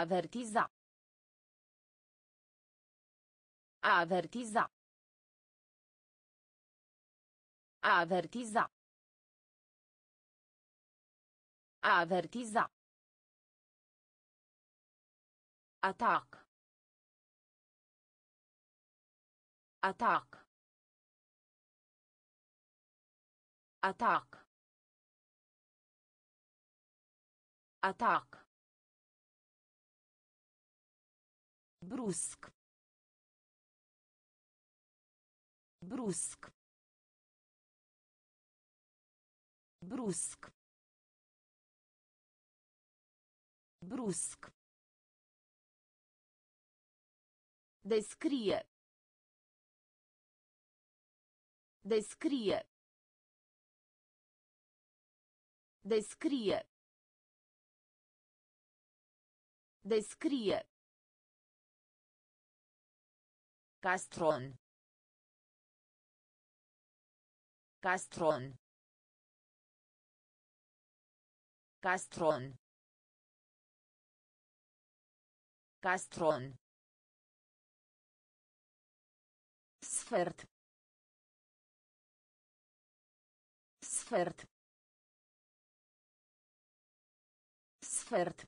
avertiza avertiza avertiza avertiza Atac. Atac. Atac. Atac. Brusc. Brusc. Brusc. Brusc. Descrie. Descrie. Descrie. Descrie. Castron. Castron. Castron. Castron. Sfert. Sfert. Sfert.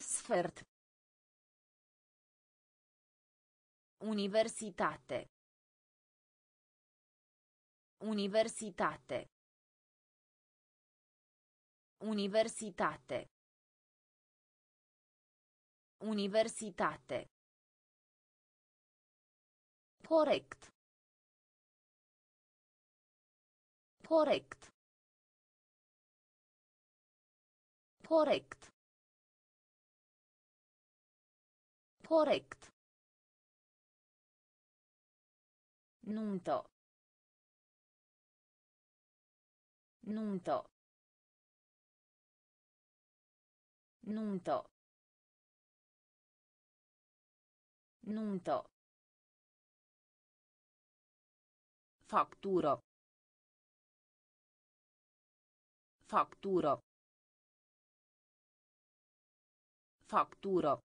Sfert. Universitate. Universitate. Universitate. Universitate. Corect. Corect. Corect. Corect. Nunto. Nunto. Nunto. Nunto. Factură. Factură. Factură.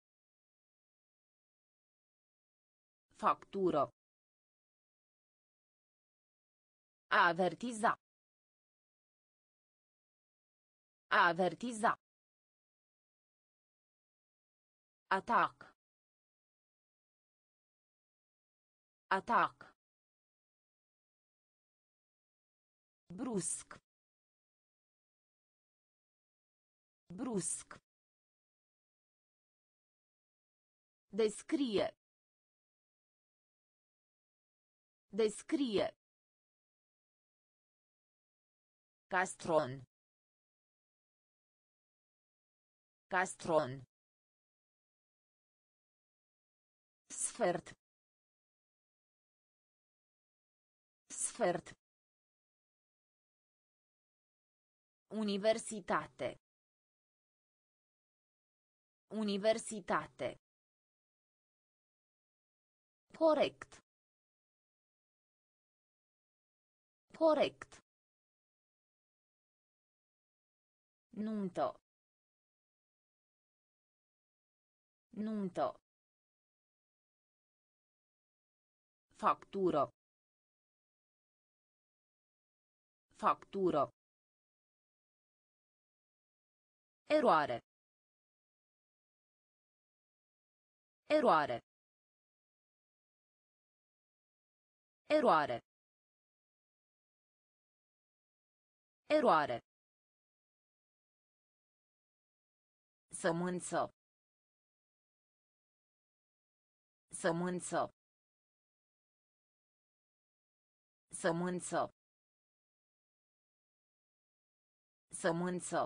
Factură. Avertiza. avertiza. Atac. Atac. Brusc. Brusc. Descrie. Descrie. Castron. Castron. Sfert. Sfert. Universitate. Universitate. Corect. Corect. Nunto. Nunto. Factură. Factură. Eroare. Eroare. Eroare. Eroare. Sămânță. Sămânță. Sămânță. Sămânță.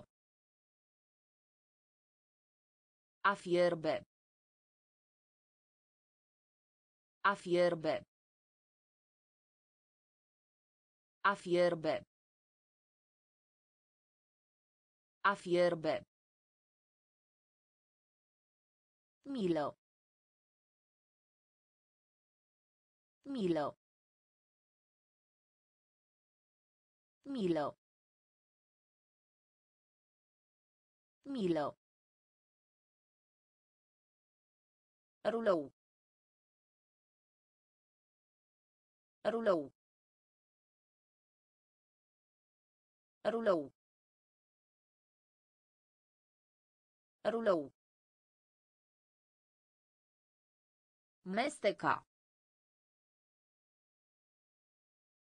A fierbe. A fierbe. A fierbe. A fierbe. Milo. Milo. Milo. Milă. Rulou. Rulou. Rulou. Rulou. Mesteca.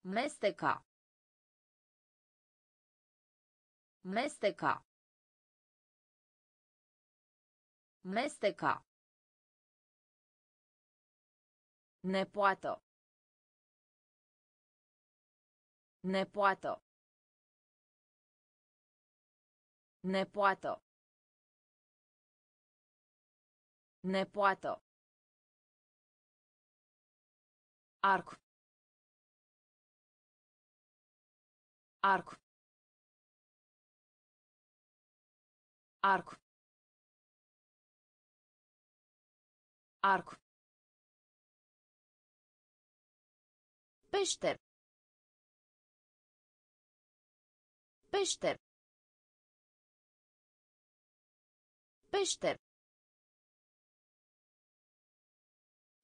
Mesteca. Mesteca. Mesteca. Nepoată. Nepoată. Nepoată. Nepoată. Arc. Arc. Arc. Arc. Peșter. Peșter. Peșter.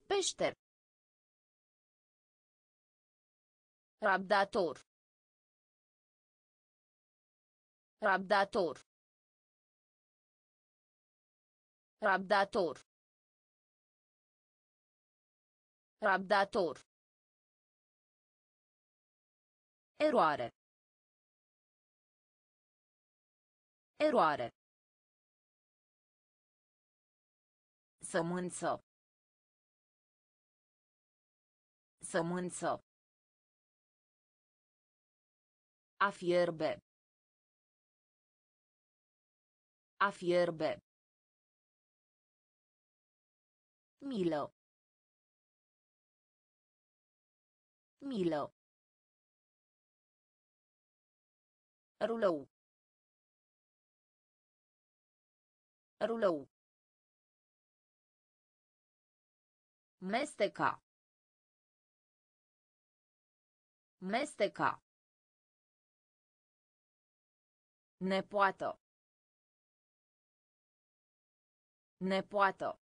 Peșter. Rabdator. Rabdator. Rabdator. Rabdator. Eroare. Eroare. Sămânță. Sămânță. A fierbe. A fierbe. Milă. Milă. Rulou. Rulou. Mesteca. Mesteca. Nepoată. Nepoată.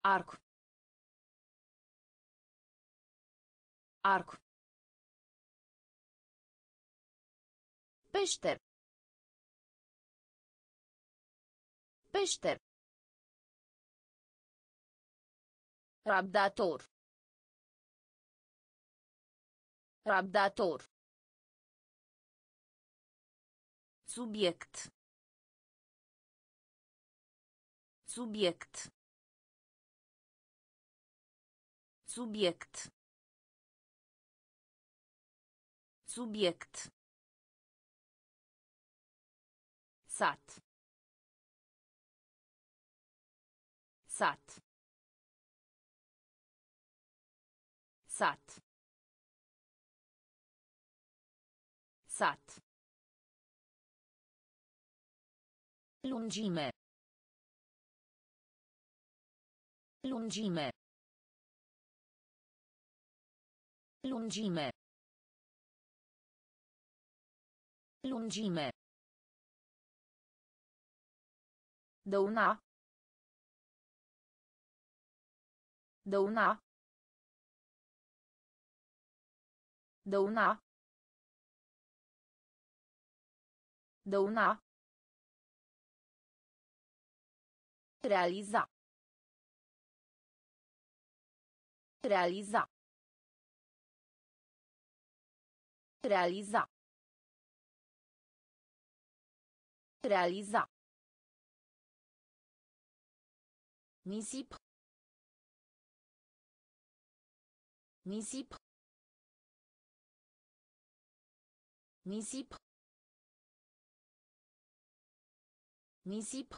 Arc. Arc. Peșter. Peșter. Rabdator. Rabdator. Subiect. Subiect. Subiect. Subiect. Sat. Sat. Sat. Sat. Lungime. Lungime. Lungime. Lungime. Dăuna. Dăuna. Dăuna. Dăuna. Realiza. Realiza. Realiza. Realiza. Nisip. Nisip. Nisip. Nisip.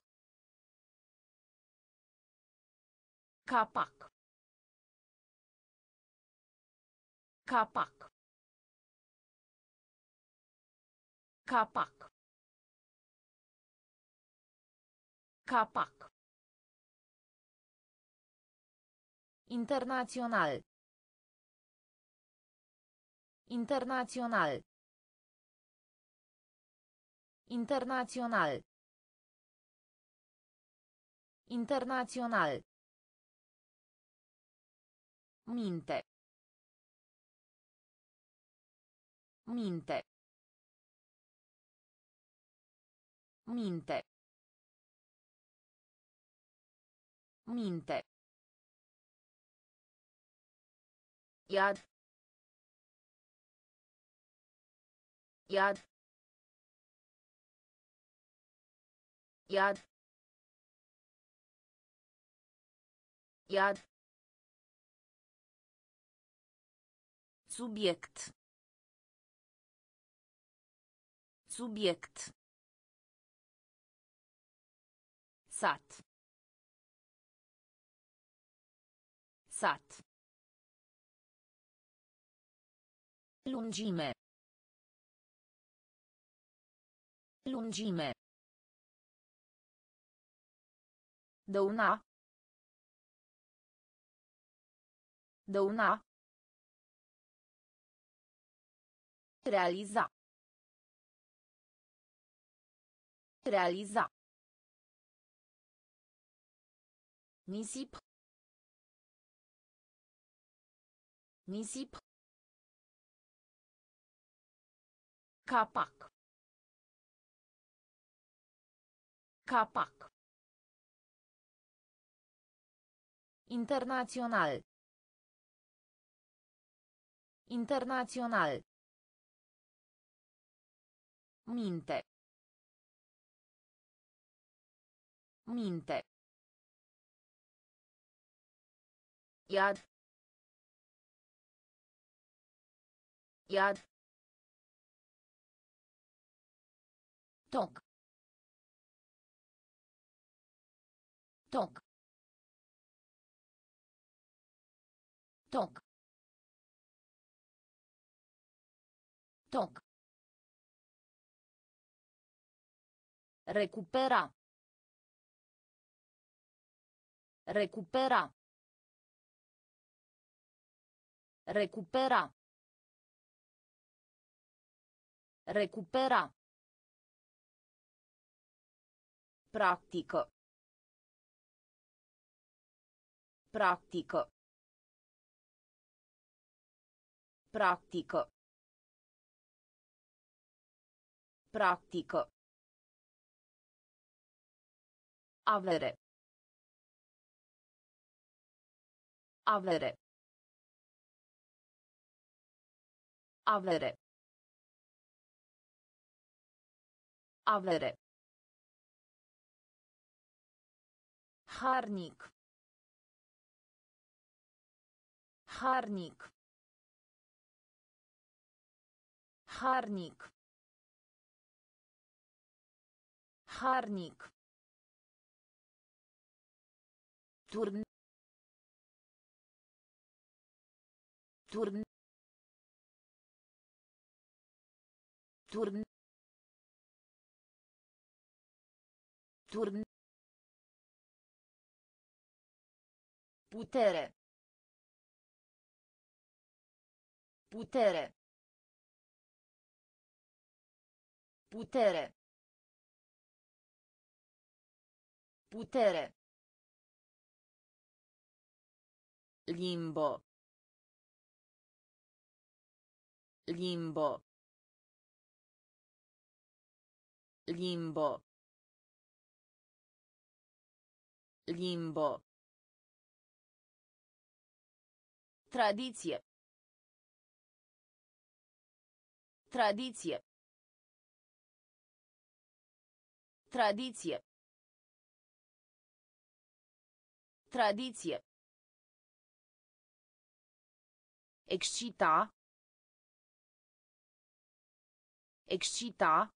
Capac. Capac. Capac. Capac. Internațional. Internațional. Internațional. Internațional. Minte. Minte. Minte. Minte. Iad. Iad. Iad. Iad. Subiect. Subiect. Sat. Sat. Lungime. Lungime. Dăuna. Dăuna. Realiza. Realiza. Nisip. Nisip. Capac. Capac. Internațional. Internațional. Minte. Minte. Iad. Iad. Toc. Toc. Toc. Toc. Recupera. Recupera. Recupera. Recupera. Practică. Practică. Practică. Practică. Avere. Avere. Avere. Avere. Harnic. Harnic. Harnic. Harnic. Turn. Turn. Turn. Turn. Putere. Putere. Putere. Putere. Limbo. Limbo. Limbo. Limbo. Tradiție. Tradiție. Tradiție. Tradiție. Excita. Excita.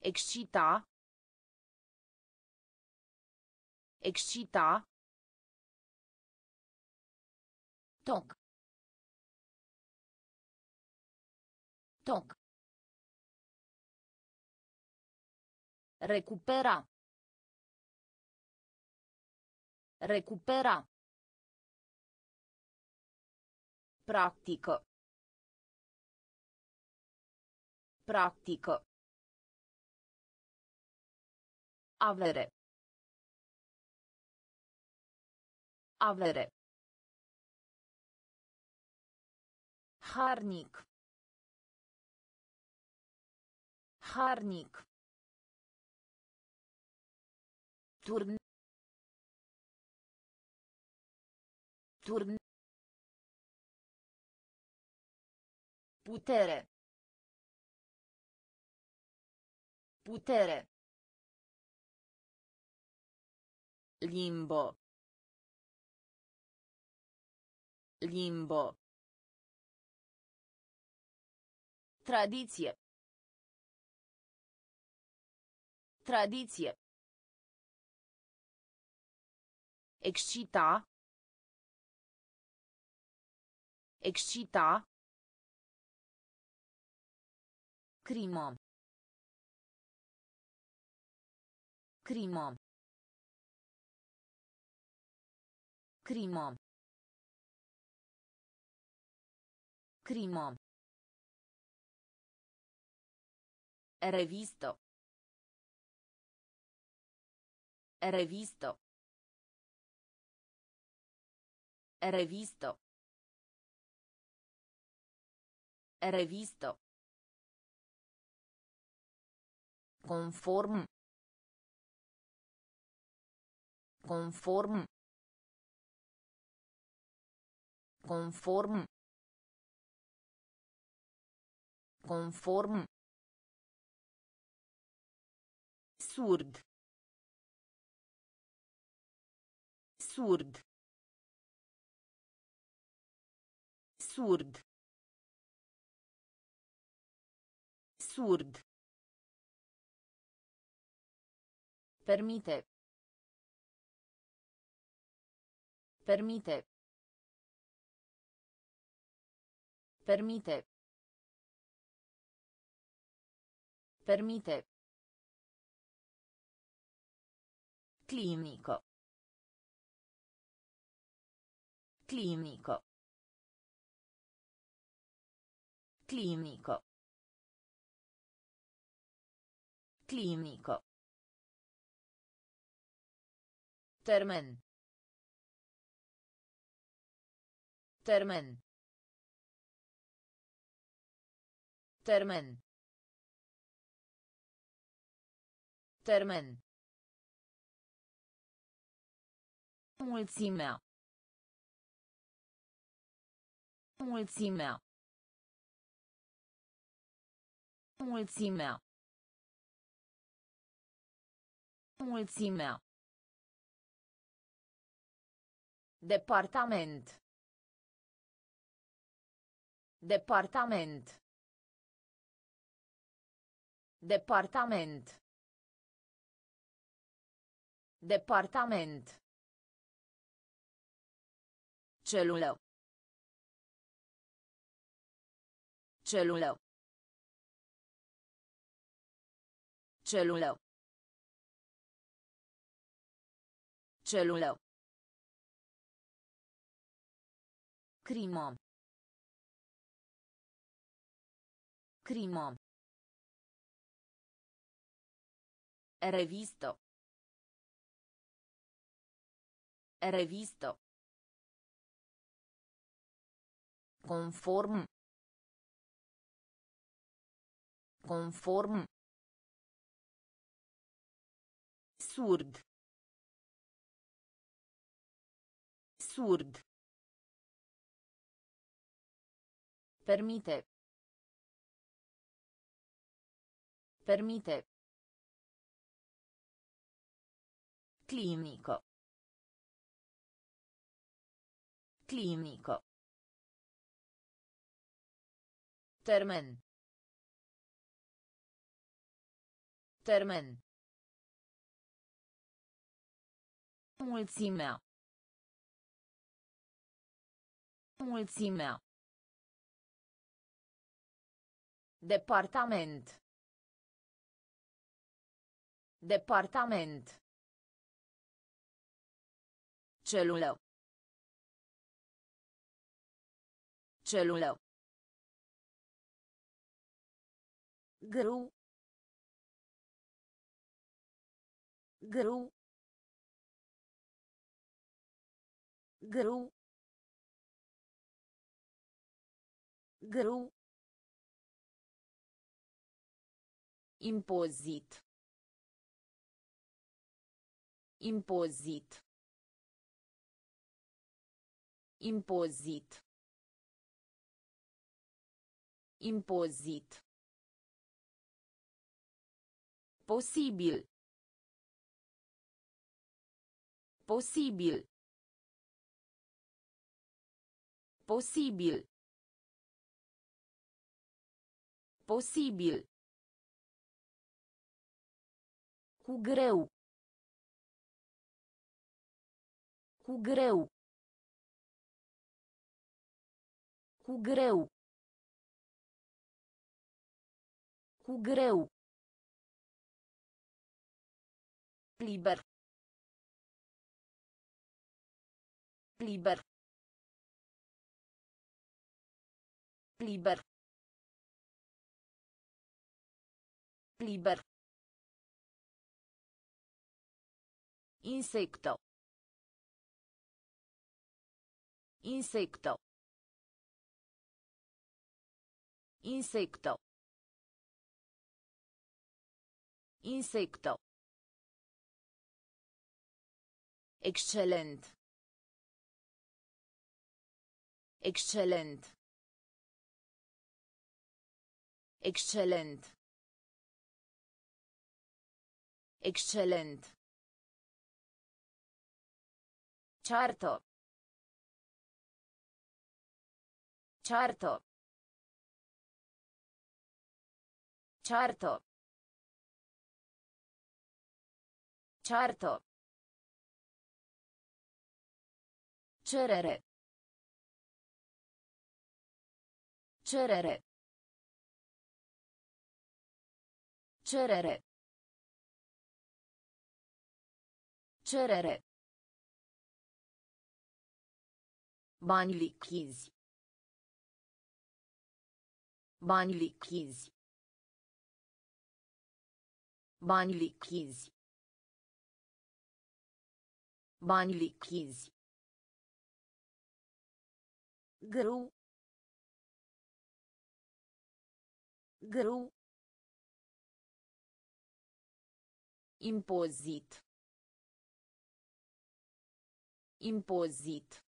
Excita. Excita. Toc. Toc. Recupera. Recupera. Practică. Practică. Avere. Avere. Harnic. Harnic. Turn. Turn. Putere. Putere. Limbo. Limbo. Tradiție. Tradiție. Excita. Excita. Crimo. Crimo. Crimo. Crimo. Revisto. Revisto. Revisto. Revisto. Conform. Conform. Conform. Conform. Surd. Surd. Surd. Surd. Permite. Permite. Permite. Permite. Clinico. Clinico. Clinico. Clinico. Termen. Termen. Termen. Termen. Mulțimea. Mulțimea. Mulțimea. Mulțimea. Departament. Departament. Departament. Departament. Celulă. Celulă. Celulă. Celulă. Crimă. Crimă. Revisto. Revisto. Conform. Conform. Surd. Surd. Permite. Permite. Clinico. Clinico. Termen. Termen. Mulțimea. Mulțimea. Departament. Departament. Celulă. Celulă. Grâu. Grâu. Grâu. Grâu. Impozit. Impozit. Impozit. Impozit. Posibil. Posibil. Posibil. Posibil. Cu greu. Cu greu. Cu greu. Cu greu. Liber. Liber. Liber. Liber. Insecto. Insecto. Insecto. Insecto. Excelent. Excelent. Excelent. Excelent. Certo. Certo. Certo. Certo. Cerere. Cerere. Cerere. Cerere. Bani lichizi. Bani lichizi. Bani lichizi. Bani lichizi. Grâu. Grâu. Impozit. Impozit.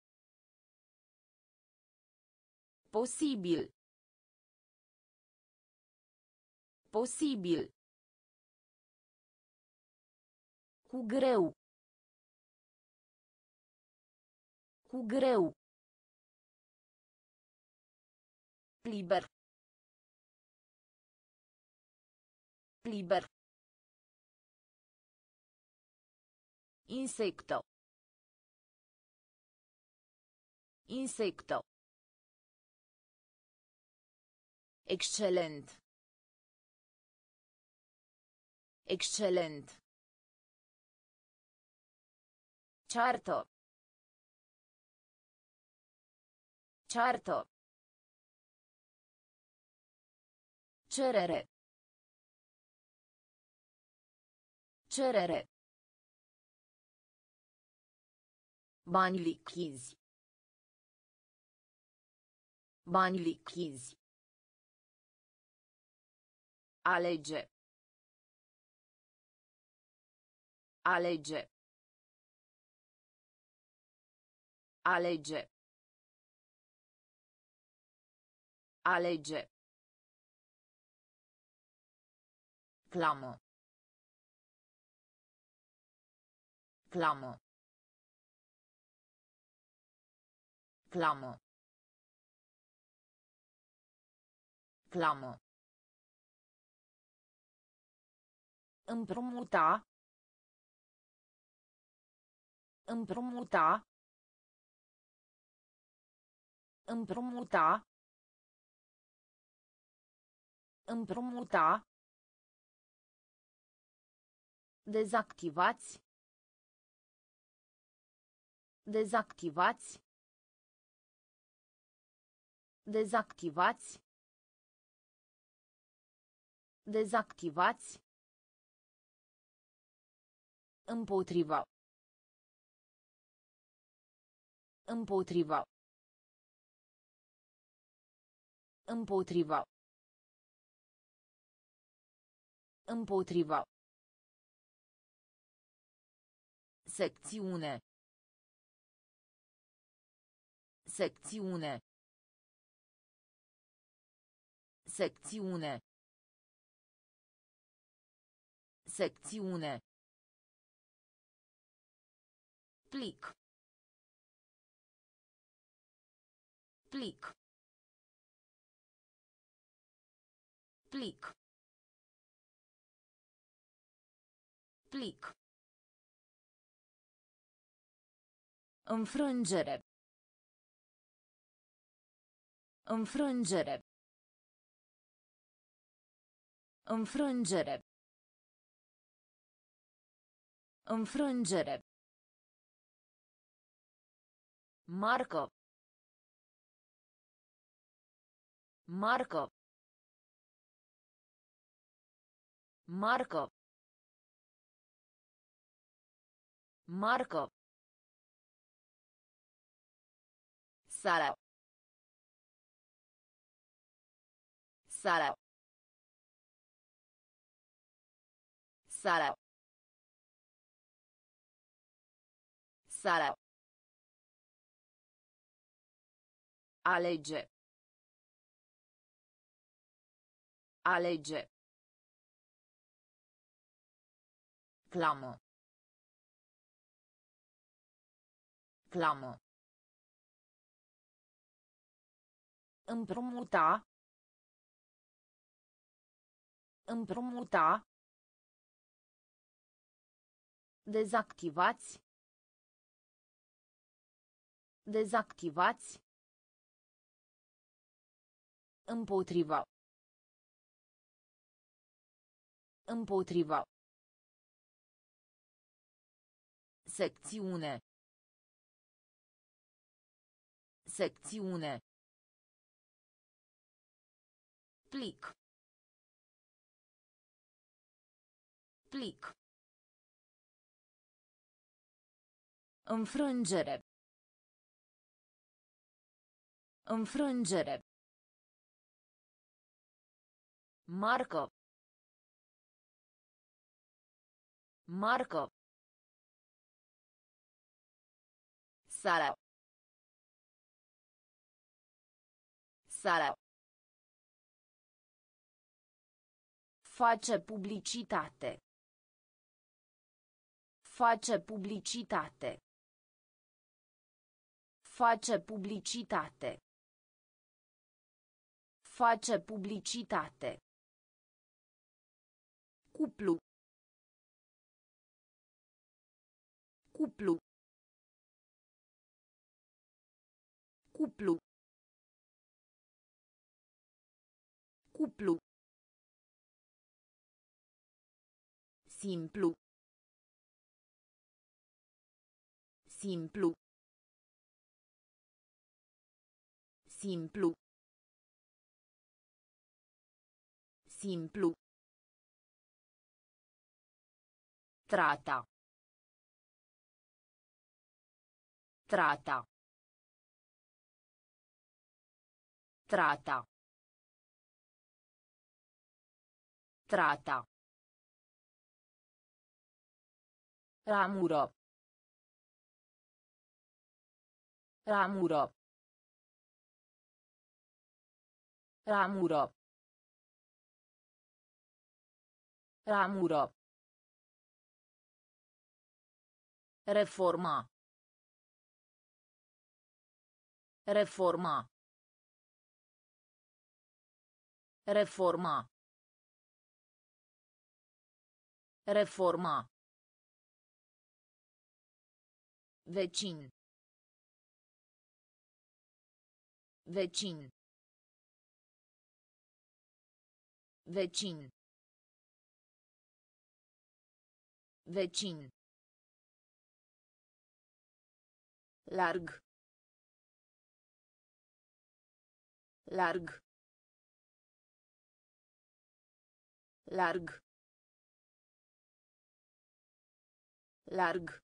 Posibil. Posibil. Cu greu. Cu greu. Liber. Liber. Insecto. Insecto. Excelent. Excelent. Certo. Certo. Cerere. Cerere. Bani lichizi. Bani lichizi. Alege. Alege. Alege. Alege. Clamă. Clamă. Clamă. Clamă. Împrumuta. Împrumuta. Împrumuta. Împrumuta. Dezactivați. Dezactivați. Dezactivați. Dezactivați. Împotriva. Împotriva. Împotriva. Împotriva. Secțiune. Secțiune. Secțiune. Secțiune. Plic. Plic. Plic. Plic. Înfrângere. Înfrângere. Înfrângere. Înfrângere. Marco. Marco. Marco. Marco. Sala. Sala. Sala. Sala. Alege. Alege. Clamă. Clamă. Împrumuta. Împrumuta. Dezactivați. Dezactivați. Împotriva. Împotriva. Secțiune. Secțiune. Plic. Plic. Înfrângere. Înfrângere. Marco. Marco. Sala. Sala. Face publicitate. Face publicitate. Face publicitate. Face publicitate. Cuplu. Cuplu. Cuplu. Cuplu. Simplu. Simplu. Simplu. Simplu. Trata. Trata. Trata. Trata. Ramuro. Ramuro. Ramuro. Ramuro. Reforma. Reforma. Reforma. Reforma. Vecin. Vecin. Vecin. Vecin. Larg. Larg. Larg. Larg.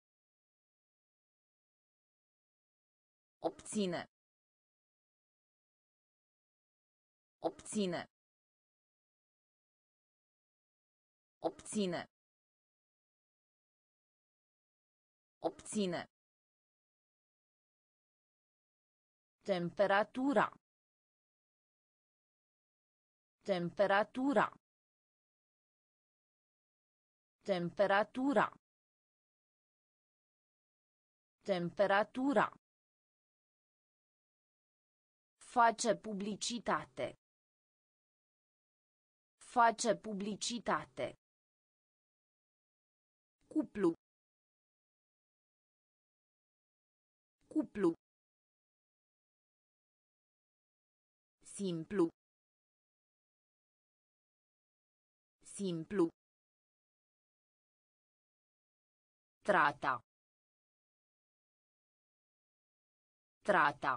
Obține. Obține. Obține. Obține. Temperatura. Temperatura. Temperatura. Temperatura. Face publicitate. Face publicitate. Cuplu. Cuplu. Simplu. Simplu. Trata. Trata.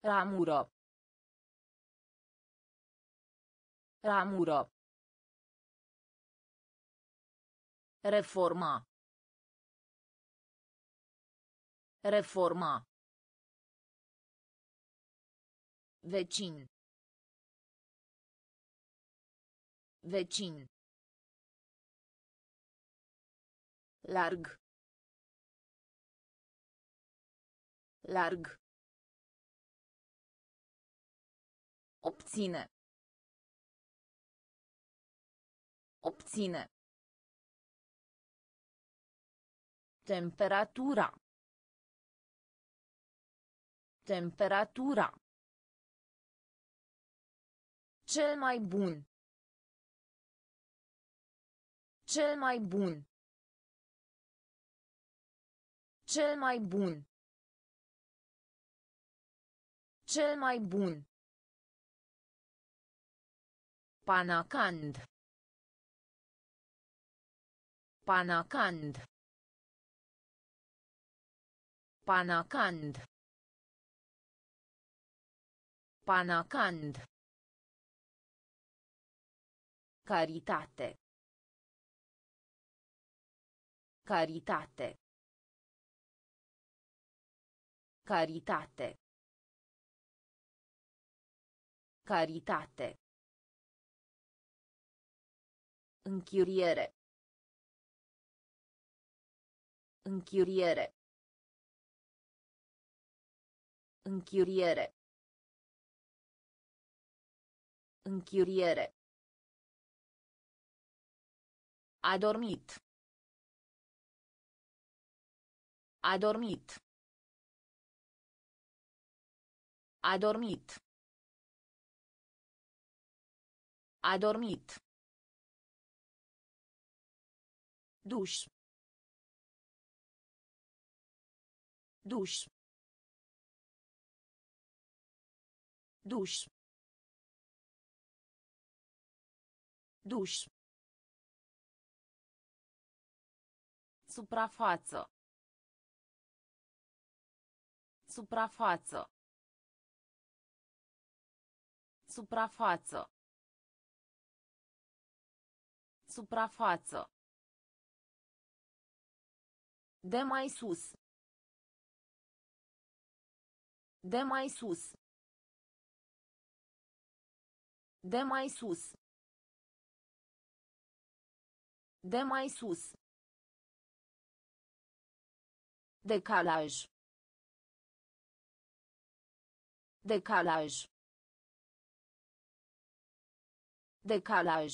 Ramură. Ramură. Reforma. Reforma. Vecin. Vecin. Larg. Larg. Obține. Obține. Temperatura. Temperatura. Cel mai bun. Cel mai bun. Cel mai bun. Cel mai bun. Panacand. Panacand. Panacand. Panacand. Caritate. Caritate. Caritate. Caritate. Închiriere. Închiriere. Închiriere. Închiriere. A dormit. A dormit. A dormit. A dormit. Duș. Duș. Duș. Duș. Suprafață. Suprafață. Suprafață. Suprafață. De mai sus. De mai sus. De mai sus. De mai sus. Decalaj. Decalaj. Decalaj.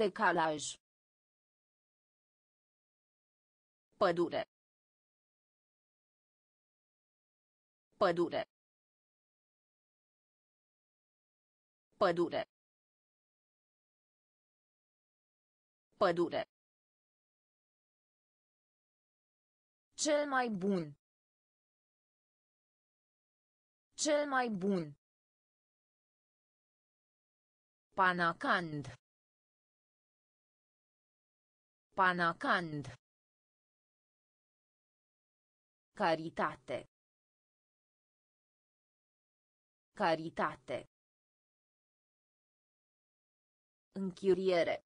Decalaj. Pădure. Pădure. Pădure. Pădure. Cel mai bun. Cel mai bun. Panacand. Panacand. Caritate. Caritate. Închiriere.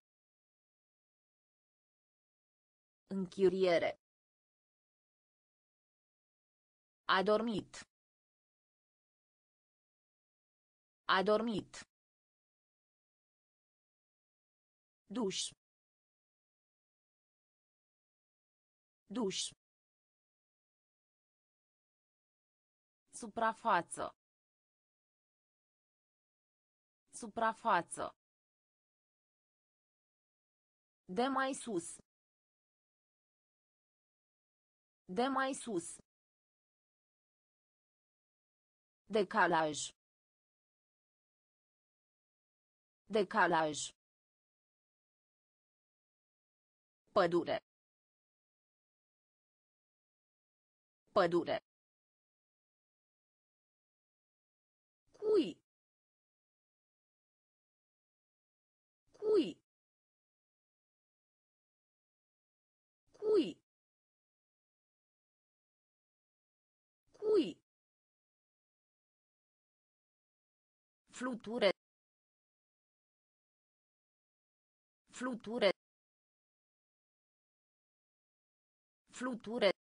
Închiriere. A dormit. A dormit. Duș. Duș. Suprafață. Suprafață. De mai sus. De mai sus. Decalaj. Decalaj. Pădure. Pădure. Cui. Cui. Cui. Fluture. Fluture. Fluture.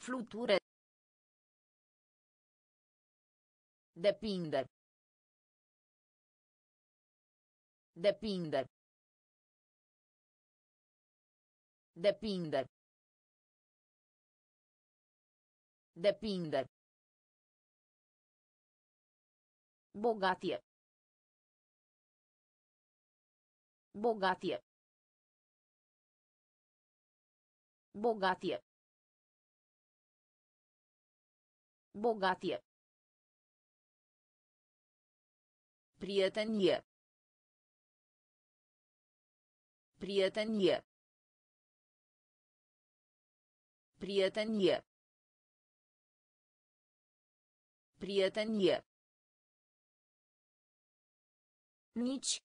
Fluture. Depinde. Depinde. Depinde. Depinde. Bogatie. Bogatie. Bogatie. Bogatie. Prietenie. Prietenie. Prietenie. Prietenie. Nici.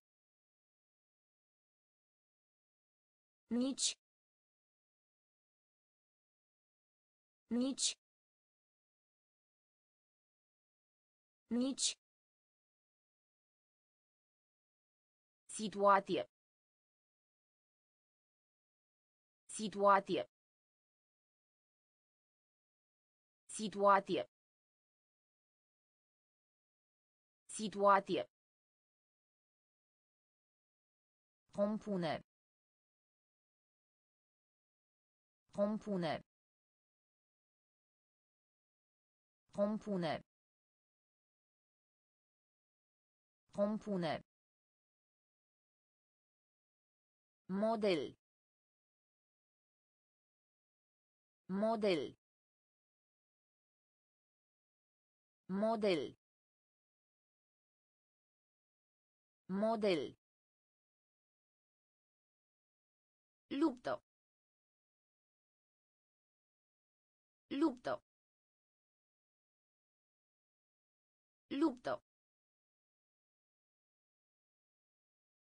Nici. Nici. Nici. Situație. Situație. Situație. Situație. Compune. Compune. Compune. Compune. Model. Model. Model. Model. Lupto. Lupto. Lupto.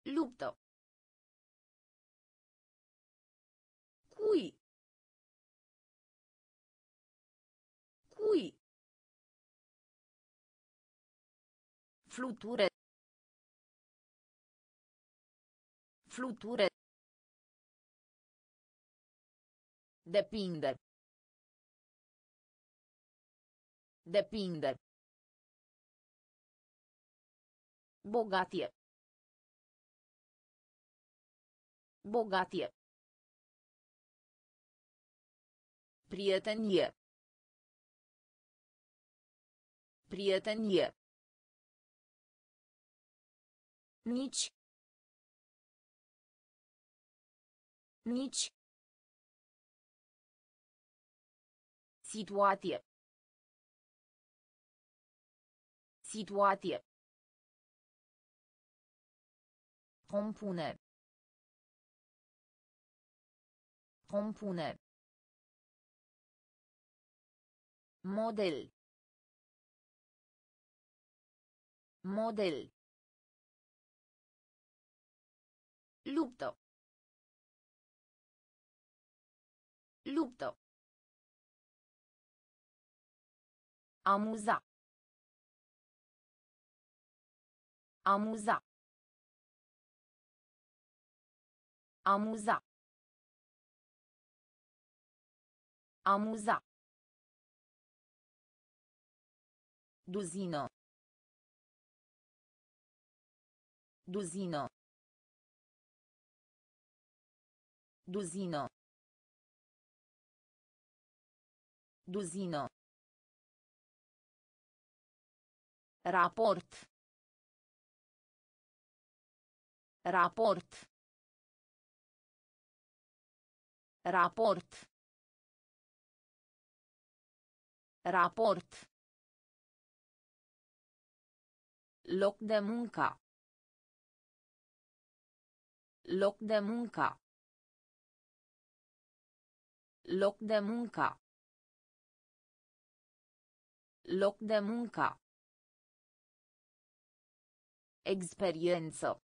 Lupto. Cui. Cui. Fluture. Fluture. Depinde. Depinde. Bogatie. Bogatie. Prietenie. Prietenie. Nici. Nici. Situație. Situație. Compune. Compune. Model. Model. Lupto. Lupto. Amuza. Amuza. Amuza. Amuza. Duzină. Duzină. Duzină. Duzină. Raport. Raport. Raport. Raport. Loc de muncă. Loc de muncă. Loc de muncă. Loc de muncă. Experiență.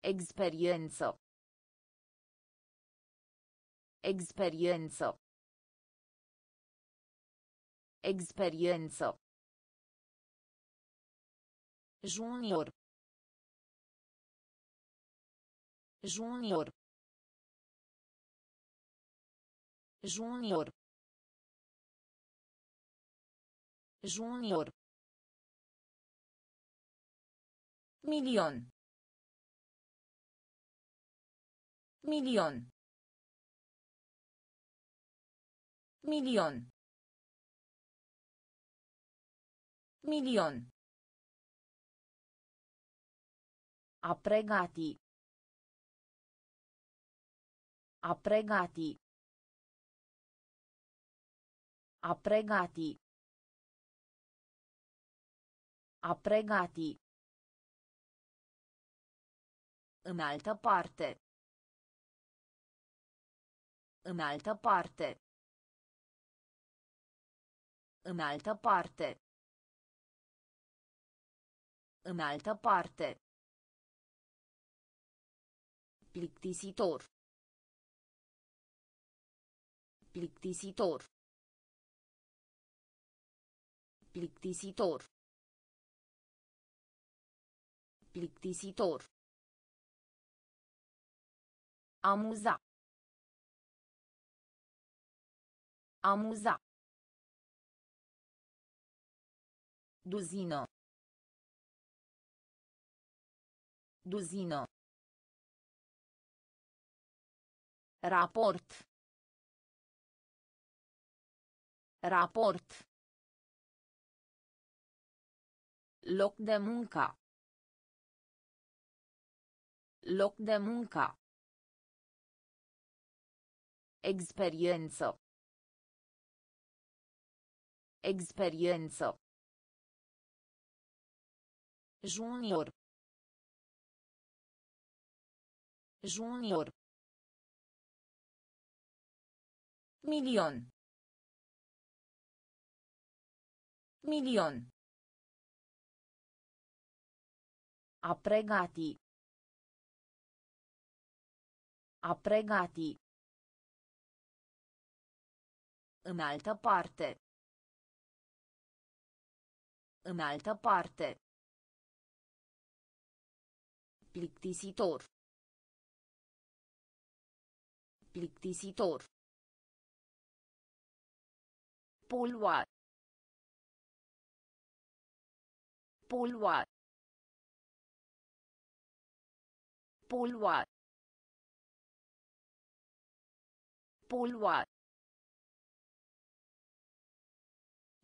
Experiență. Experiență. Experiență. Junior. Junior. Junior. Junior. Milion. Milion. Milion. Milion. A pregati. A pregati. A pregati. A pregati. În altă parte. În altă parte. În altă parte. În altă parte. Plictisitor. Plictisitor. Plictisitor. Plictisitor. Amuza. Amuza. Duzină. Duzină. Raport. Raport. Loc de muncă. Loc de muncă. Experiență. Experiență. Junior. Junior. Milion. Milion. A pregati. A pregati. În altă parte. În altă parte. Plictisitor. Plictisitor. Polua. Polua. Polua. Polua.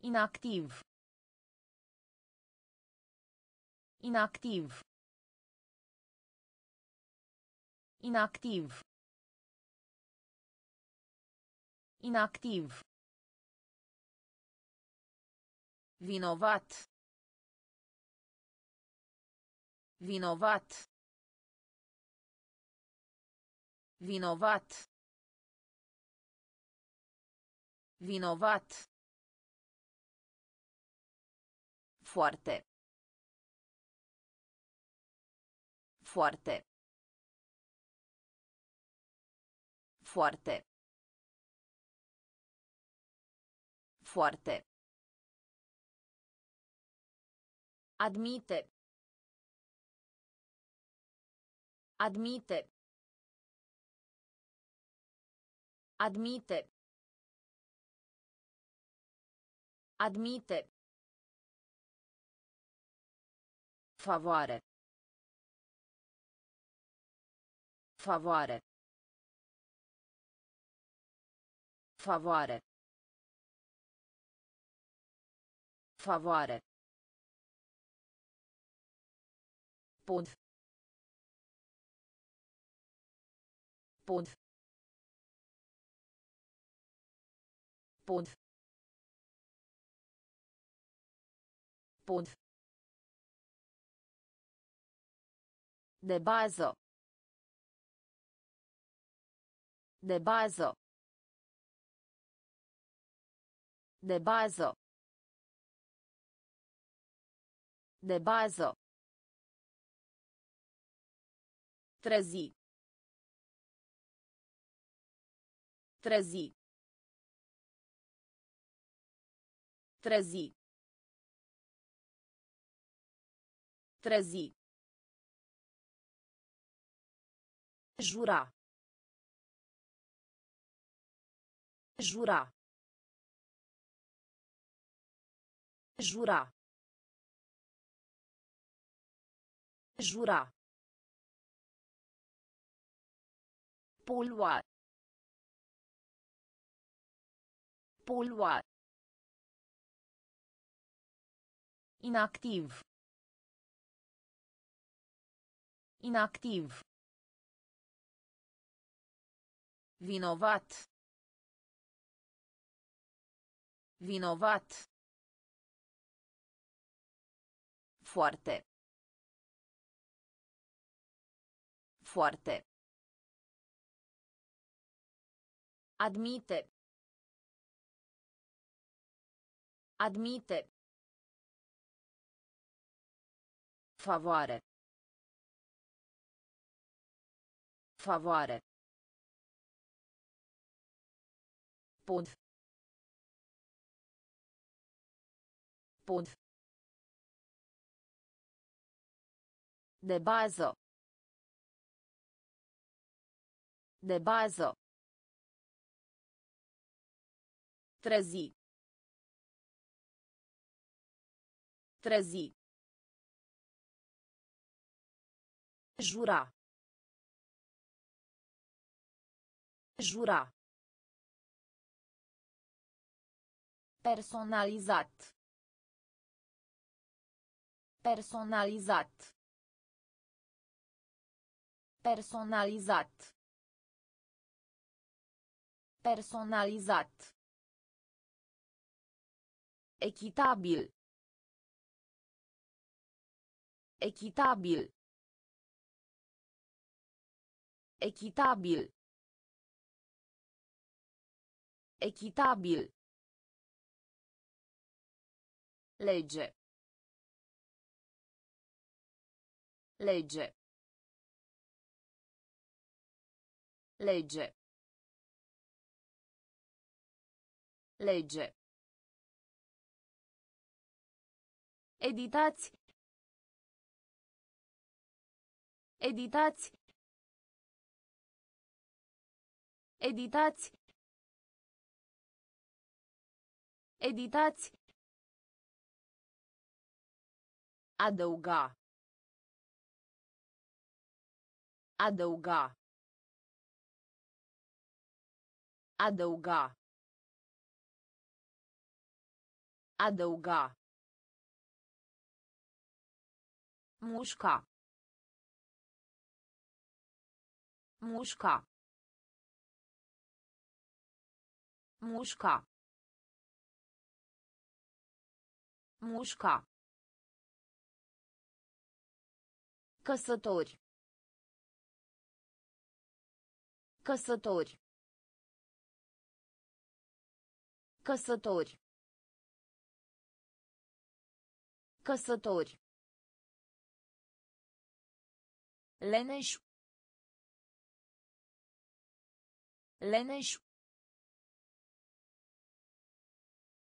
Inactiv. Inactiv. Inactiv. Inactiv. Vinovat. Vinovat. Vinovat. Vinovat. Foarte. Foarte. Foarte. Foarte. Admite. Admite. Admite. Admite. Favoare. Favoare. Favoare. Favoare. Pod. Pod. Pod. Pod. De bază. De bază. De bază. De bază. Trezi. Trezi. Trezi. Trezi. Jura. Jura. Jura. Jura. Polua. Polua. Inactiv. Inactiv. Vinovat. Vinovat. Foarte. Foarte. Admite. Admite. Favoare. Favoare. Pod. Pod. De bază. De bază. Trezi. Trezi. Jura. Jura. Personalizat. Personalizat. Personalizat. Personalizat. Echitabil. Echitabil. Echitabil. Echitabil. Legge. Legge. Legge. Legge. Editați. Editați. Editați. Editați. Adăuga. Adăuga. Adăuga. Adăuga. Mușca. Mușca. Mușca. Mușca. Căsători. Căsători. Căsători. Căsători. Leneș. Leneș.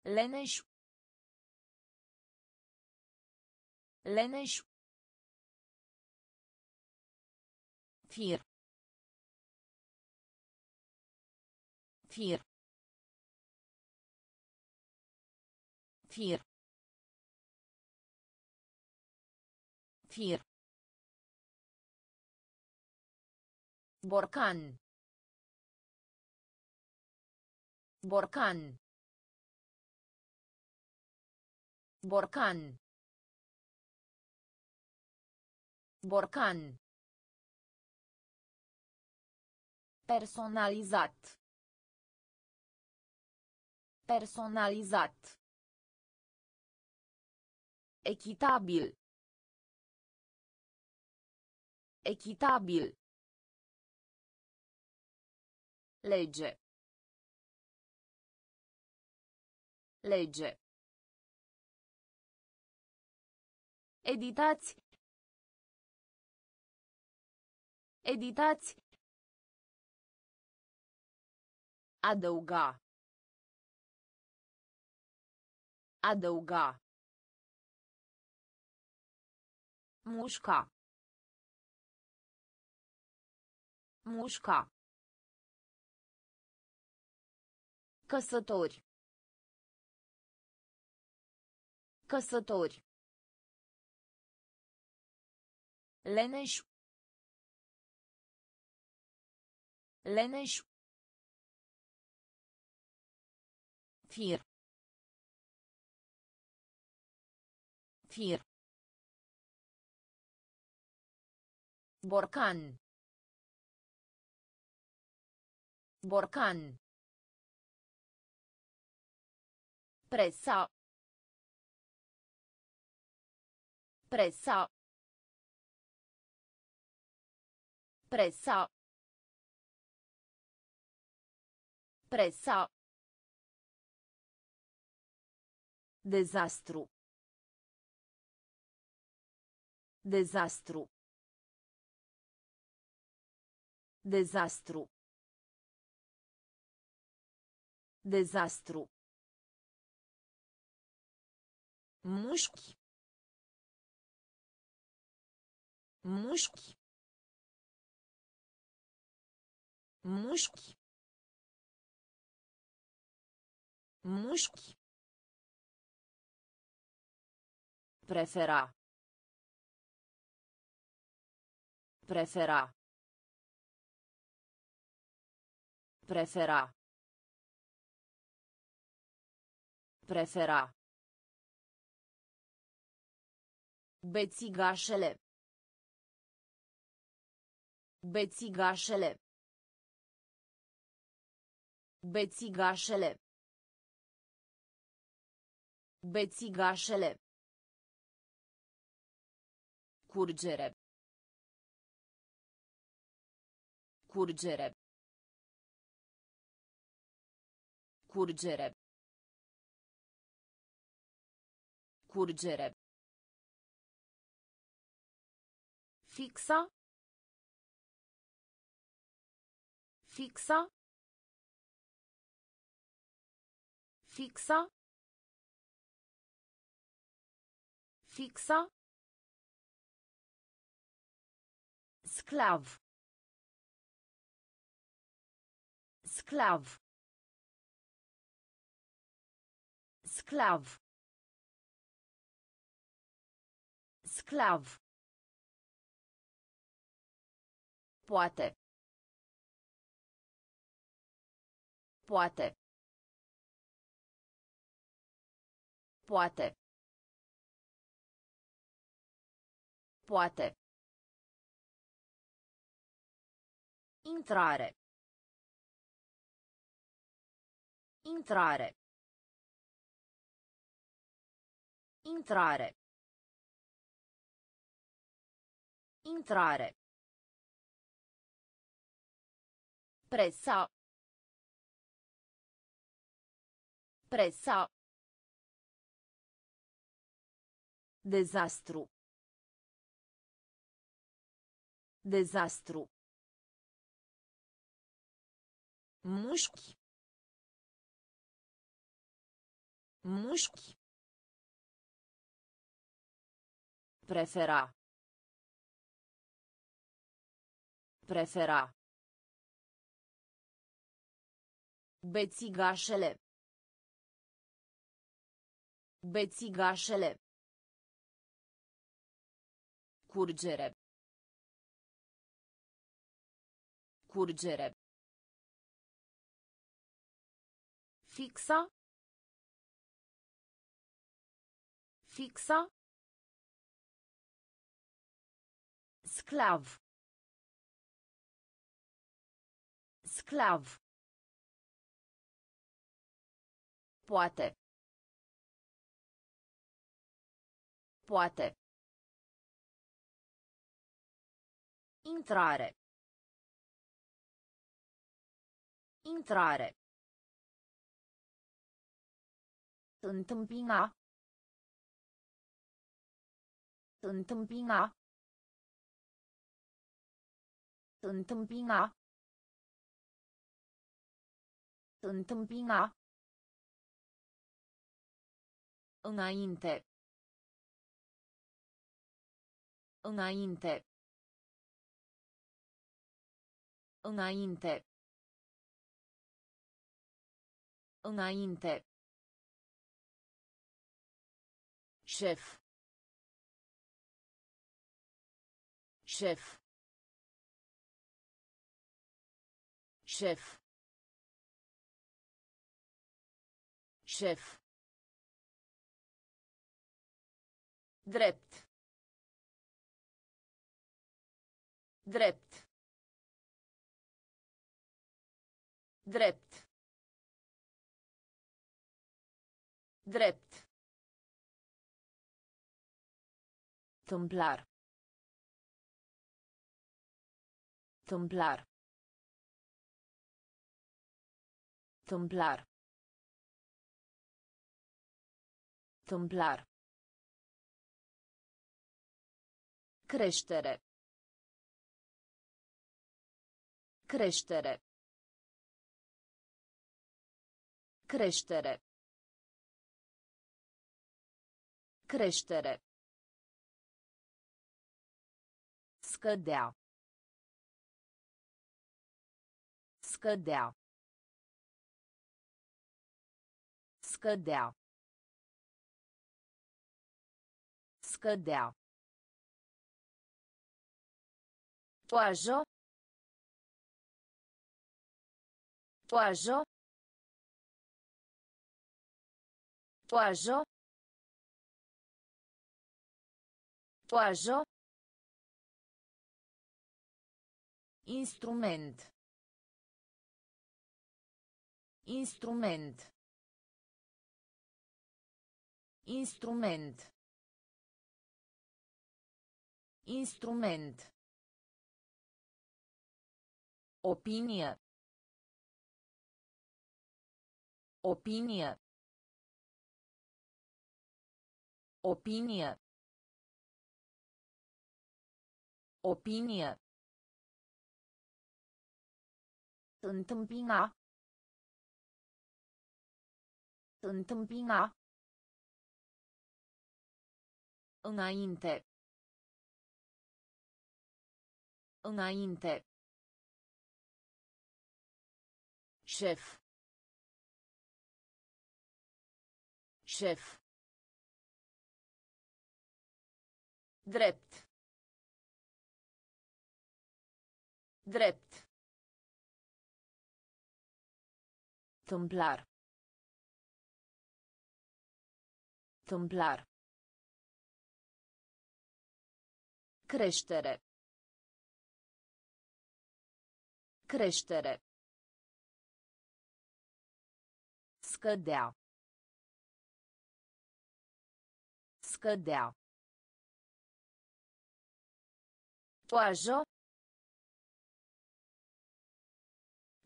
Leneș. Leneș. Fir. Fir. Fir. Fir. Borcan. Borcan. Borcan. Borcan. Personalizat. Personalizat. Echitabil. Echitabil. Legge. Legge. Editați. Editați. Adăuga. Adăuga. Mușca. Mușca. Căsători. Căsători. Leneș. Leneș. Fir. Fir. Borcan. Borcan. Presa. Presa. Presa. Presa. Dezastru. Dezastru. Dezastru. Dezastru. Mușchi. Mușchi. Mușchi. Mușchi. Prefera. Prefera. Prefera. Prefera. Bețigașele. Bețigașele. Bețigașele. Bețigașele. Curgere. Curgere. Curgere. Curgere. Fixa. Fixa. Fixa. Fixa. Sclav. Sclav. Sclav. Sclav. Poate. Poate. Poate. Poate. Intrare. Intrare. Intrare. Intrare. Presa. Presa. Dezastru. Dezastru. Mușchi. Mușchi. Prefera. Prefera. Bețigașele. Bețigașele. Curgere. Curgere. Fixa. Fixa. Sclav. Sclav. Poate. Poate. Intrare. Intrare. 等等冰啊等等冰啊等等冰啊等等冰啊哦那应得哦那应得哦那应得哦那应得 Șef. Șef. Șef. Șef. Drept. Drept. Drept. Drept. Tâmplar. Tâmplar. Tâmplar. Tâmplar. Creștere. Creștere. Creștere. Creștere. Scădea. Scădea. Scădea. Scădea. Toajă. Toajă. Toajă. Toajă. Instrument. Instrument. Instrument. Instrument. Opinie. Opinie. Opinie. Opinie. Întâmpina. Întâmpina. Înainte. Înainte. Șef. Șef. Drept. Drept. Tâmplar. Tâmplar. Creștere. Creștere. Scădea. Scădea. Toajă.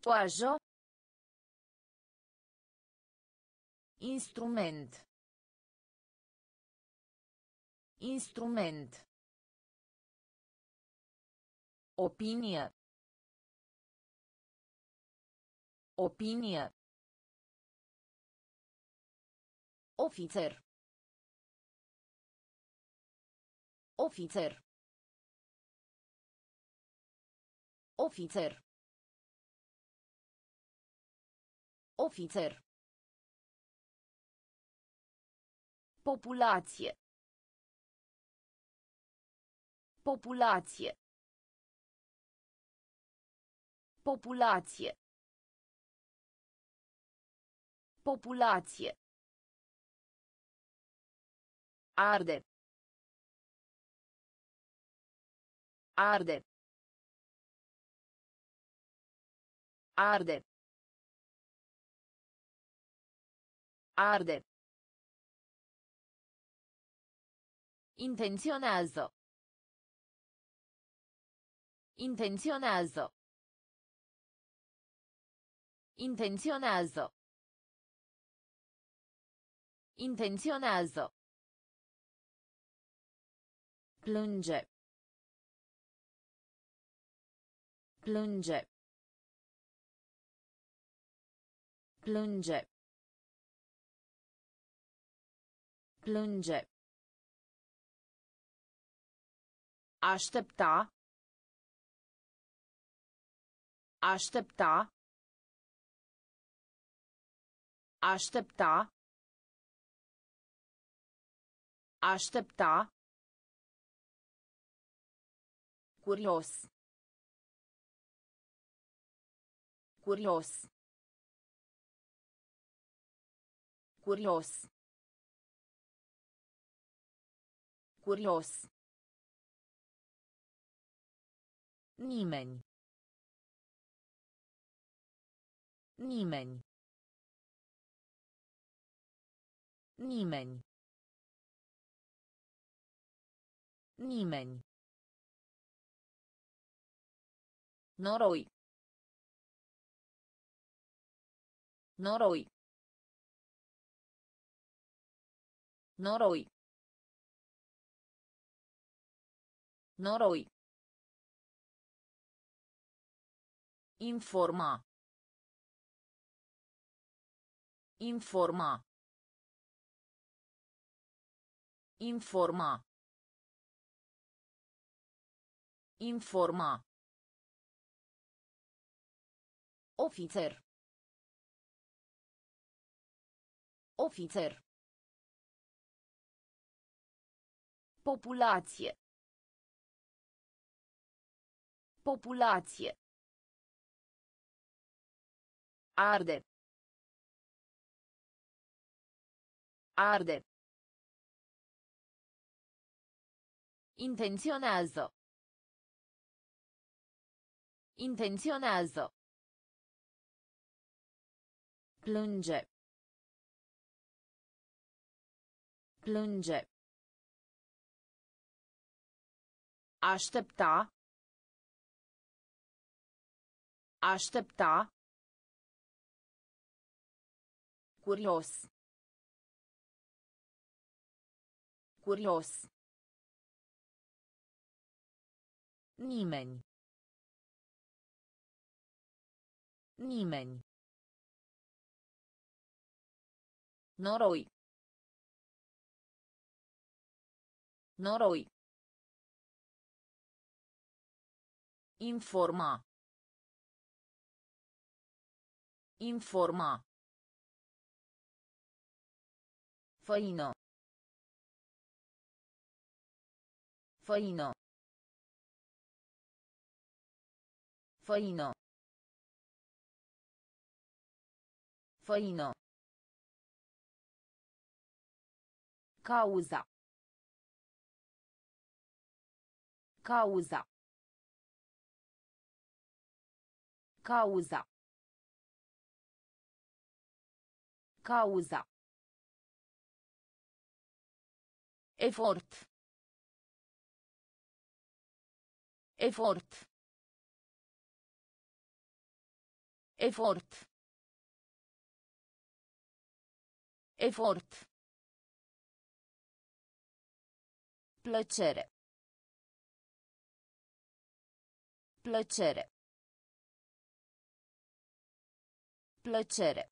Toajă. Instrument. Instrument. Opinie. Opinie. Ofițer. Ofițer. Ofițer. Ofițer. Populație. Populație. Populație. Populație. Arde. Arde. Arde. Arde. Intenționează. Intenționează. Intenționează. Intenționează. Plânge. Plânge. Plânge. Plânge. Aștepta. Aștepta. Aștepta. Aștepta. Curios. Curios. Curios. Curios. Nimeni. Nimeni. Nimeni. Nimeni. Noroi. Noroi. Noroi. Noroi. Informa. Informa. Informa. Informa. Ofițer. Ofițer. Populație. Populație. Arde. Arde. Intenționează. Intenționează. Plânge. Plânge. Aștepta. Aștepta. Curios. Curios. Nimeni. Nimeni. Noroi. Noroi. Informa. Informa. Făină. Făină. Făină. Făină. Cauza. Cauza. Cauza. Cauza. Efort. Efort. Efort. Efort. Plăcere. Plăcere. Plăcere.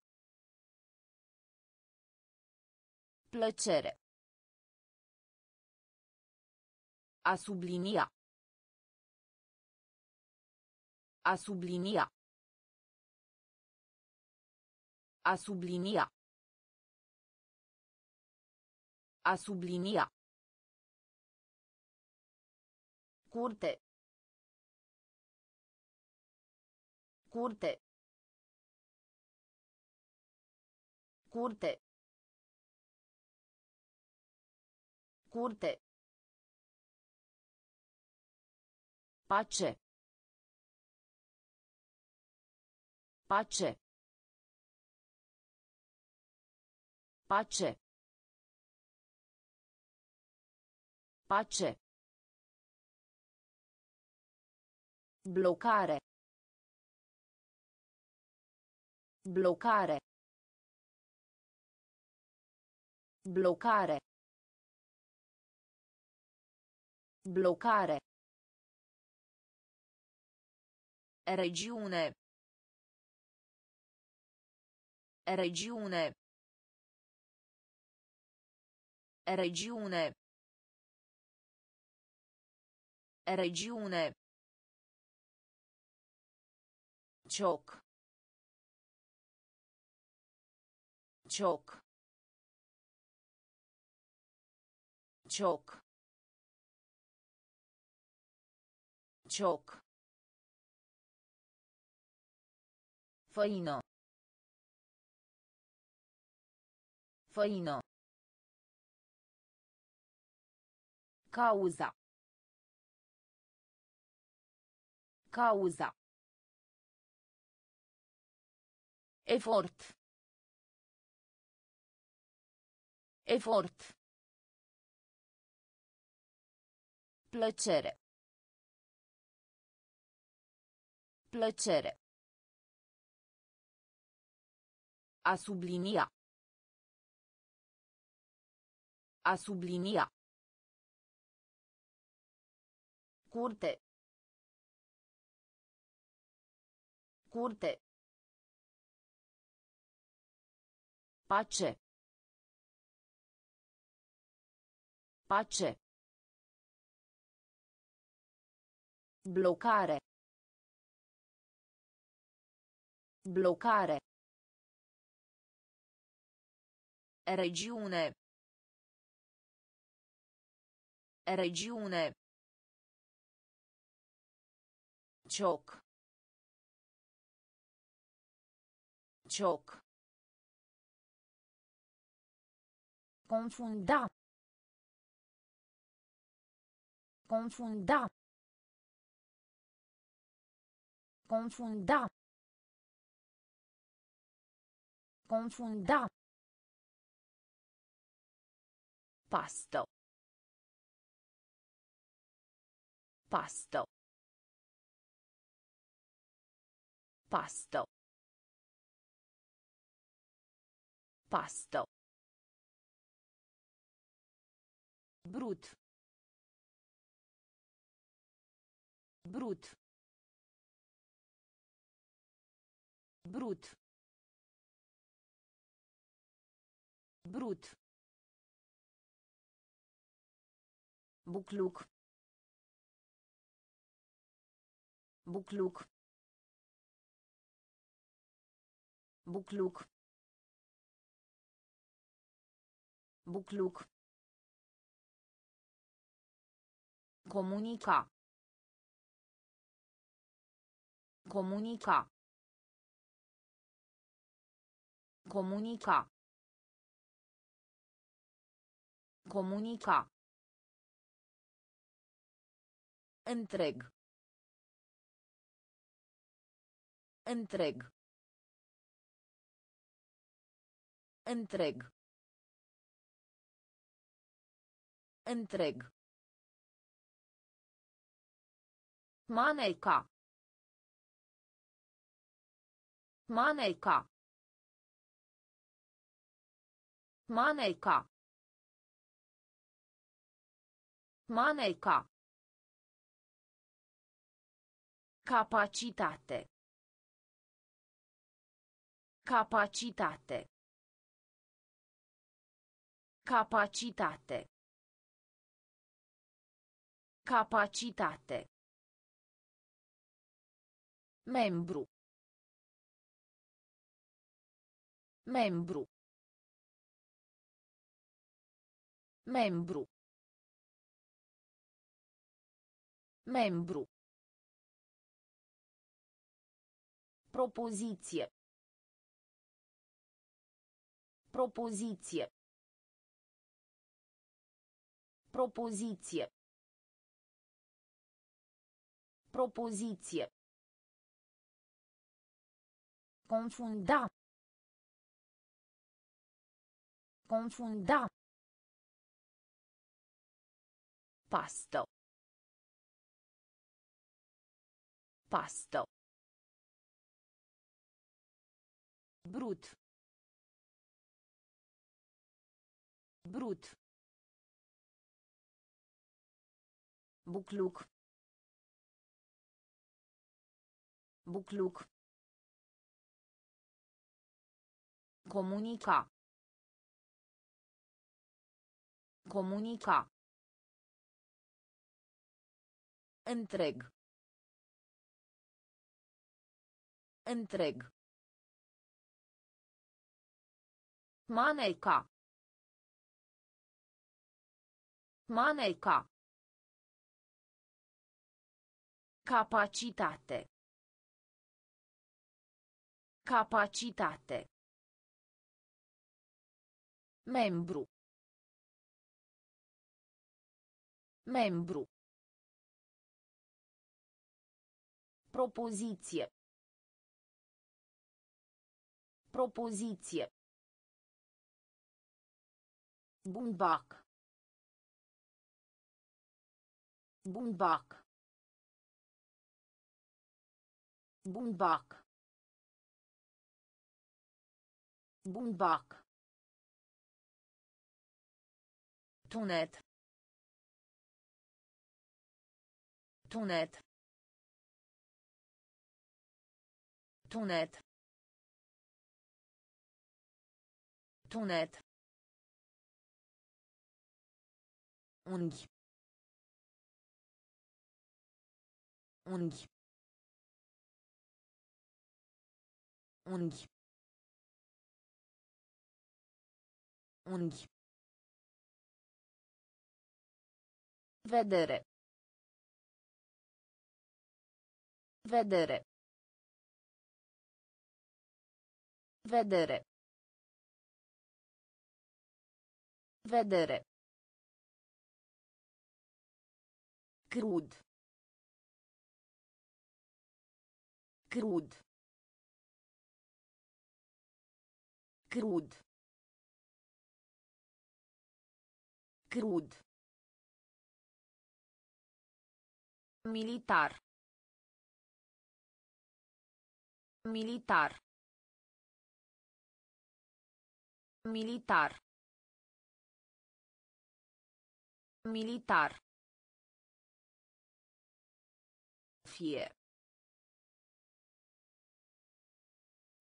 Plăcere. A sublinia. A sublinia. A sublinia. A sublinia. Curte. Curte. Curte. Curte. Pace. Pace. Pace. Pace. Blocare. Blocare. Blocare. Blocare. Regiune. Regiune. Regiune. Regiune. Cioc. Cioc. Cioc. Cioc. Făină. Făină. Cauza. Cauza. Efort. Efort. Plăcere. Plăcere. A sublinia. A sublinia. Curte. Curte. Pace. Pace. Blocare. Blocare. Regiune. Regiune. Cioc. Cioc. Confunda. Confunda. Confunda. Confunda. Pasto. Pasto. Pasto. Pasto. Brut. Brut. Brut. Brut. Bucluc. Bucluc. Bucluc. Bucluc. Comunica. Comunica. Comunica. Comunica. Întreg. Întreg. Întreg. Întreg. Maneca. Maneca. Maneca. Maneca. Capacitate. Capacitate. Capacitate. Capacitate. Membru. Membru. Membru. Membru. Propoziție. Propoziție. Propoziție. Propoziție. Confunda. Confunda. Pasto. Pasto. Brut. Brut. Bucluc. Bucluc. Comunica. Comunica. Întreg. Întreg. Maneca. Maneca. Capacitate. Capacitate. Membru. Membru. Propoziție. Propoziție. Bumbac. Bumbac. Bumbac. Bumbac. Tunet. Tunet. Tunet. Tunet. Unghi. Unghi. Unghi. Unghi. Vedere. Vedere. Vedere. Vedere. Crud. Crud. Crud. Crud. Militar. Militar. Militar. Militar. Fie.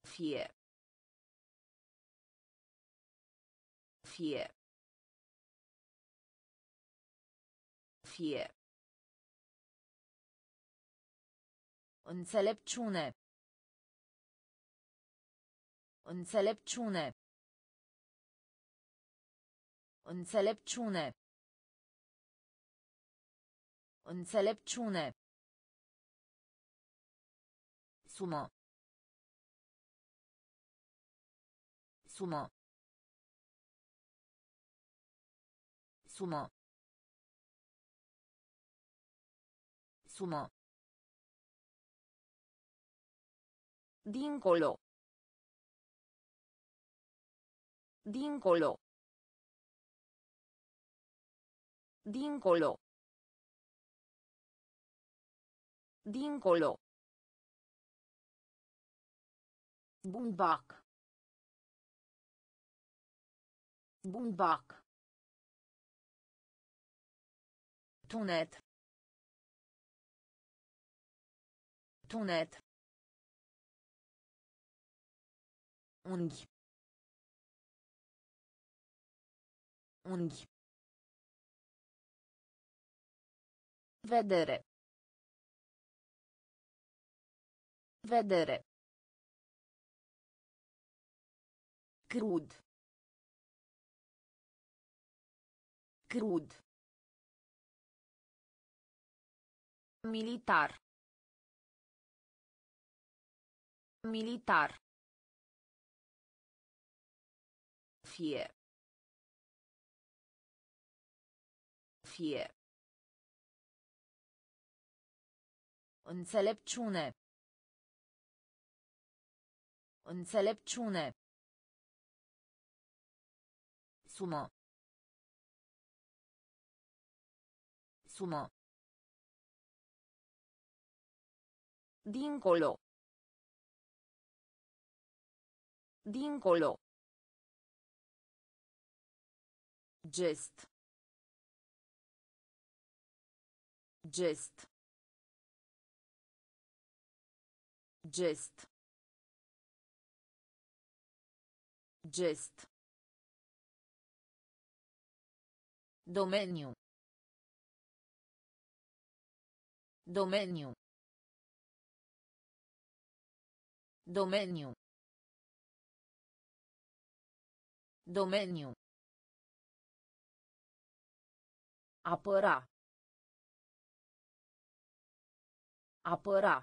Fie. Fie. Fie. Înțelepciune. Înțelepciune. Înțelepciune. Înțelepciune. Sumă. Sumă. Sumă. Sumă. Dincolo. Dincolo. Dincolo. Dincolo. Bumbac. Bumbac. Tunet. Tunet. Unghi. Unghi. Vedere. Vedere. Crud. Crud. Militar. Militar. Fie. Fie. Înțelepciune. Înțelepciune. Sumă. Sumă. Dincolo. Dincolo. Gest. Gest. Gest. Gest. Domeniu. Domeniu. Domeniu. Domeniu. Apăra. Apăra.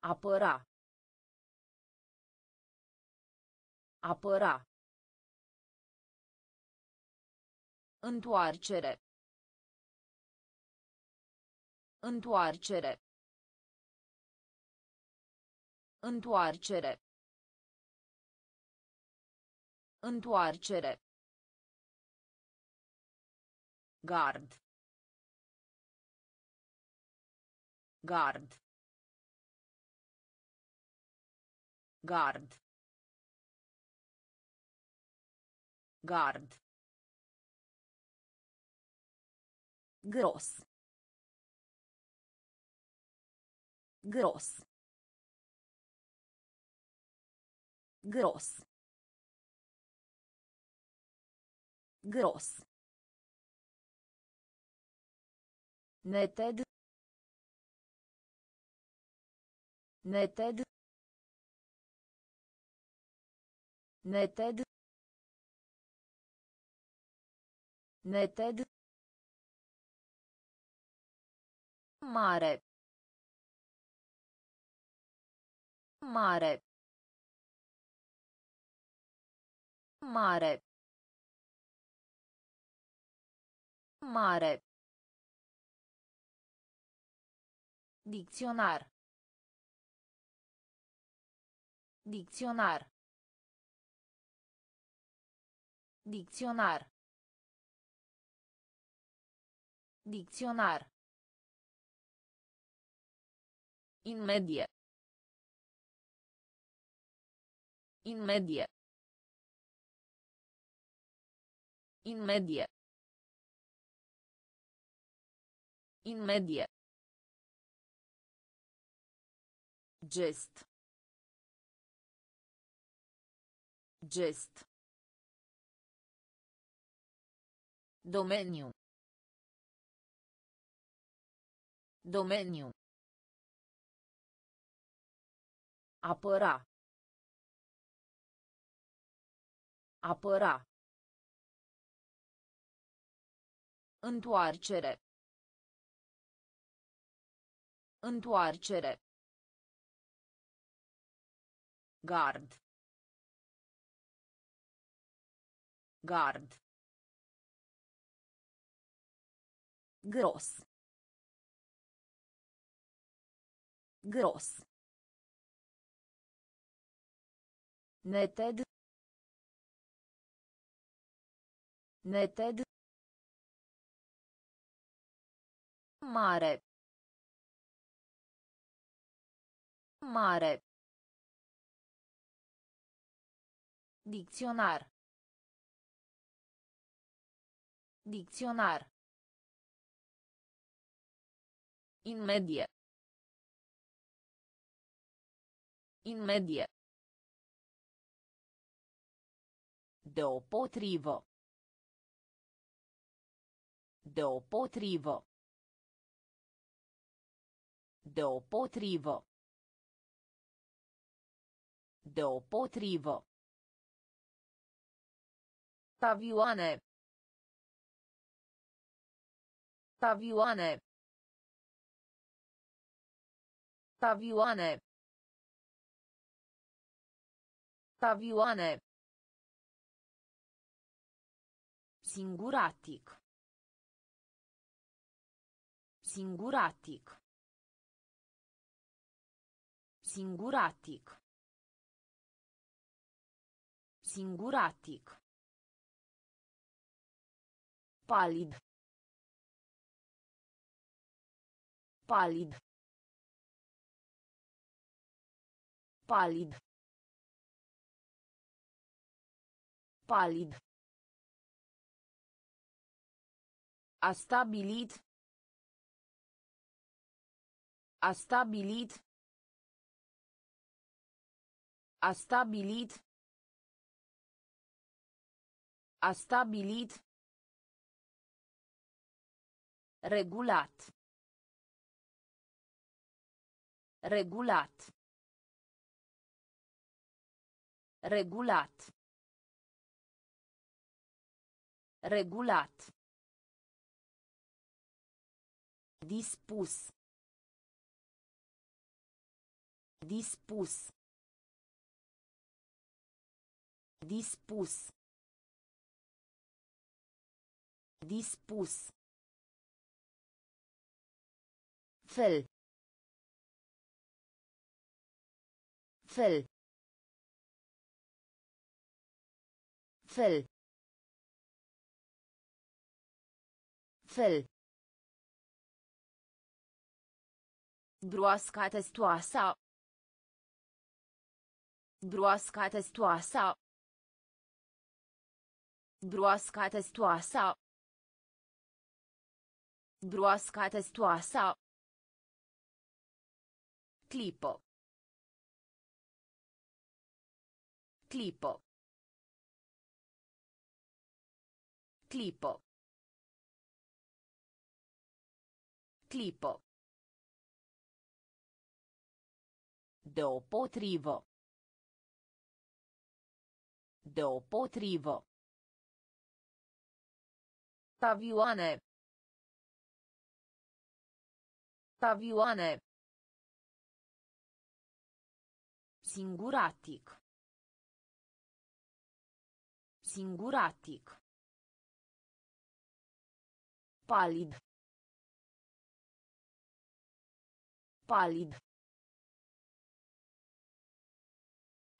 Apăra. Apăra. Întoarcere. Întoarcere. Întoarcere. Întoarcere. Gard. Gard. Gard. Gard. Gros. Gros. Gros. Gros. Neted. Neted. Neted. Neted. Mare. Mare. Mare. Mare. Dicționar. Dicționar. Dicționar. Dicționar. Imedie. Imedie. Imedie. Imedie. Gest. Gest. Domeniu. Domeniu. Apăra. Apăra. Întoarcere. Întoarcere. Gard. Gard. Gros. Gros. Neted. Neted. Mare. Mare. Dicționar. Dicționar. Imedie. Imedie. Deopotrivă. Deopotrivă. Deopotrivă. Deopotrivă. Avioane. Avioane. Avioane. Avioane. Singuratic. Singuratic. Singuratic. Singuratic. Palid. Palid. Palid. Palid. A stabilit. A stabilit. A stabilit. A stabilit. Regulat. Regulat. Regulat. Regulat. Dispus. Dispus. Dispus. Dispus. Fel. Fel. Fel. Fel. Broasca testoasa. Broasca testoasa. Broasca testoasa. Broasca testoasa. Clipo. Clipo. Clipo. Clipo. Deopotrivă. Deopotrivă. Avioane. Avioane. Singuratic. Singuratic. Palid. Palid.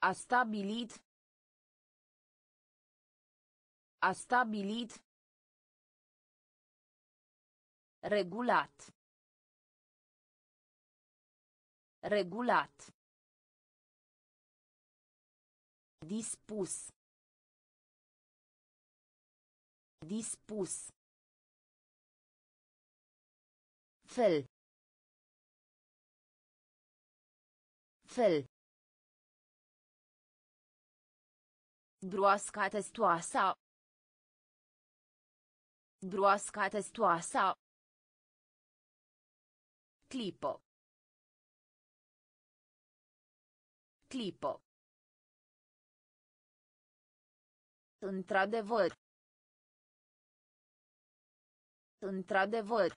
A stabilit. A stabilit. Regulat. Regulat. Dispus. Dispus. Fel. Fel. Broasca testoasa. Broasca testoasa. Clipo. Clipo. Într-adevăr. Într-adevăr.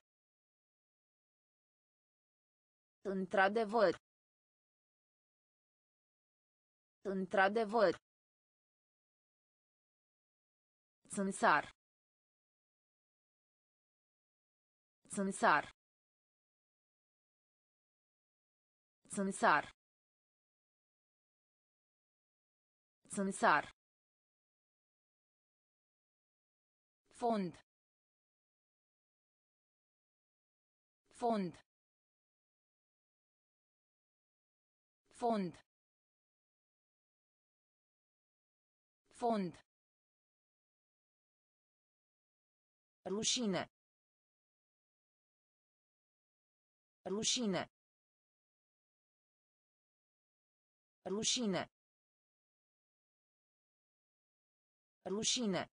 Într-adevăr. Într-adevăr. Țânțar. Țânțar. Țânțar. Țânțar. Fond. Fond. Fond. Fond. Rușine. Rușine. Rușine. Rușine.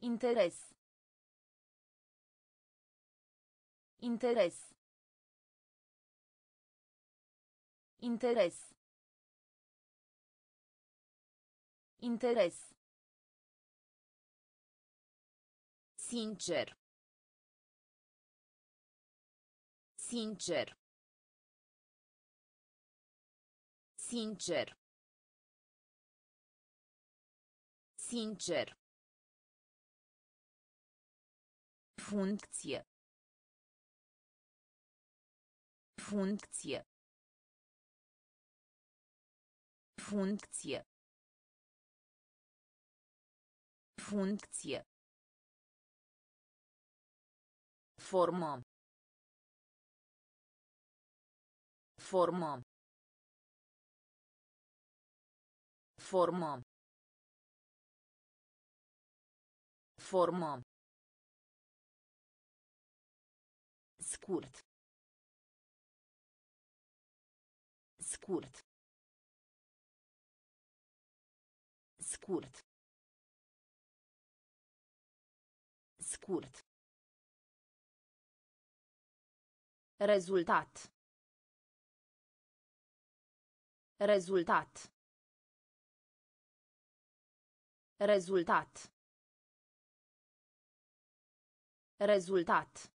Interes. Interes. Interes. Interes. Sincer. Sincer. Sincer. Sincer. Funcție. Funcție. Funcție. Funcție. Formă. Formă. Formă. Formă. Scurt. Scurt. Scurt. Scurt. Rezultat. Rezultat. Rezultat. Rezultat.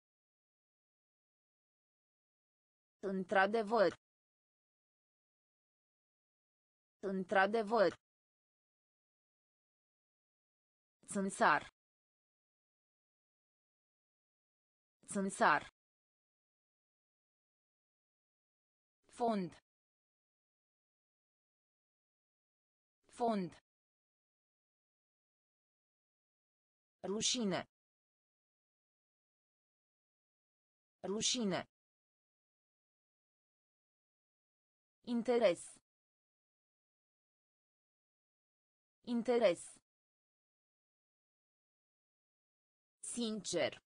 Într-adevăr. Într-adevăr. Țânțar. Țânțar. Fond. Fond. Rușine. Rușine. Interes. Interes. Sincer.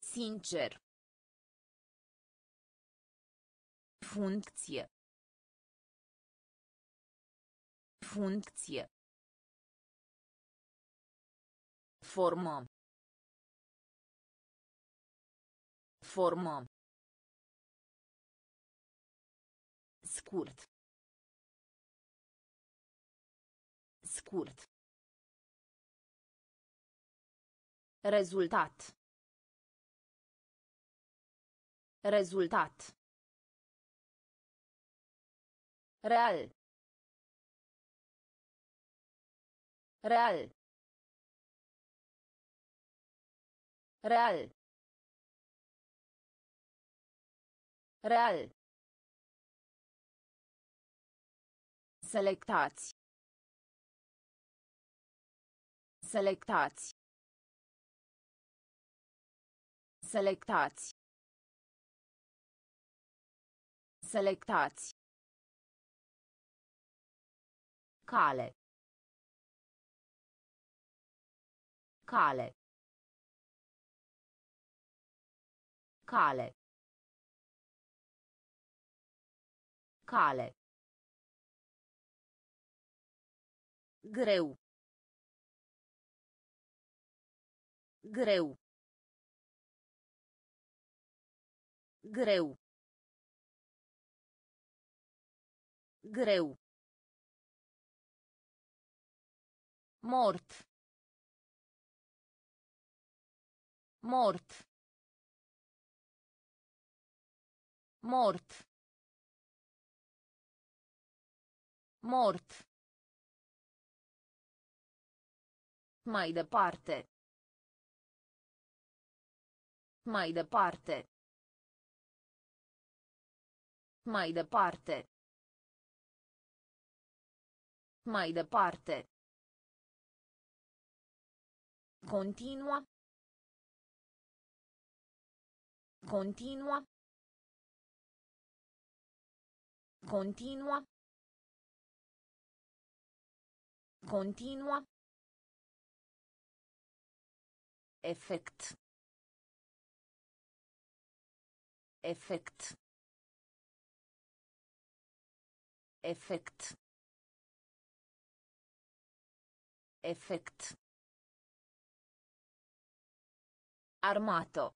Sincer. Funcție. Funcție. Formă. Formă. Scurt. Scurt. Rezultat. Rezultat. Real. Real. Real. Real. Selectați. Selectați. Selectați. Selectați. Cale. Cale. Cale. Cale. Greu. Greu. Greu. Greu. Mort. Mort. Mort. Mort. Mai departe. Mai departe. Mai departe. Mai departe. Continua. Continua. Continua. Continua. Efect. Efect. Efect. Efect. Armato.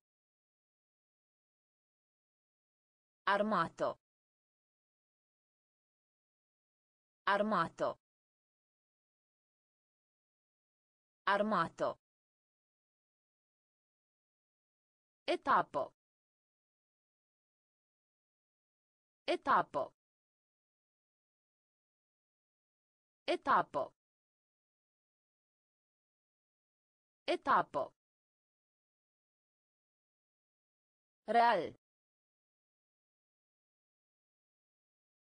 Armato. Armato. Armato. etapo etapo etapo Etappo. Real.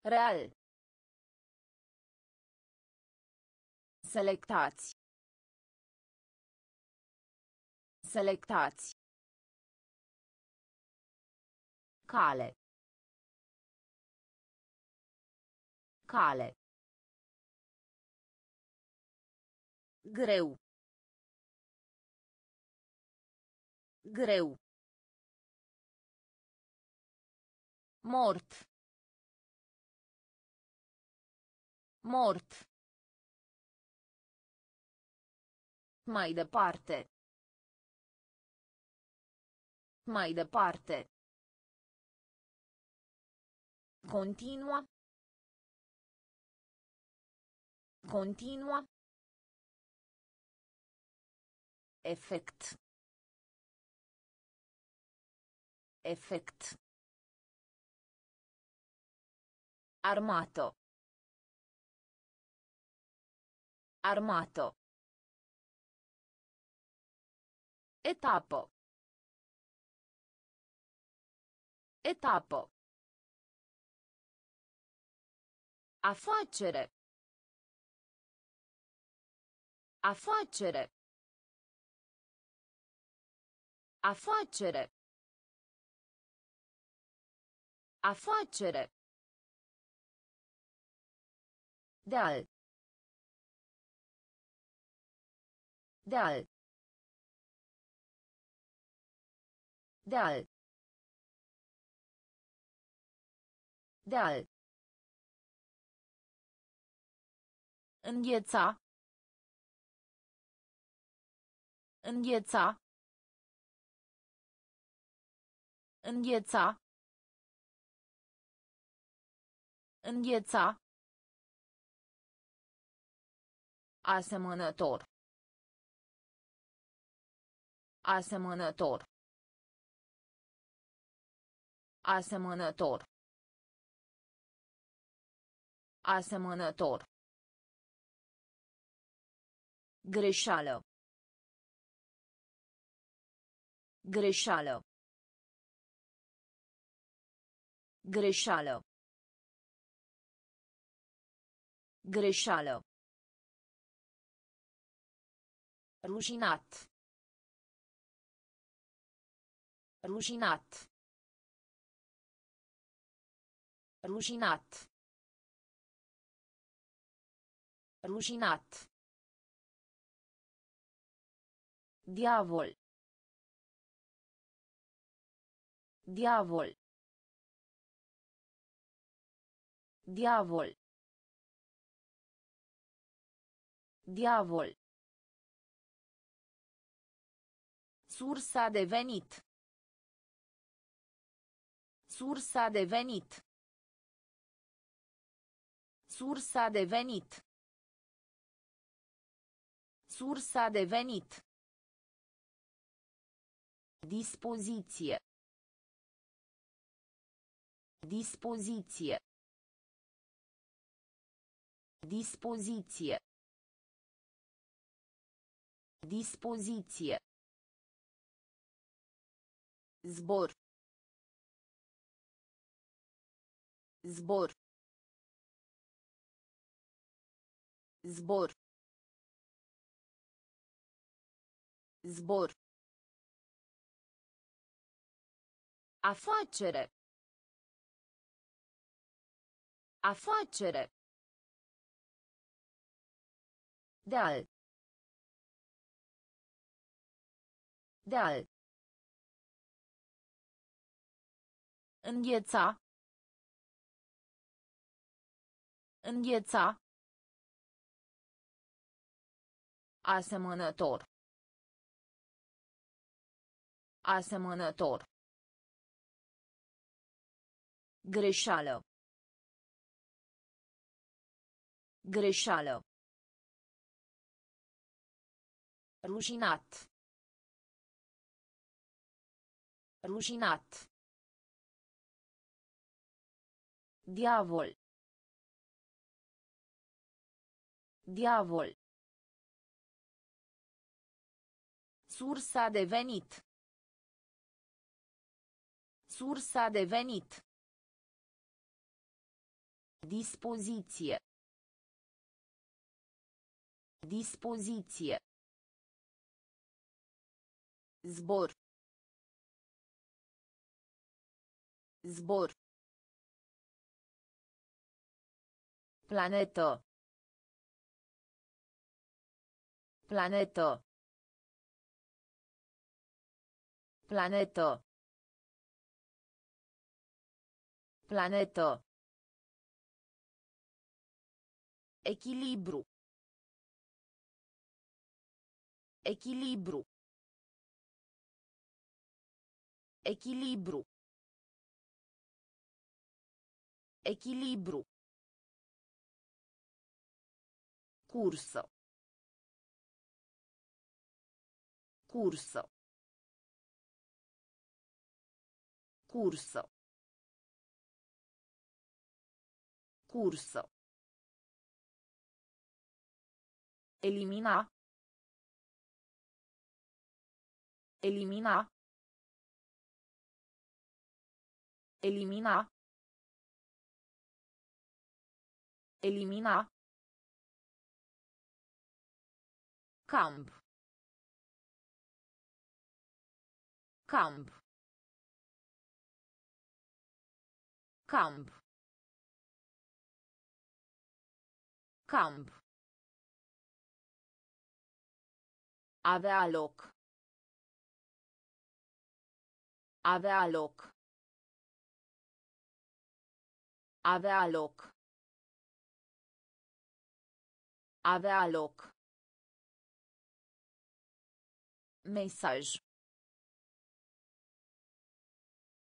Real. Selectați. Selectați. Cale. Cale. Greu. Greu. Mort. Mort. Mai departe. Mai departe. Continua. Continua. Efect. Efect. Armato. Armato. Etapo. Etapo. Affacere. Affacere. Affacere. Affacere. Deal. Deal. Deal. Deal. Îngheța. Îngheța. Îngheța. Îngheța. Asemănător. Asemănător. Asemănător. Asemănător. Greșeală. Greșeală. Greșeală. Greșeală. Rușinat. Rușinat. Rușinat. Rușinat. Diavol. Diavol. Diavol. Diavol. Sursa de venit. Sursa de venit. Sursa de venit. Sursa de venit. Dispoziție. Dispoziție. Dispoziție. Dispoziție. Zbor. Zbor. Zbor. Zbor. Afacere. Afacere. Deal. Deal. Îngheța. Îngheța. Asemănător. Asemănător. Greșeală. Greșeală. Rușinat. Rușinat. Diavol. Diavol. Sursa de venit. Sursa de venit. Dispoziție. Dispoziție. Zbor. Zbor. Planetă. Planetă. Planetă. Planetă. Echilibru. Echilibru. Echilibru. Echilibru. Curso. Curso. Curso. Curso. Elimina. Elimina. Elimina. Elimina. Camp. Camp. Camp. Camp. Avea loc. Avea loc. Avea loc. Avea loc. Mesaj.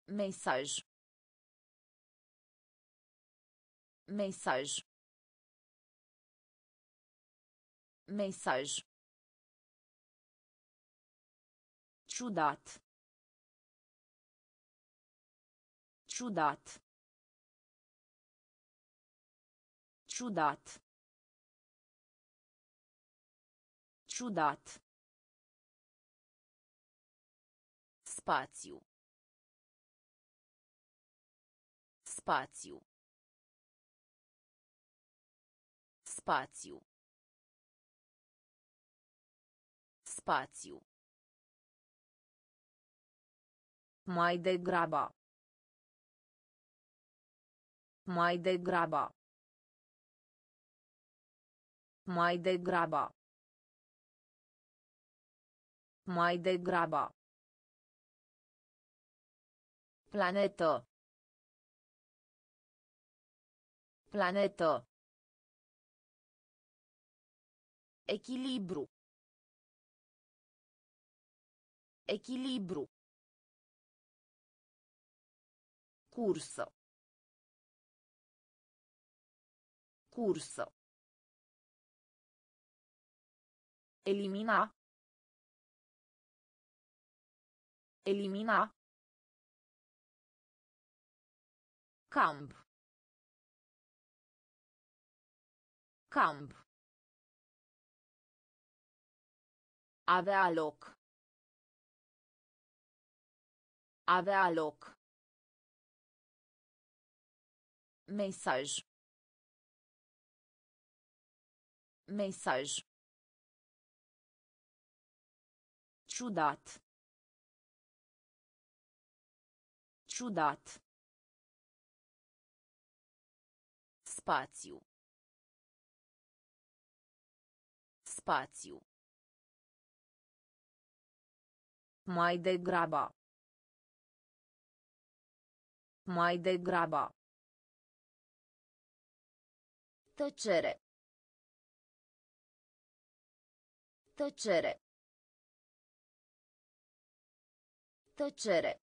Mesaj. Mesaj. Mesaj. Ciudat. Ciudat. Ciudat. Ciudat. Spațiu. Spațiu. Spațiu. Spațiu. Mai degrabă. Mai degrabă. Mai degrabă. Mai degrabă. Planetă. Planetă. Echilibru. Echilibru. Curso. Curso. Elimina. Elimina. Camp. Camp. Avea loc. Avea loc. Mesaj. Mesaj. Ciudat. Ciudat. Spațiu. Spațiu. Mai degrabă. Mai degrabă. Tăcere. Tăcere. Tăcere.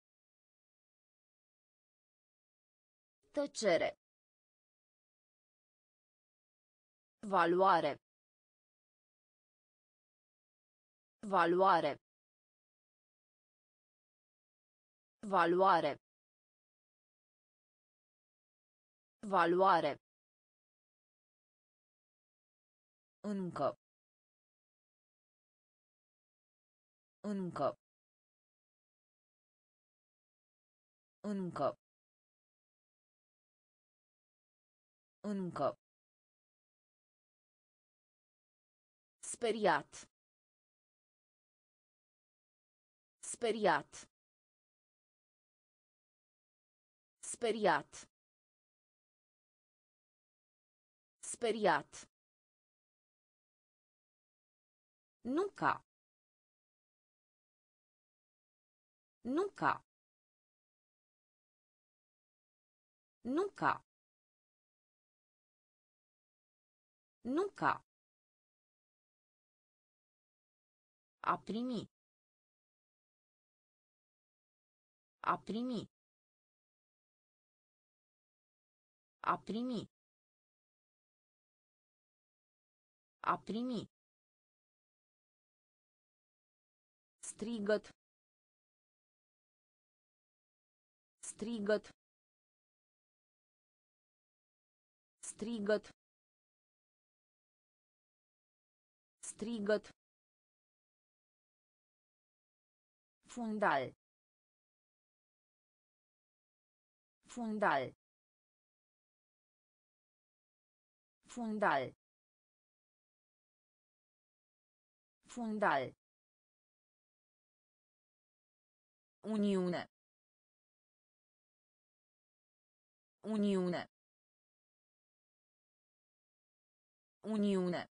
Tăcere. Valoare. Valoare. Valoare. Valoare. Încă. Încă. Încă. Încă. Speriat. Speriat. Speriat. Speriat. Nunca. Nunca. Nunca. Nunca. A primi. A primi. A primi. A primi. Strigăt. Strigăt. Strigăt. Strigăt. Fundal. Fundal. Fundal. Fundal. Uniune. Uniune. Uniune.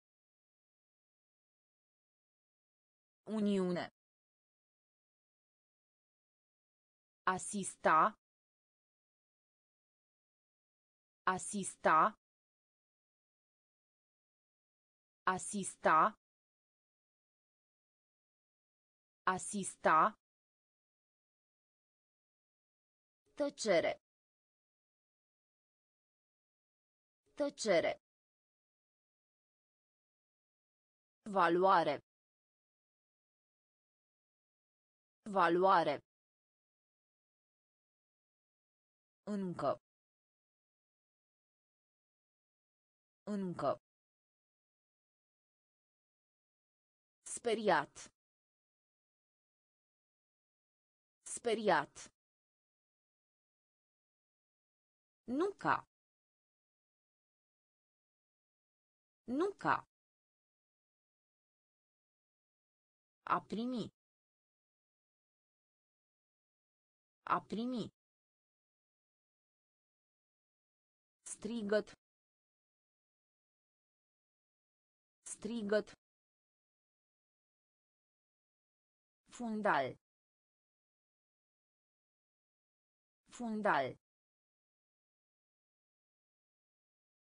Uniune. Asista. Asista. Asista. Asista. Tăcere. Tăcere. Valoare. Valoare. Încă. Încă. Speriat. Speriat. Nunca. Nunca. A primi. A primi. Strigăt. Strigăt. Fundal. Fundal.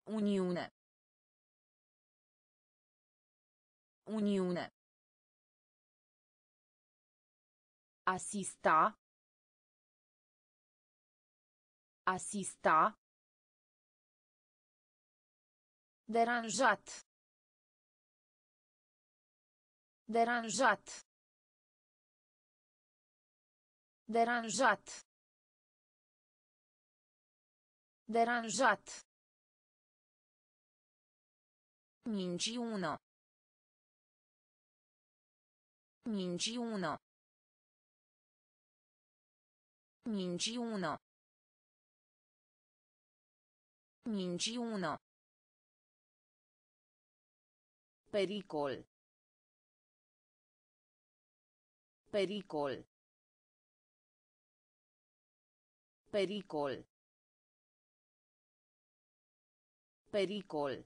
Uniune. Uniune. Asista. Asista. Deranjat. Deranjat. Deranjat. Deranjat. Minciună. Minciună. Minciună. Minciună. Pericol. Pericol. Pericol. Pericol.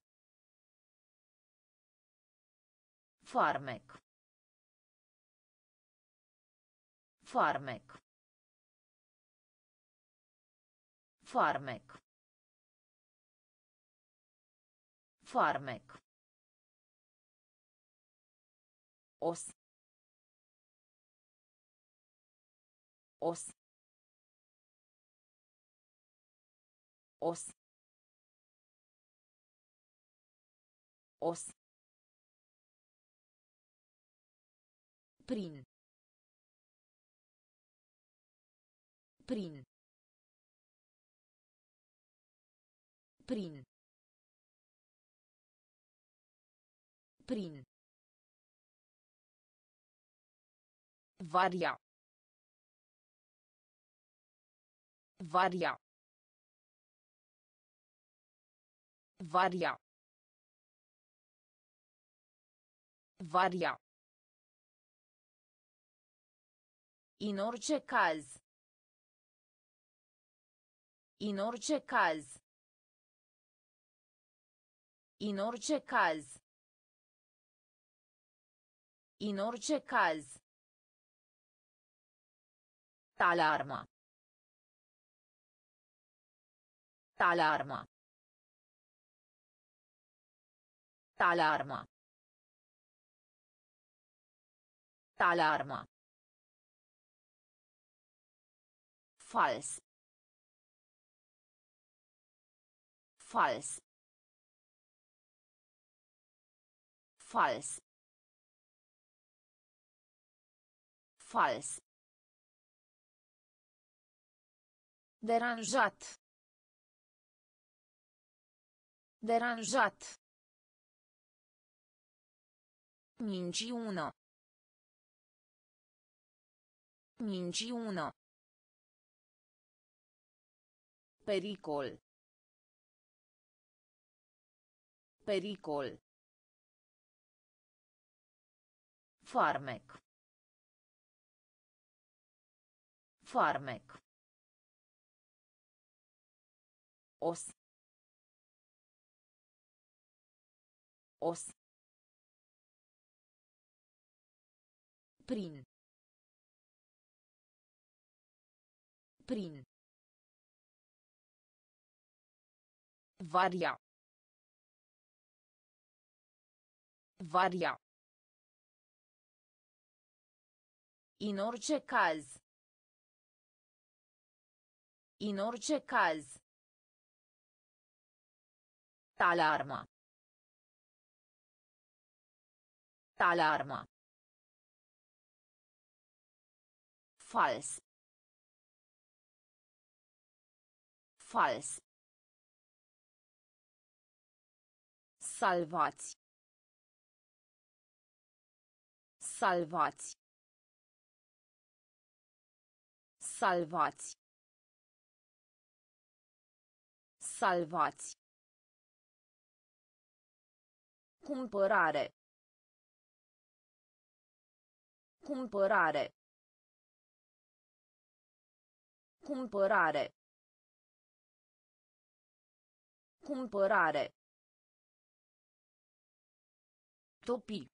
Farmec. Farmec. Farmec. Farmec. Os. Os. Os. Os. Prin. Prin. Prin. Prin. Varia. Varia. Varia. Varia. In orice caz. In orice caz. In orice caz. In orice caz. Alarma. Alarma. Alarma. Alarma. Fals. Fals. Fals. Fals. Deranjat. Deranjat. Minciună. Minciună. Pericol. Pericol. Farmec. Farmec. Os. Os. Prin. Prin. Varia. Varia. In orice caz. In orice caz. Alarma. Alarma. Fals. Fals. Salvați. Salvați. Salvați. Salvați. Cumpărare. Cumpărare. Cumpărare. Cumpărare. Topi.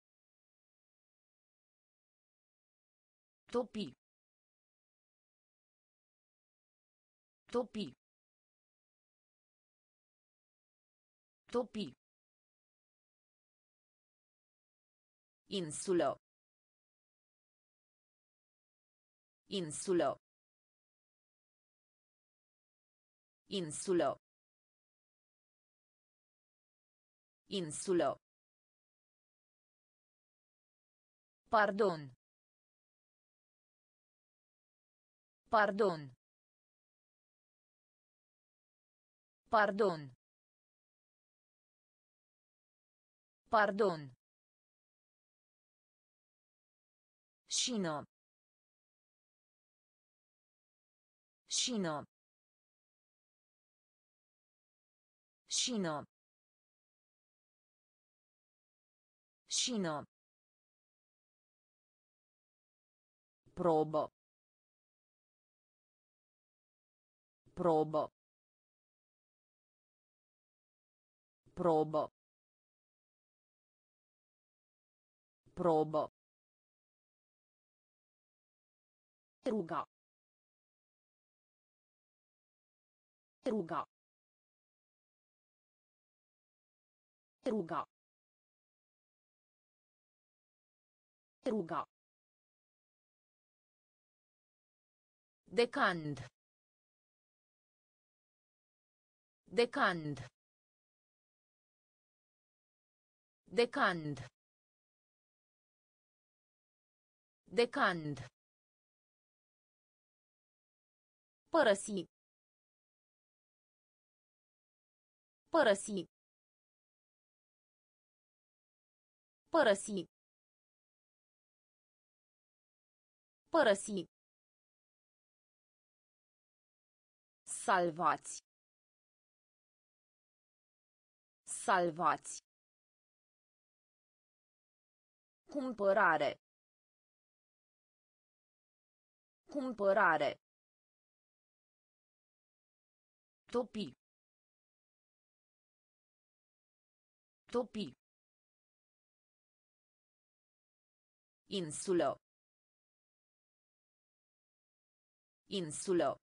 Topi. Topi. Topi. Insulo. Insulo. Insulo. Insulo. Pardon. Pardon. Pardon. Pardon. Șină. Șină. Șină. Șină. Probă. Probă. Probă. Probă. Ruga. Ruga. Ruga. Ruga. Decand. Decand. Decand. Decand. Părăsi. Părăsi. Părăsi. Părăsi. Salvați. Salvați. Cumpărare. Cumpărare. Topi. Topi. Insulă. Insulă.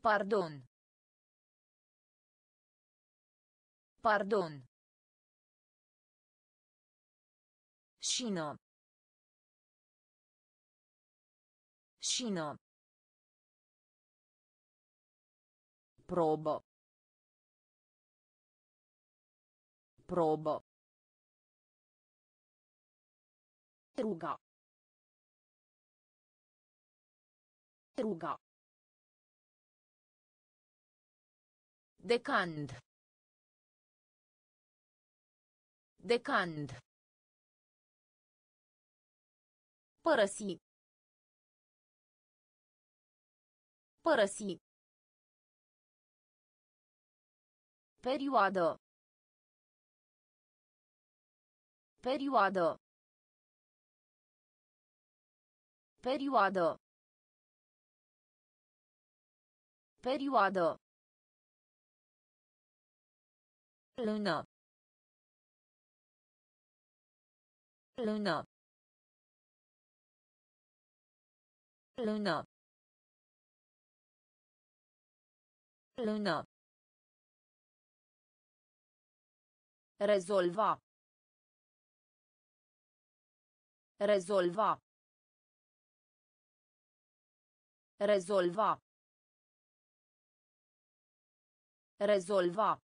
Pardon. Pardon. Șină. Șină. Probă. Probă. Ruga. Ruga. Decand. Decand. Părăsi. Părăsi. Perioadă. Perioadă. Perioadă. Perioadă. Lună. Lună. Lună. Lună. Rezolva. Rezolva. Rezolva. Rezolva.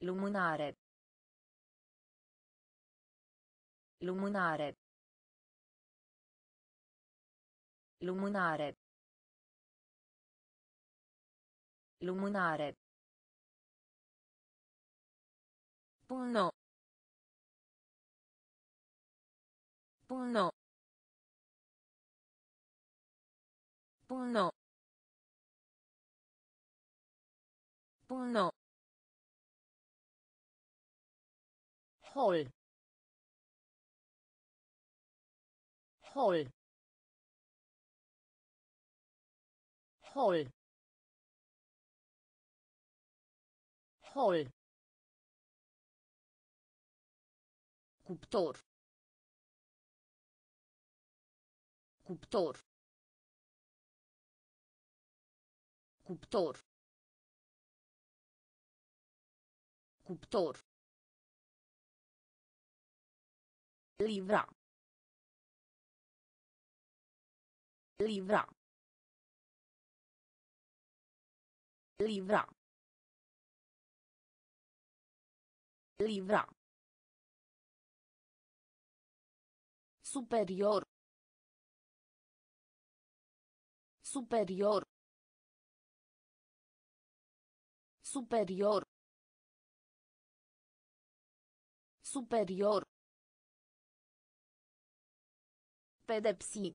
Lumânare. Lumânare. Lumânare. Lumânare. Pulno. Pulno. Pulno. Pulno. Hol. Hol. Hol. Hol. Cuptor. Cuptor. Cuptor. Cuptor. Livra. Livra. Livra. Livra. Superior. Superior. Superior. Superior. Pedepsi.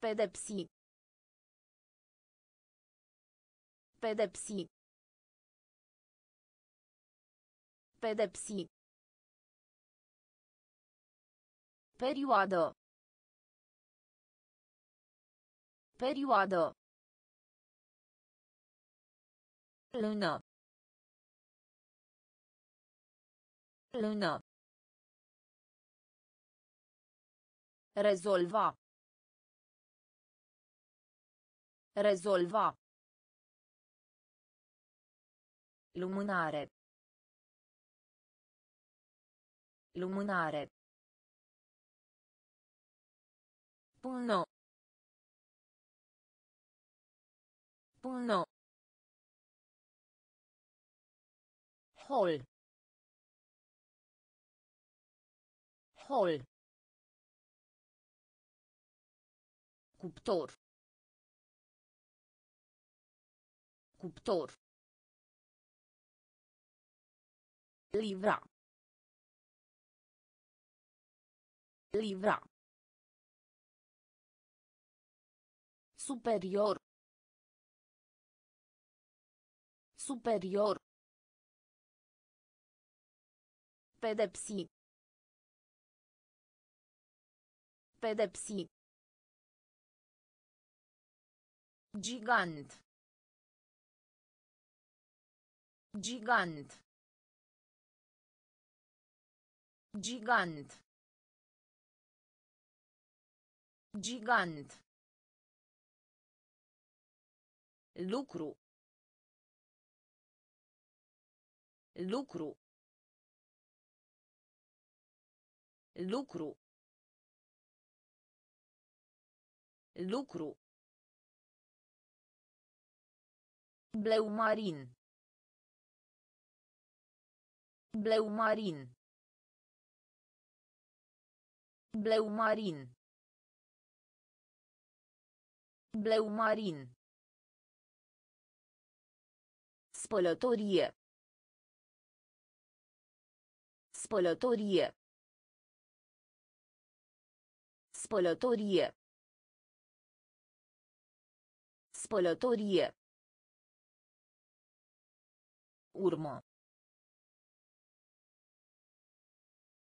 Pedepsi. Pedepsi. Pedepsi. Perioadă. Perioadă. Lună. Lună. Rezolva. Rezolva. Lumânare. Lumânare. Puno. Puno. Hol. Hol. Cuptor. Cuptor. Livra. Livra. Superior. Superior. Pedepsi. Pedepsi. Gigant. Gigant. Gigant. Gigant. Lucru. Lucru. Lucru. Lucru. Bleu marin. Bleu marin. Bleu marin. Bleu marin. Spălătorie. Spălătorie. Spălătorie. Spălătorie. Urmă.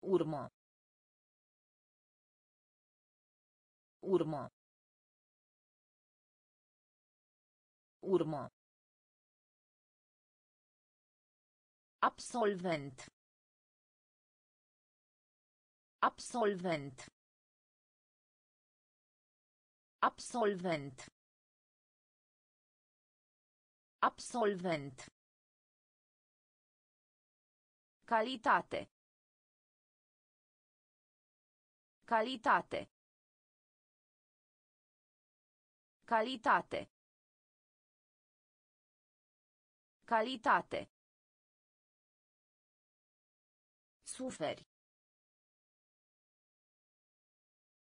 Urmă. Urmă. Urmă. Absolvent. Absolvent. Absolvent. Absolvent. Calitate. Calitate. Calitate. Calitate. Suferi.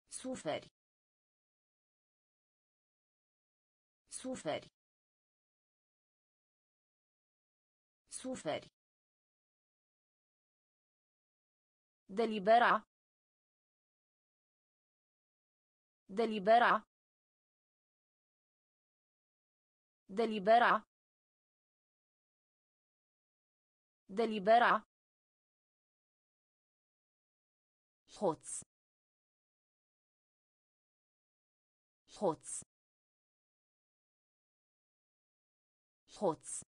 Suferi. Suferi. Suferi. Delibera. Delibera. Delibera. Delibera. Hoț. Hoț. Hoț.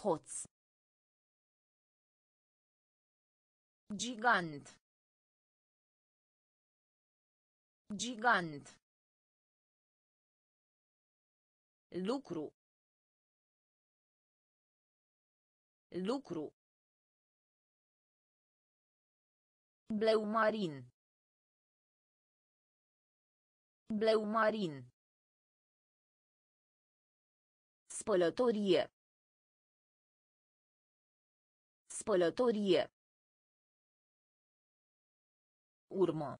Hoț. Gigant. Gigant. Lucru. Lucru. Bleu marin. Bleu marin. Spălătorie. Spălătorie. Urmă.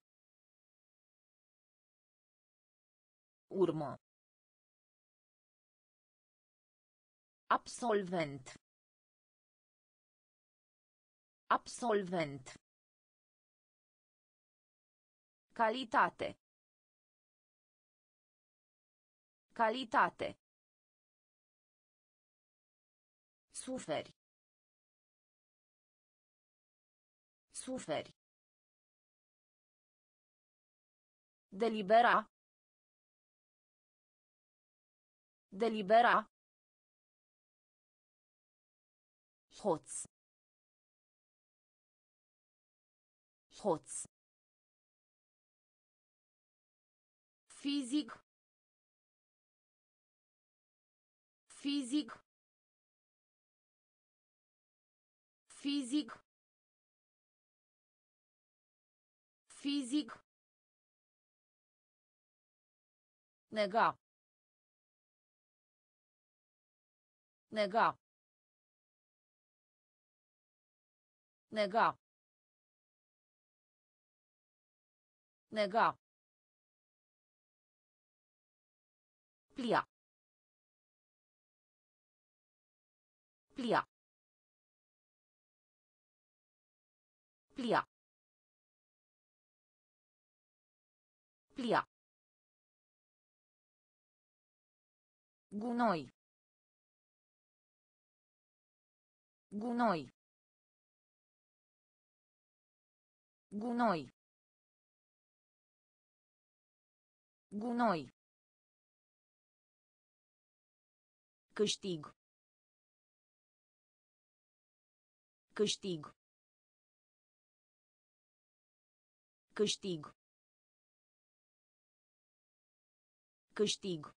Urmă. Absolvent. Absolvent. Calitate. Calitate. Suferi. Suferi. Delibera. Delibera. Hoț. Hoț. Fizic. Fizic. Fizic. Fizic. Nega. Nega. Nega. Nega. Plia. Plia. Plia. Plia. Gunoi. Gunoi. Gunoi. Gunoi. Câștig. Câștig. Câștig. Câștig.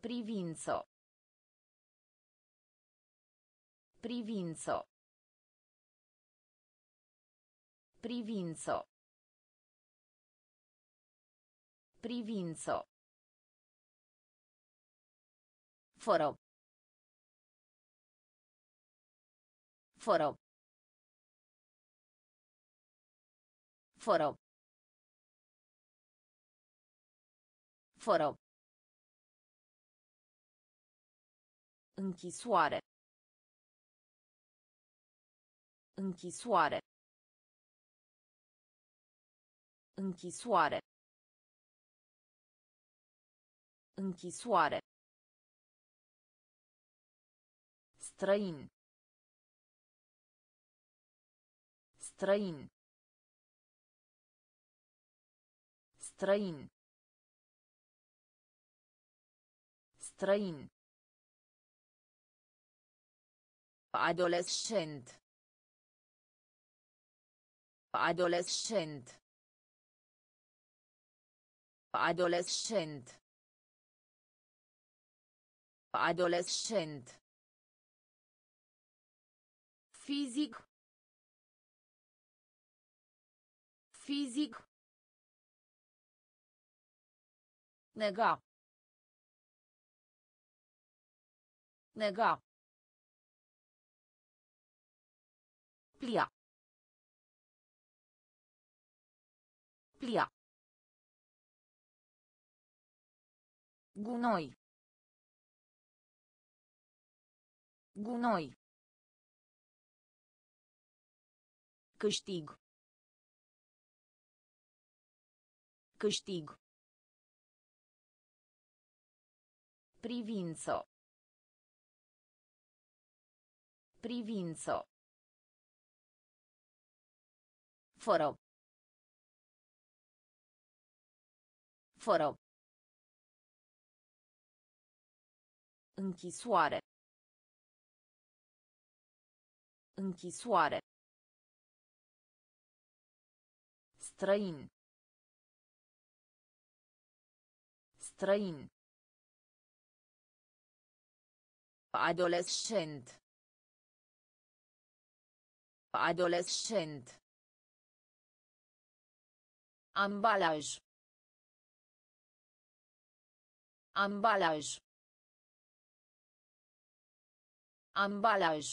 Privință. Privință. Privință. Privință. Fără. Fără. Fără. Fără. Închisoare. Închisoare. Închisoare. Închisoare. Străin. Străin. Străin. Străin. Adolescent. Adolescent. Adolescent. Adolescent. Fizic. Fizic. Nega. Nega. Plia. Plia. Gunoi. Gunoi. Câștig. Câștig. Privință. Privință. Fără. Fără. Închisoare. Închisoare. Străin. Străin. Adolescent. Adolescent. Ambalaj. Ambalaj. Ambalaj.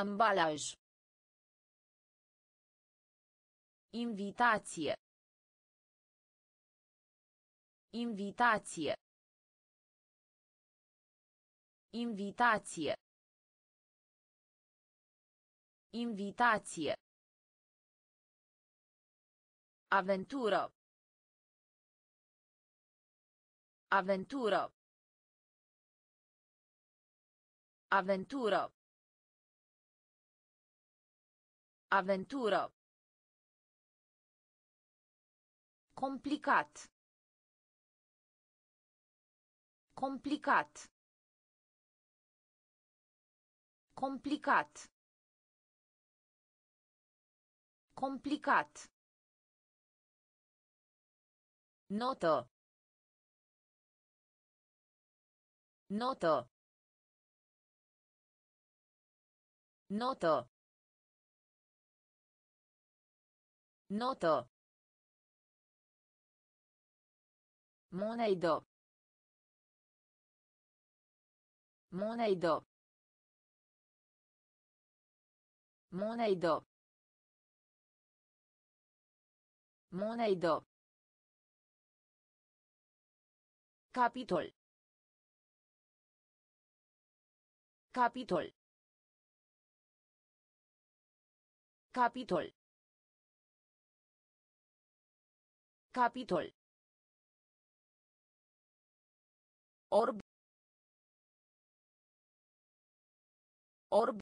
Ambalaj. Invitație. Invitație. Invitație. Invitație. Aventură. Aventură. Aventură. Aventură. Complicat. Complicat. Complicat. Complicat. Notă. Notă. Notă. Notă. Monedă. Monedă. Monedă. Monedă. Capitol. Capitol. Capitol. Capitol. Orb. Orb.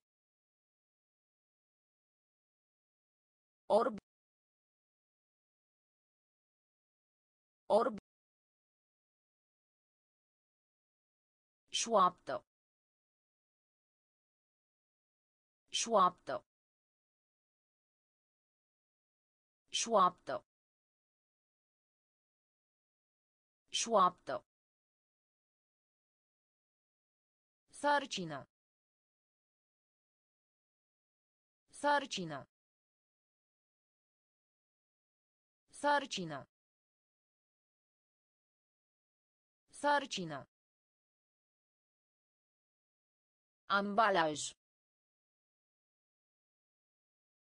Orb. Orb. Șoaptă. Șoaptă. Șoaptă. Șoaptă. Sarcină. Sarcină. Sarcină. Sarcină. Ambalaj.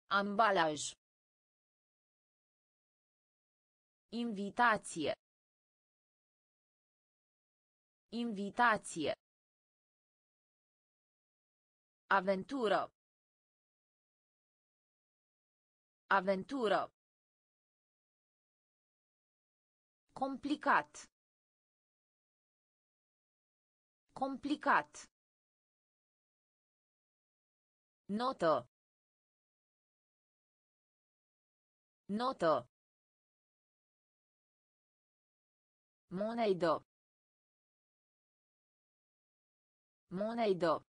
Ambalaj. Invitație. Invitație. Aventură. Aventură. Complicat. Complicat. Notă. Notă. Monedă. Monedă.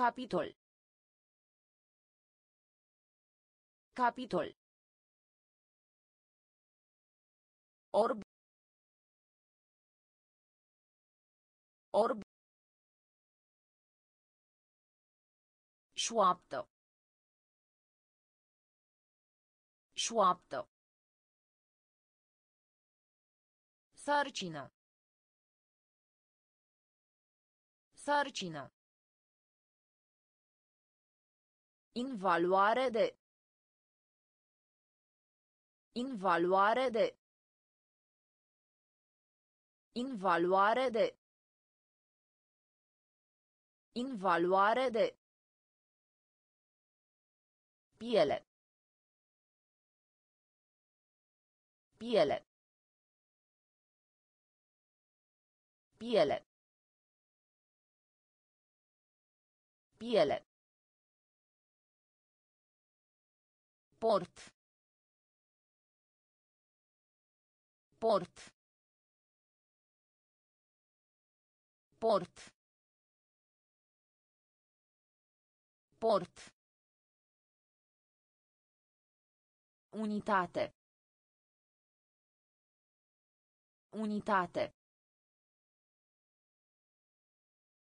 Capitol. Capitol. Orb. Orb. Șoaptă. Șoaptă. Sarcină. Sarcină. Invaluare de. Invaluare de. Invaluare de. Invaluare de. Piele. Piele. Piele. Piele. Port. Port. Port. Port. Unitate. Unitate.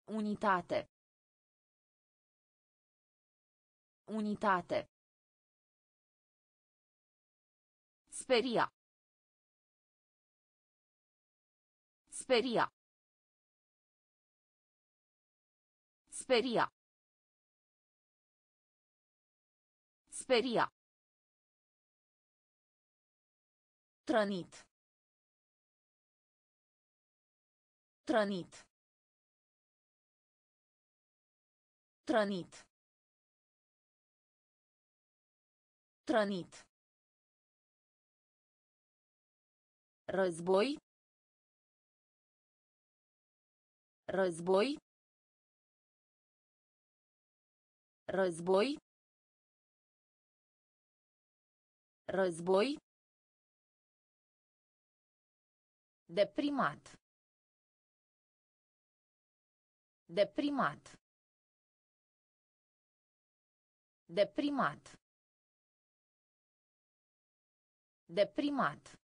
Unitate. Unitate. Speria. Speria. Speria. Speria. Trănit. Trănit. Trănit. Trănit. Război. Război. Război. Război. Deprimat. Deprimat. Deprimat. Deprimat.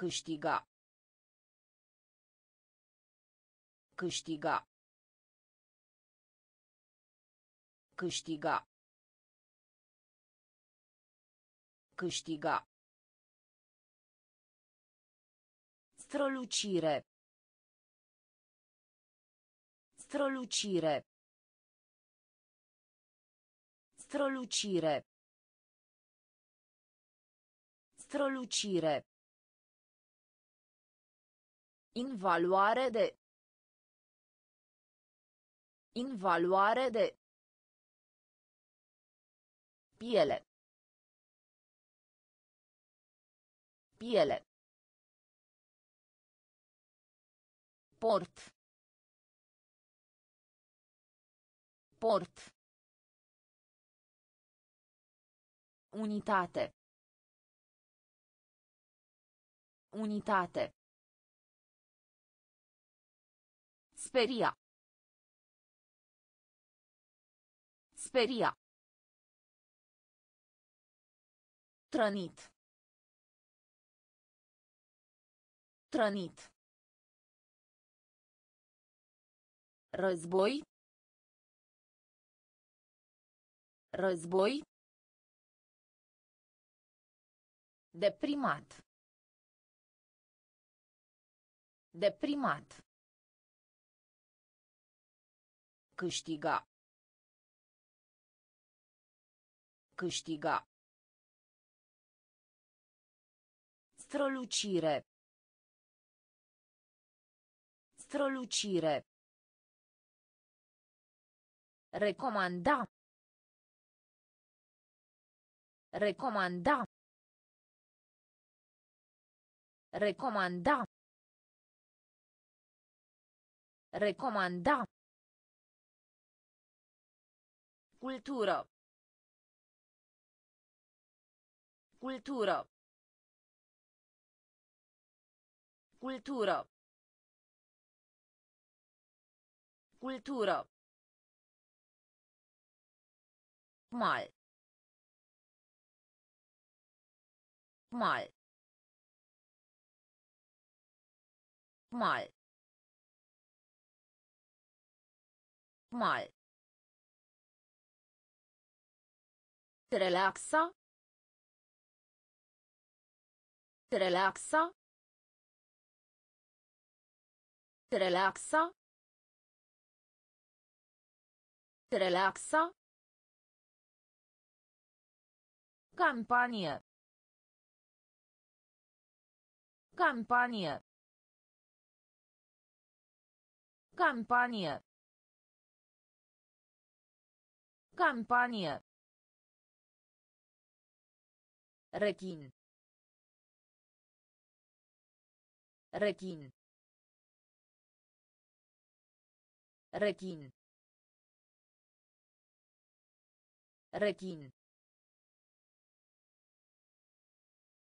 Câștiga. Câștiga. Câștiga. Câștiga. Strălucire. Strălucire. Strălucire. Strălucire. Invaluare de. Invaluare de. Piele. Piele. Port. Port. Unitate. Unitate. Speria. Speria. Trănit. Trănit. Război. Război. Deprimat. Deprimat. Câștiga. Câștiga. Strălucire. Strălucire. Recomanda. Recomanda. Recomanda. Recomanda. Cultură. Cultură. Cultură. Cultură. Mal. Mal. Mal. Mal. Relaxa. Relaxa. Relaxa. Relaxa. Campanie. Campanie. Campanie. Campanie. Rechin. Rechin. Rechin. Rechin.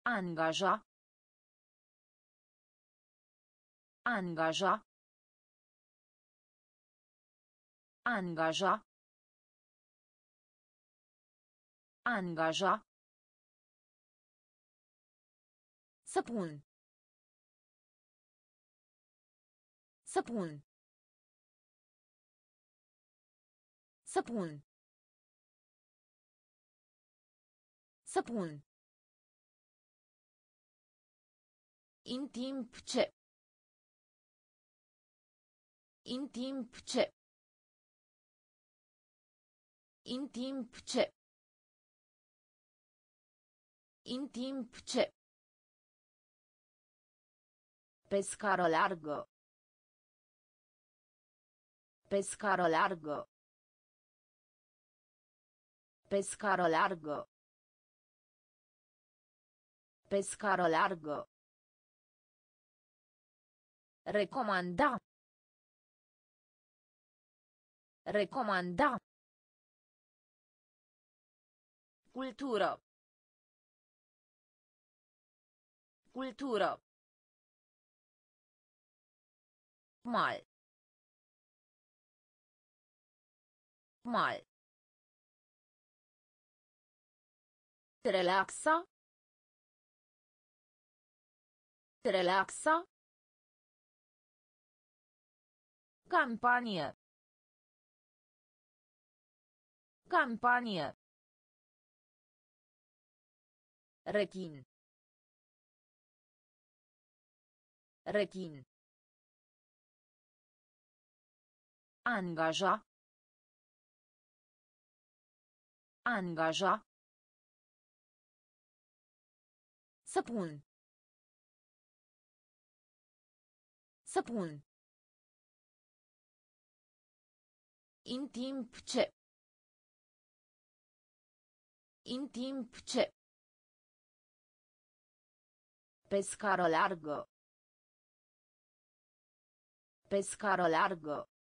Angaja. Angaja. Angaja. Angaja. Săpun. Săpun. Săpun. Săpun. În timp ce. În timp ce. În timp ce. În timp ce. Pe scară largă. Pe scară largă. Pe scară largă. Pe scară largă. Recomanda. Recomanda. Cultură. Cultură. Mal. Mal. Relaxa. Relaxa. Campanie. Campanie. Rechin. Rechin. Angaja. Angaja. Să pun. Să pun. În timp ce. În timp ce. Pe scară largă. Pe scară largă.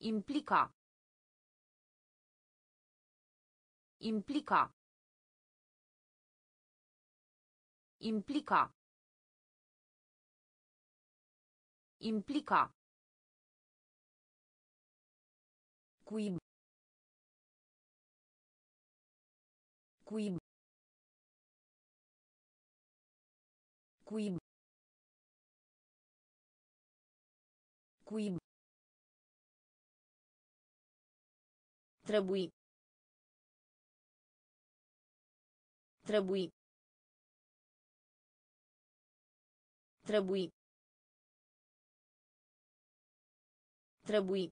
Implica. Implica. Implica. Implica. Cuib. Cuib. Cuib. Cuib. Trebui. Trebui. Trebui. Trebui.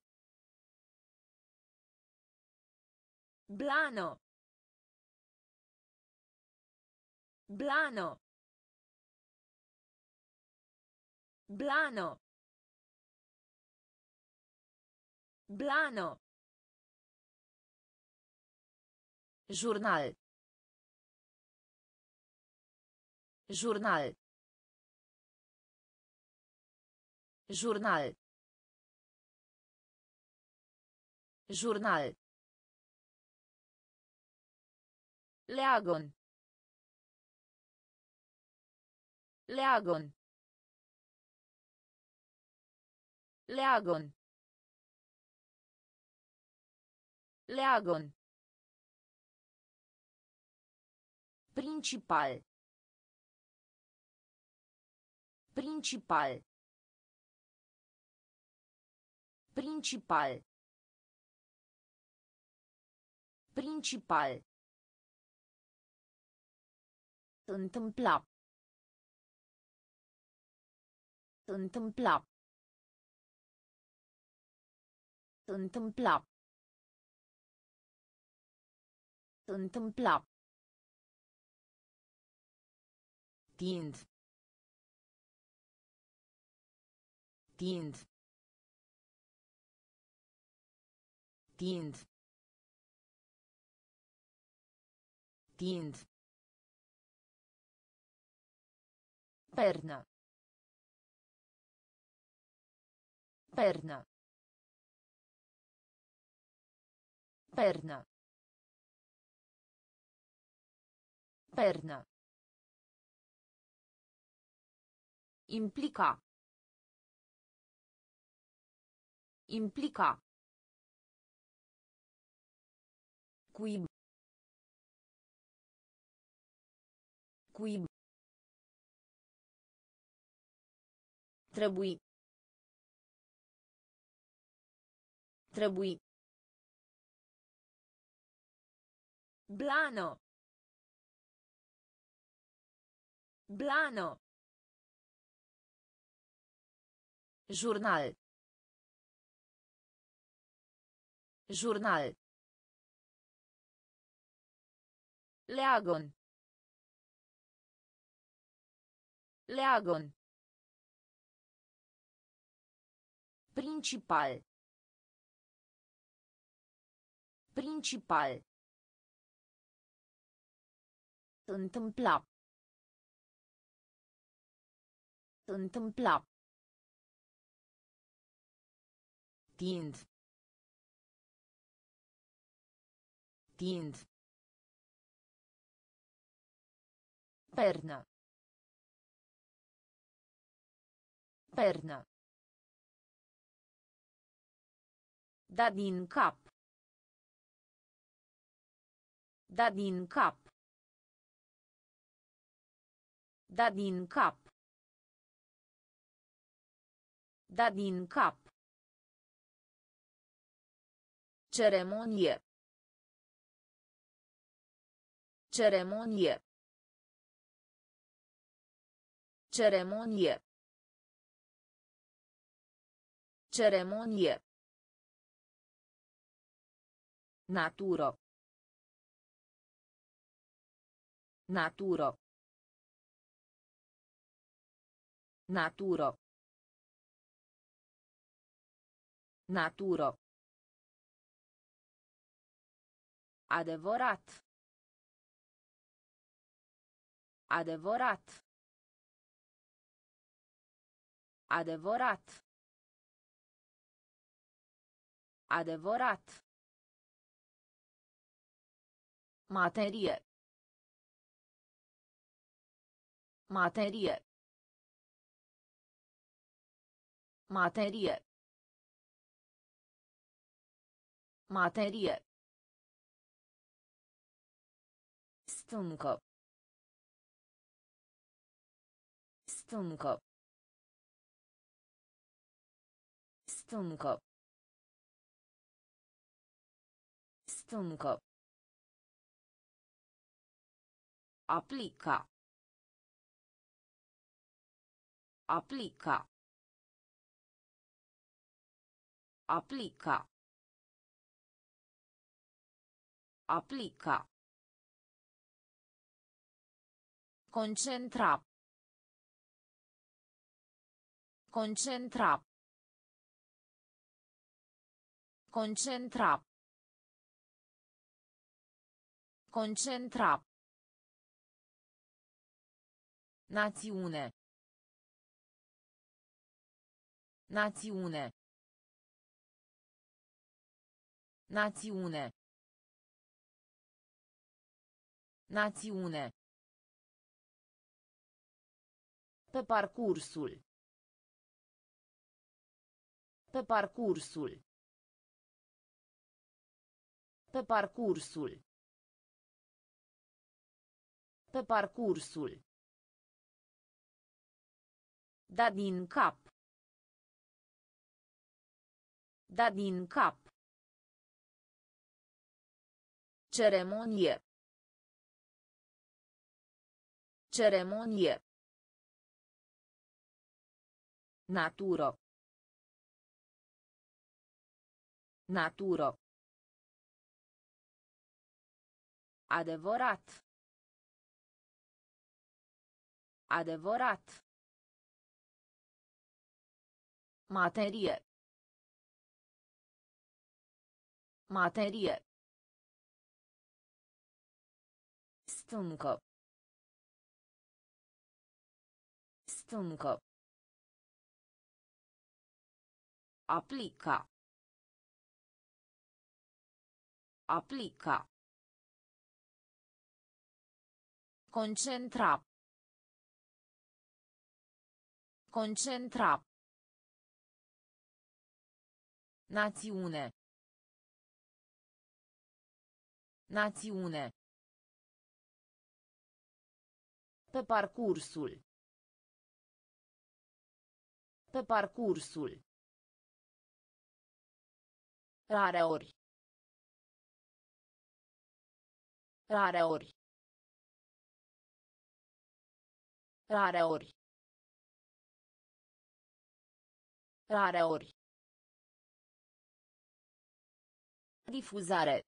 Blano. Blano. Blano. Blano. Jurnal. Jurnal. Jurnal. Jurnal. Leagon. Leagon. Leagon. Leagon. Principal. Principal. Principal. Principal. Întâmpla. Întâmpla. Întâmpla. Întâmpla. Tind. Tind. Tind. Tind. Perna. Perna. Perna. Perna. Implica. Implica. Cuib. Cuib. Trebui. Trebui. Blano. Blano. Jurnal. Jurnal. Leagon. Leagon. Principal. Principal. Întâmpla. Întâmpla. Tind. Tind. Perna. Perna. Da din cap. Da din cap. Da din cap. Da din cap. Ceremonie. Ceremonie. Ceremonie. Ceremonie. Naturo. Naturo. Naturo. Naturo. Adevărat. Adevărat. Adevărat. Adevărat. Materie. Materie. Materie. Materie. Stâncă. Stâncă. Stâncă. Stâncă. Aplica. Aplica. Aplica. Aplica. Concentra. Concentra. Concentra. Concentra. Națiune. Națiune. Națiune. Națiune. Pe parcursul. Pe parcursul. Pe parcursul. Pe parcursul. Da din cap. Da din cap. Ceremonie. Ceremonie. Naturo. Naturo. Adevărat. Adevărat. Materie. Materie. Stâncă. Stâncă. Aplica. Aplica. Concentra. Concentra. Națiune. Națiune. Pe parcursul. Pe parcursul. Rareori. Rareori. Rareori. Rareori. Difuzare.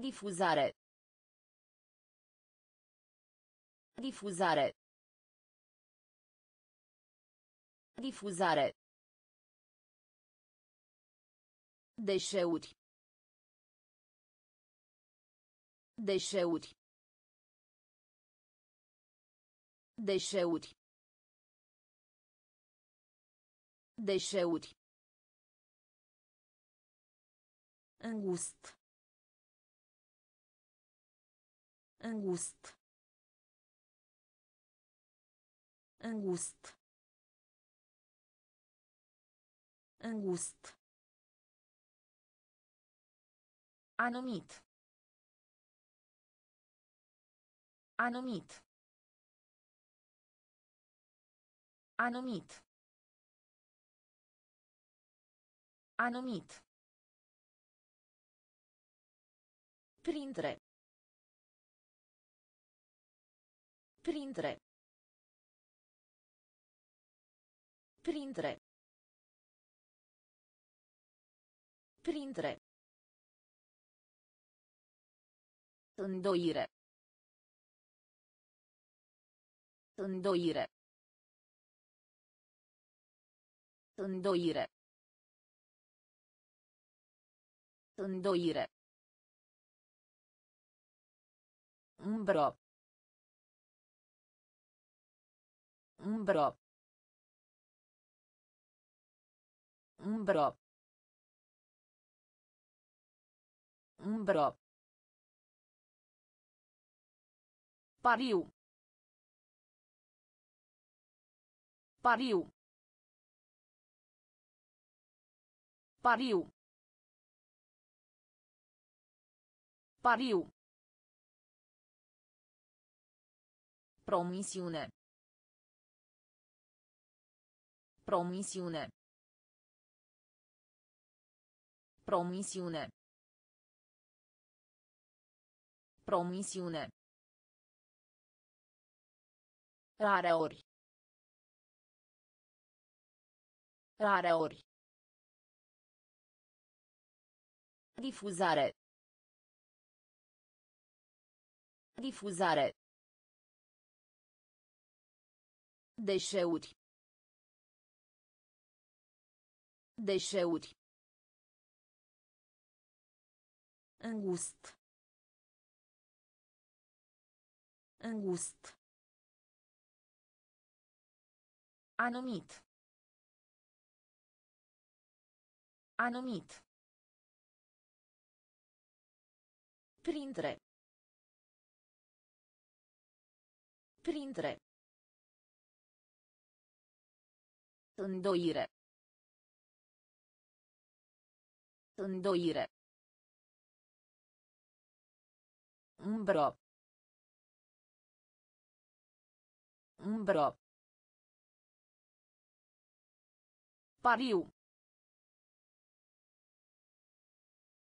Difuzare. Difuzare. Difuzare. Deșeuri. Deșeuri. Deșeuri. Deșeuri. Îngust. Îngust. Îngust. Îngust. Anumit. Anumit. Anumit. Anumit. Printre. Printre. Printre. Printre. Îndoire. Îndoire. Îndoire. Îndoire. Umbro. Umbro. Umbro. Umbro. Pariu. Pariu. Pariu. Pariu. Promisiune. Promisiune. Promisiune. Promisiune. Rareori. Rareori. Difuzare. Difuzare. Deșeuri. Deșeuri. Îngust. Îngust. Anumit. Anumit. Printre. Printre. Îndoire. Îndoire. Umbro. Umbro. Pariu.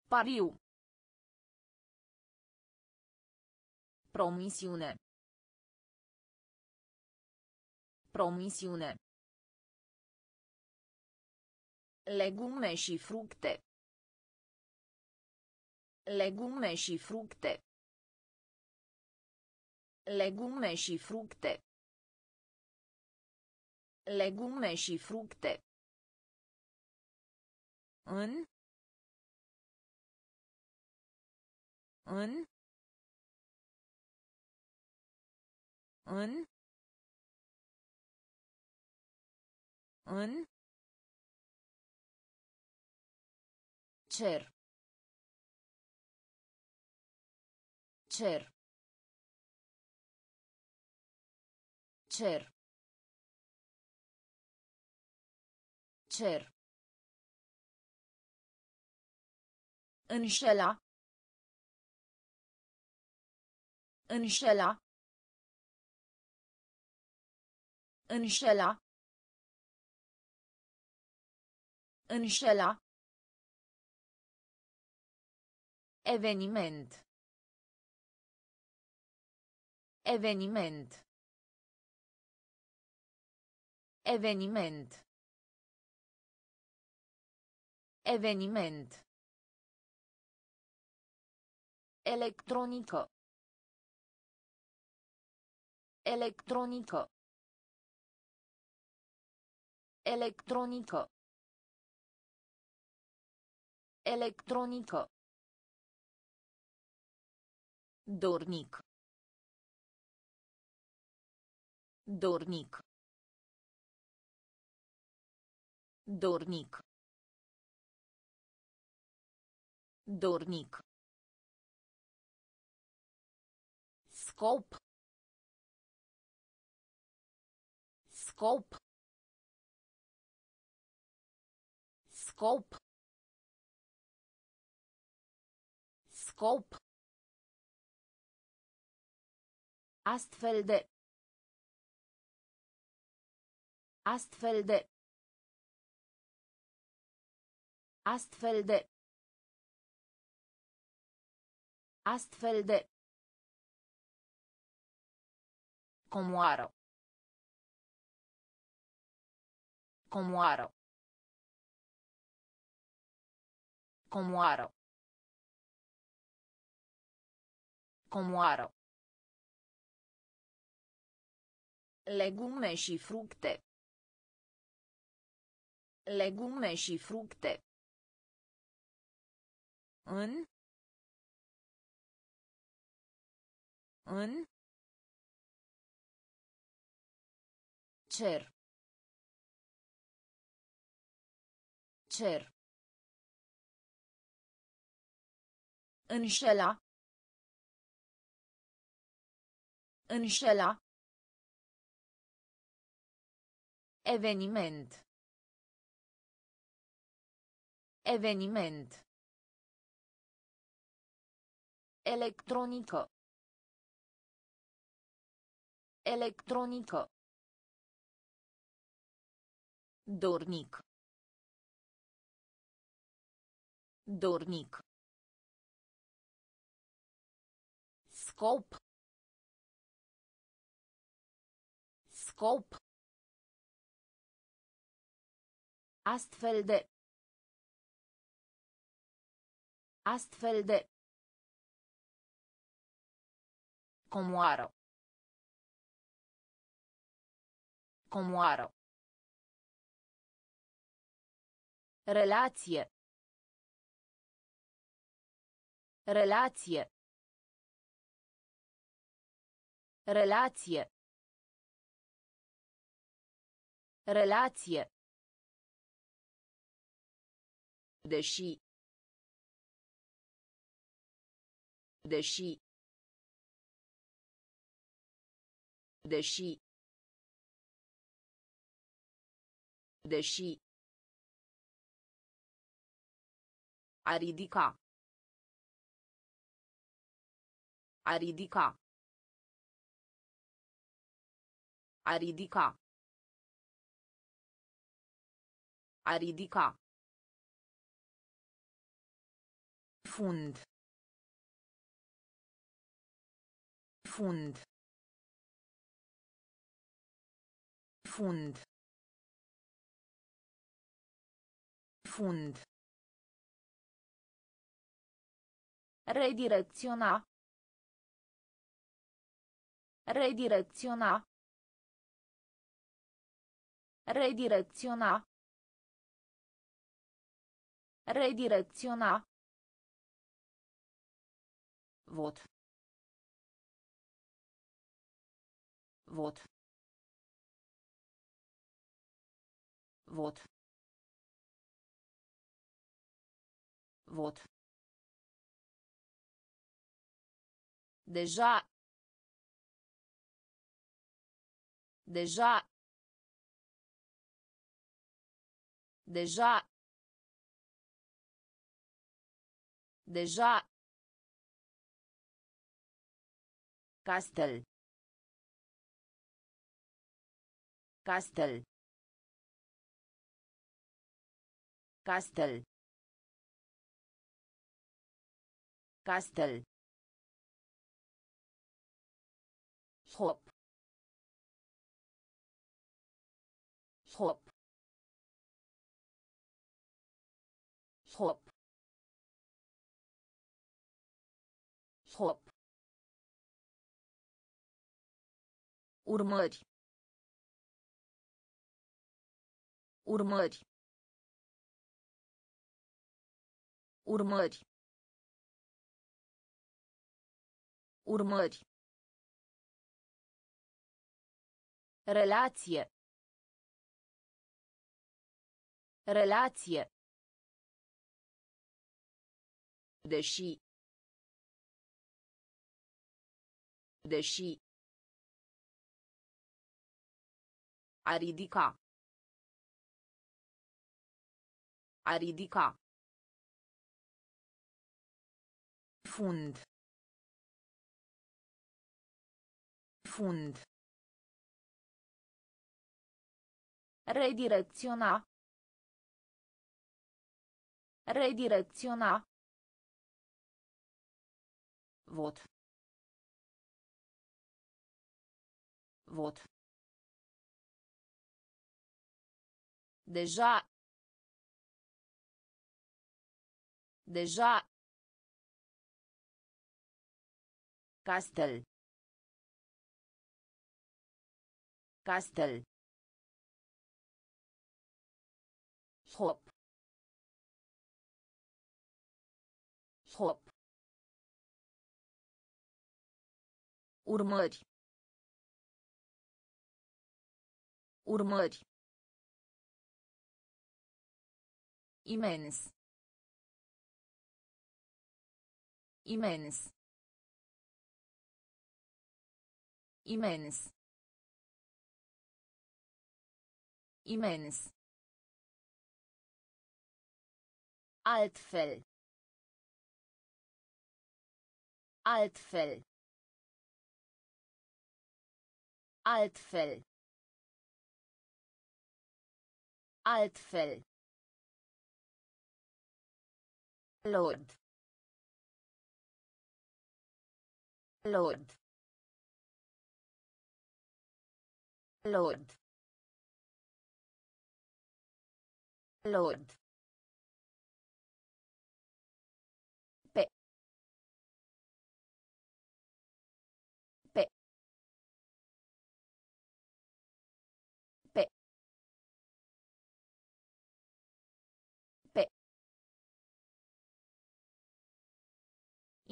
Pariu. Promisiune. Promisiune. Legume și fructe. Legume și fructe. Legume și fructe. Legume și fructe. În. În. În. În. Cer. Cer. Cer. Cer. Înșela. Înșela. Înșela. Înșela. Eveniment. Eveniment. Eveniment. Eveniment. Electronică. Electronică. Electronică. Electronică. Dornic. Dornic. Dornic. Dornic. Scop. Scop. Scop. Scop. Astfel de. Astfel de. Astfel de. Astfel de. Comoară. Comoară. Comoară. Comoară. Legume și fructe. Legume și fructe. În. În. Cer. Cer. Înșela. Înșela. Eveniment. Eveniment. Electronică. Electronică. Dornic. Dornic. Scop. Scop. Astfel de. Astfel de. Comoară. Comoară. Relație. Relație. Relație. Relație. Deși. Deși. Deși. Deși. A ridica. A ridica. A ridica. A ridica. Fund. Fund. Fund. Fund. Redirecționa. Redirecționa. Redirecționa. Redirecționa. Vot. Vot. Vot. Vot. Deja. Deja. Deja. Deja. Castel. Castel. Castel. Castel. Hop. Hop. Hop. Hop. Urmări. Urmări. Urmări. Urmări. Relație. Relație. Deși. Deși. A ridica. A ridica. Fund. Fund. Redirecționa. Redirecționa. Vot. Vot. Deja. Deja. Castel. Castel. Hop. Hop. Urmări. Urmări. Imens. Imens. Imens. Imens. Altfell. Altfell. Altfell. Altfell. Lord. Lord. Lord. Lord.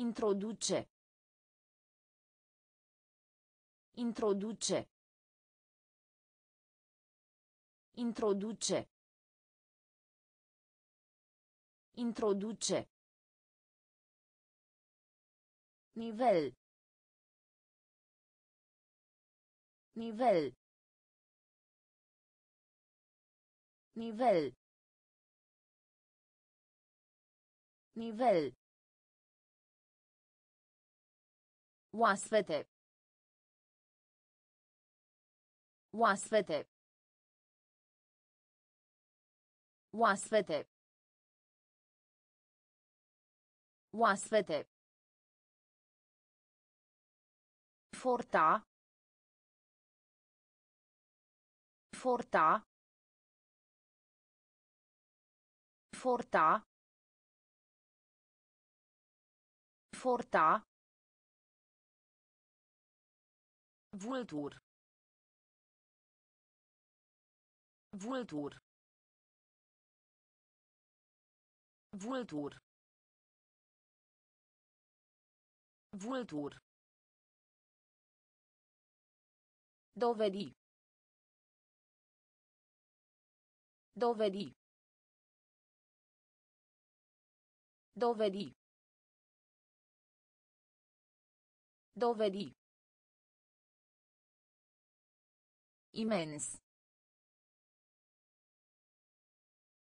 Introduce. Introduce. Introduce. Introduce. Nivel. Nivel. Nivel. Nivel. Oaspete. Oaspete. Oaspete. Oaspete. Forta. Forta. Forta. Forta. Vultur. Vultur. Vultur. Vultur. Dovedi. Dovedi. Dovedi. Dovedi. Imens.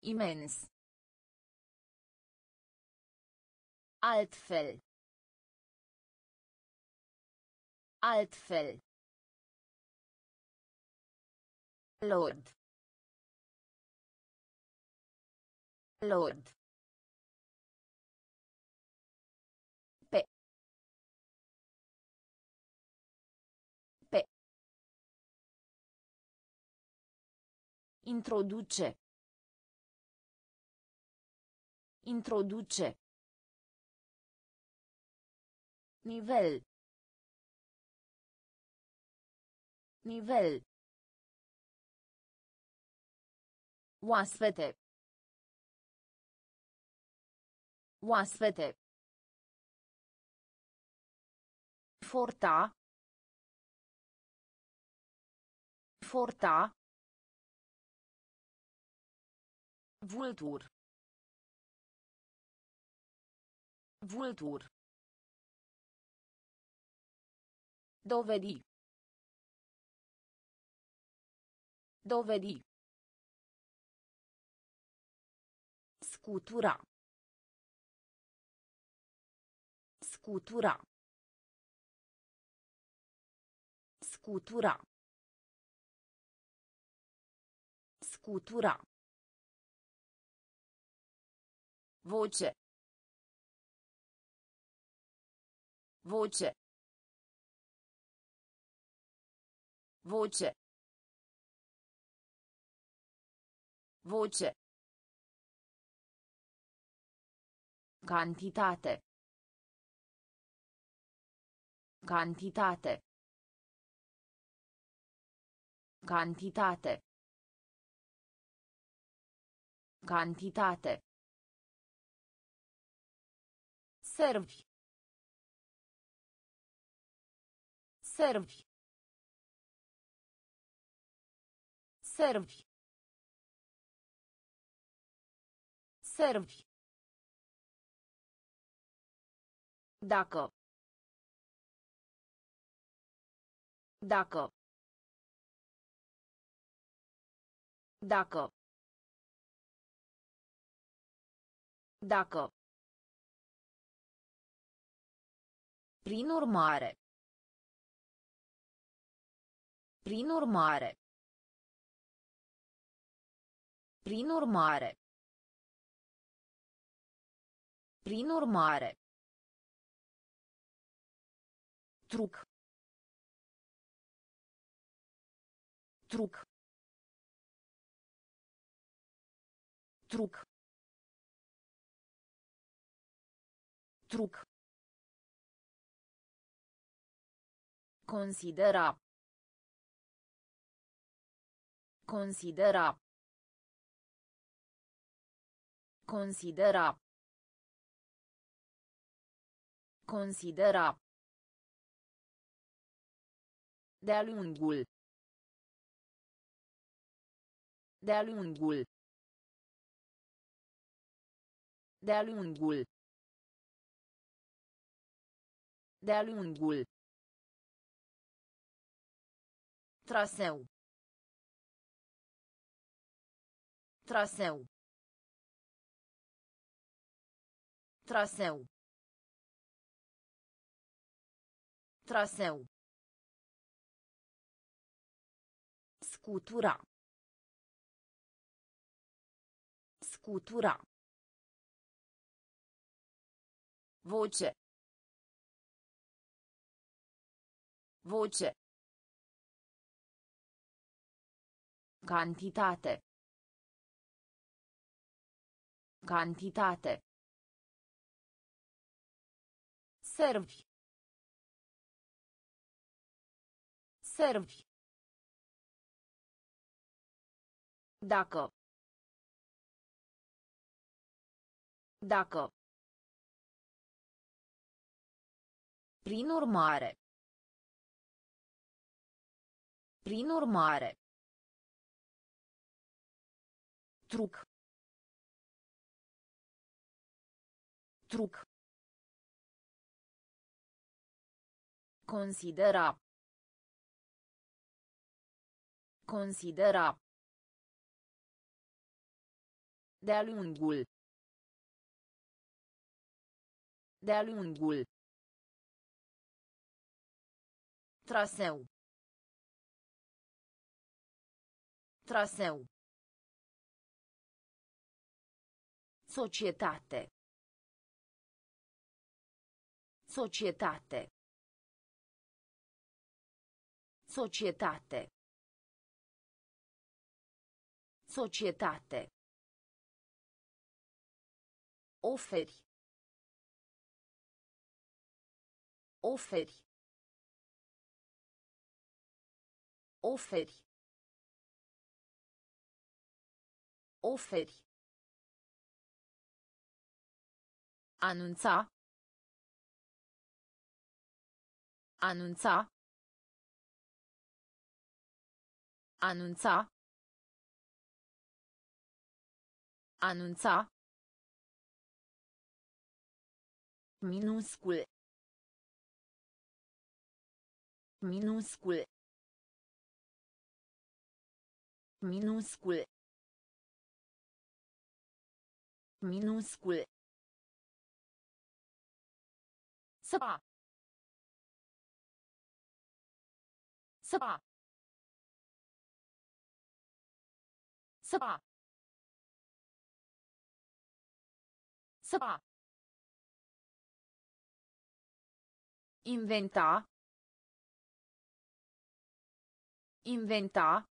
Imens. Altfel. Altfel. Lord. Lord. Introduce. Introduce. Nivel. Nivel. Oaspete. Oaspete. Forta. Forta. Vultur. Vultur. Dovedi. Dovedi. Scutura. Scutura. Scutura. Scutura. Voce. Voce. Voce. Voce. Cantitate. Cantitate. Cantitate. Cantitate. Servi. Servi. Servi. Servi. Dacă. Dacă. Dacă. Dacă. Prin urmare. Prin urmare. Prin urmare. Prin urmare. Truc. Truc. Truc. Truc. Considera. Considera. Considera. Considera. De-a lungul. De-a lungul. De-a lungul. De-a lungul. Traseu. Traseu. Traseu. Traseu. Scutura. Scutura. Voce. Voce. Cantitate. Cantitate. Servi. Servi. Dacă. Dacă. Prin urmare. Prin urmare. Truc. Truc. Considera. Considera. De-a lungul. De-a lungul. Traseu. Traseu. Societate. Societate. Societate. Societate. Oferi. Oferi. Oferi. Oferi. Anunța. Anunța. Anunța. Anunța. Minuscul. Minuscul. Minuscul. Minuscul. Săpa. Săpa. Săpa. Săpa. Inventa. Inventa.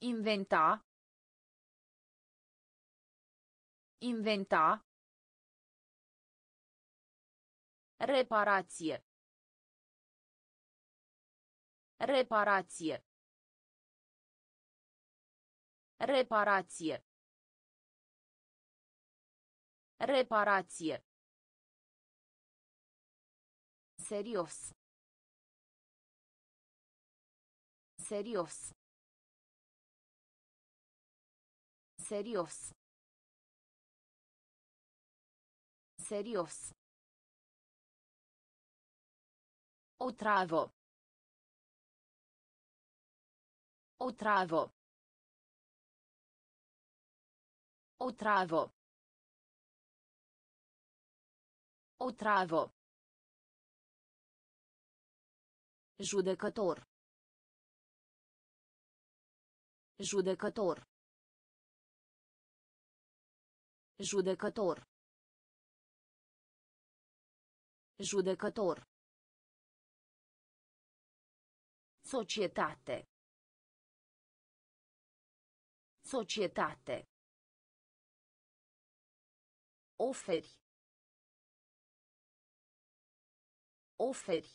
Inventa. Inventa. Reparație. Reparație. Reparație. Reparație. Serios. Serios. Serios. Serios. Otravo. Otravo. Otravo. Otravo. Judecător. Judecător. Judecător. Judecător. Societate. Societate. Oferi. Oferi.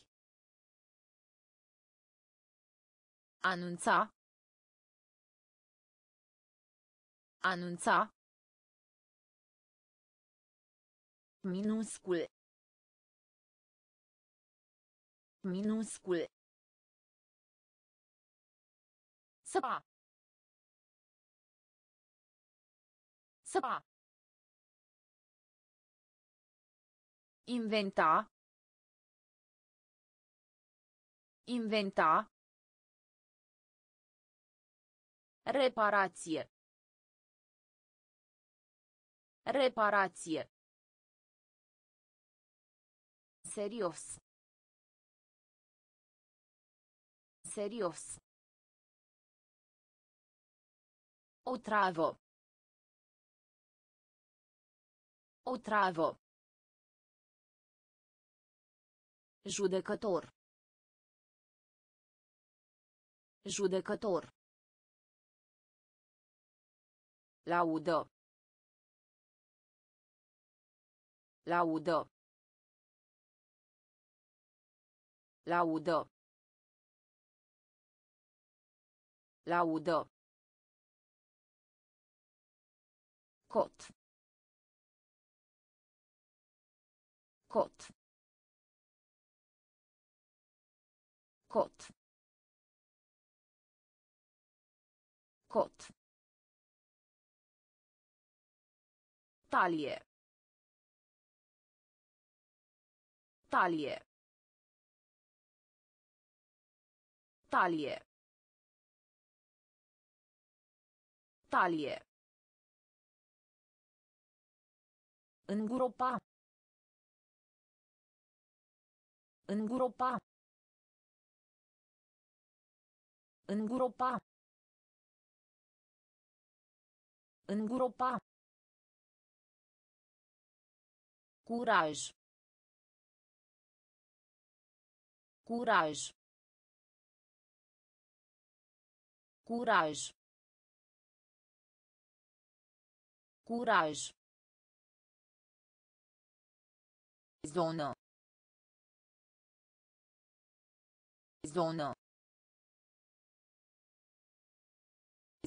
Anunța. Anunța. Minuscul. Minuscul. Săpa. Săpa. Inventa. Inventa. Reparație. Reparație. Serios. Serios. Otravo. Otravo. Judecător. Judecător. Laudă. Laudă. Laudă. Laudă. Cot. Cot. Cot. Cot. Talie. Talie. Talie. Talie. Înguropa. Înguropa. Înguropa. Înguropa. Curaj. Curaj. Curaj. Curaj. Zonă. Zonă.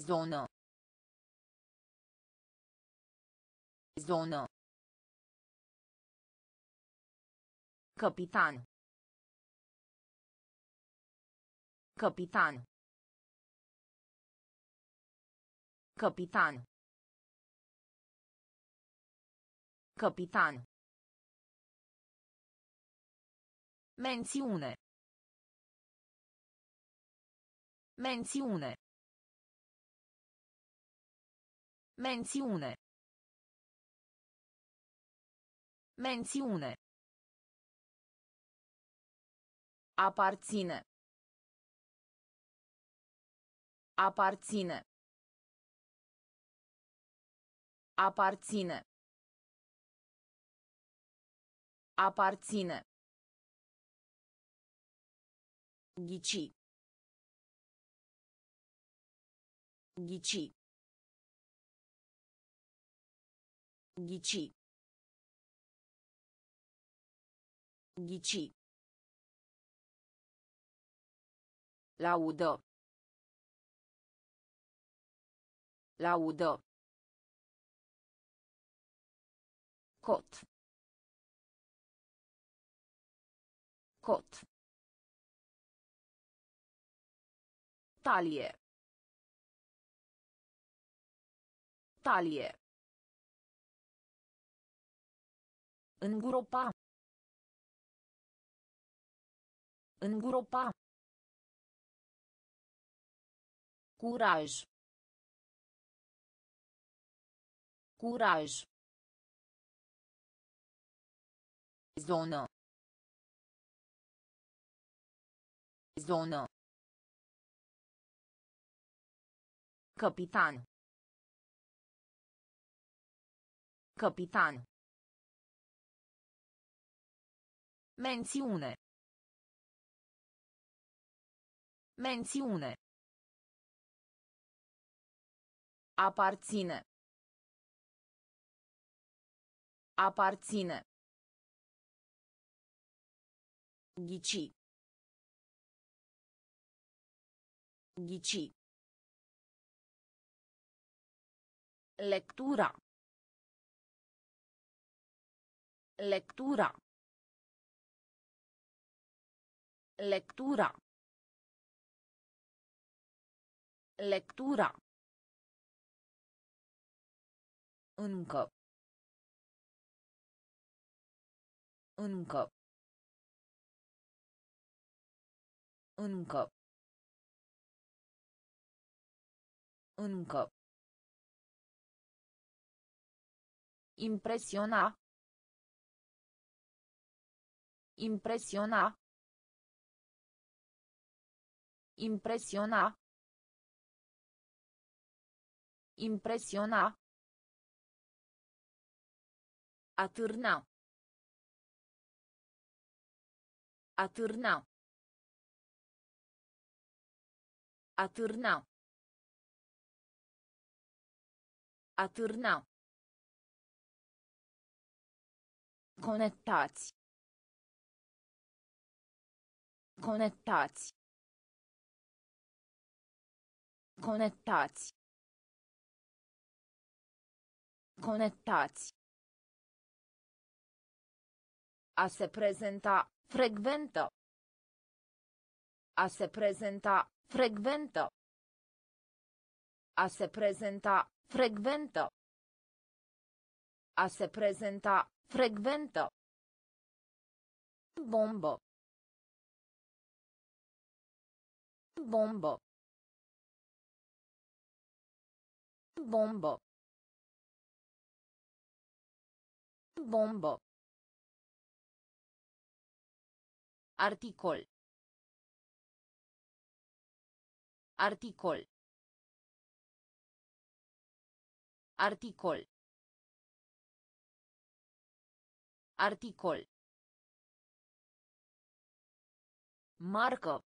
Zonă. Zonă. Capitan. Capitan. Capitan. Capitan. Menzione. Menzione. Mențiune. Mențiune. Aparține. Aparține. Aparține. Aparține. Ghici. Ghici. Ghici. Ghici. Laudă. Laudă. Cot. Cot. Talie. Talie. Îngropa. Îngropa. Curaj. Curaj. Zonă. Zonă. Capitan. Capitan. Mențiune. Mențiune. Aparține. Aparține. Ghici. Ghici. Lectura. Lectura. Lectura. Lectura. Încă. Încă. Încă. Încă. Impresiona. Impresiona. Impresiona. Impresiona. Atârna. Atârna. Atârna. Atârna. Conectați. Conectați. Conectați. Conectați. A se prezenta, frecventă. A se prezenta, frecventă. A se prezenta, frecventă. A se prezenta, frecventă. Bombă. Bombă. Bombă. Bombă. Articol. Articol. Articol. Articol. Marcă.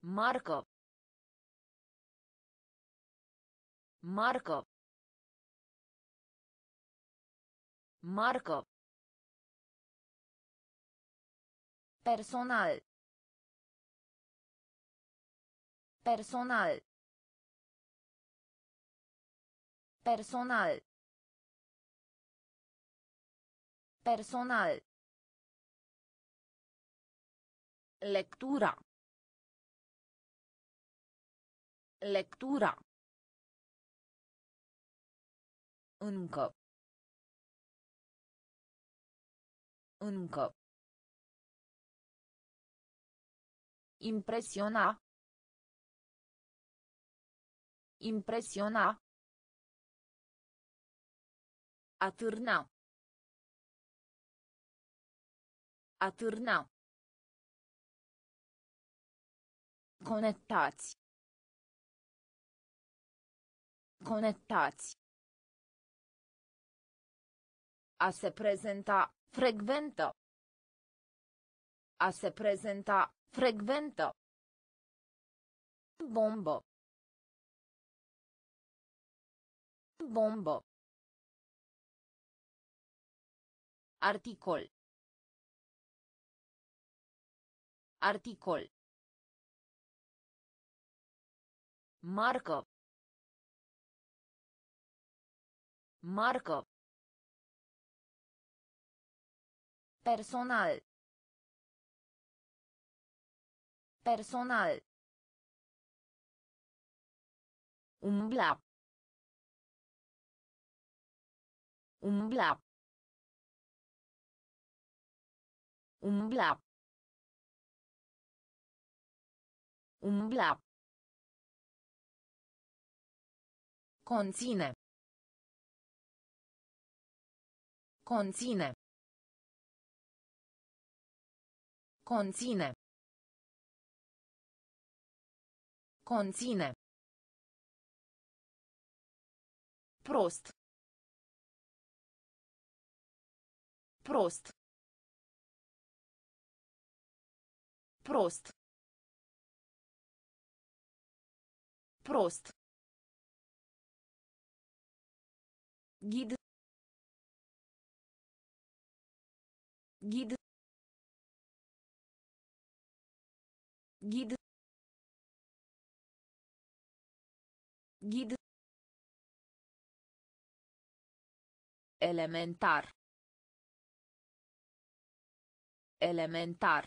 Marcă. Marcă. Marcă. Personal. Personal. Personal. Personal. Lectura. Lectura. Încă. Încă. Impresiona. Impresiona. Atârna. Atârna. Conectați. Conectați. A se prezenta, frecventă. A se prezenta, frecventă. Bombă. Bombă. Articol. Articol. Marcă. Marcă. Personal. Personal. Umbla. Umbla. Umbla. Umbla. Conține. Conține. Conține. Conține. Prost. Prost. Prost. Prost. Ghid. Ghid. Ghid. Ghid. Elementar. Elementar.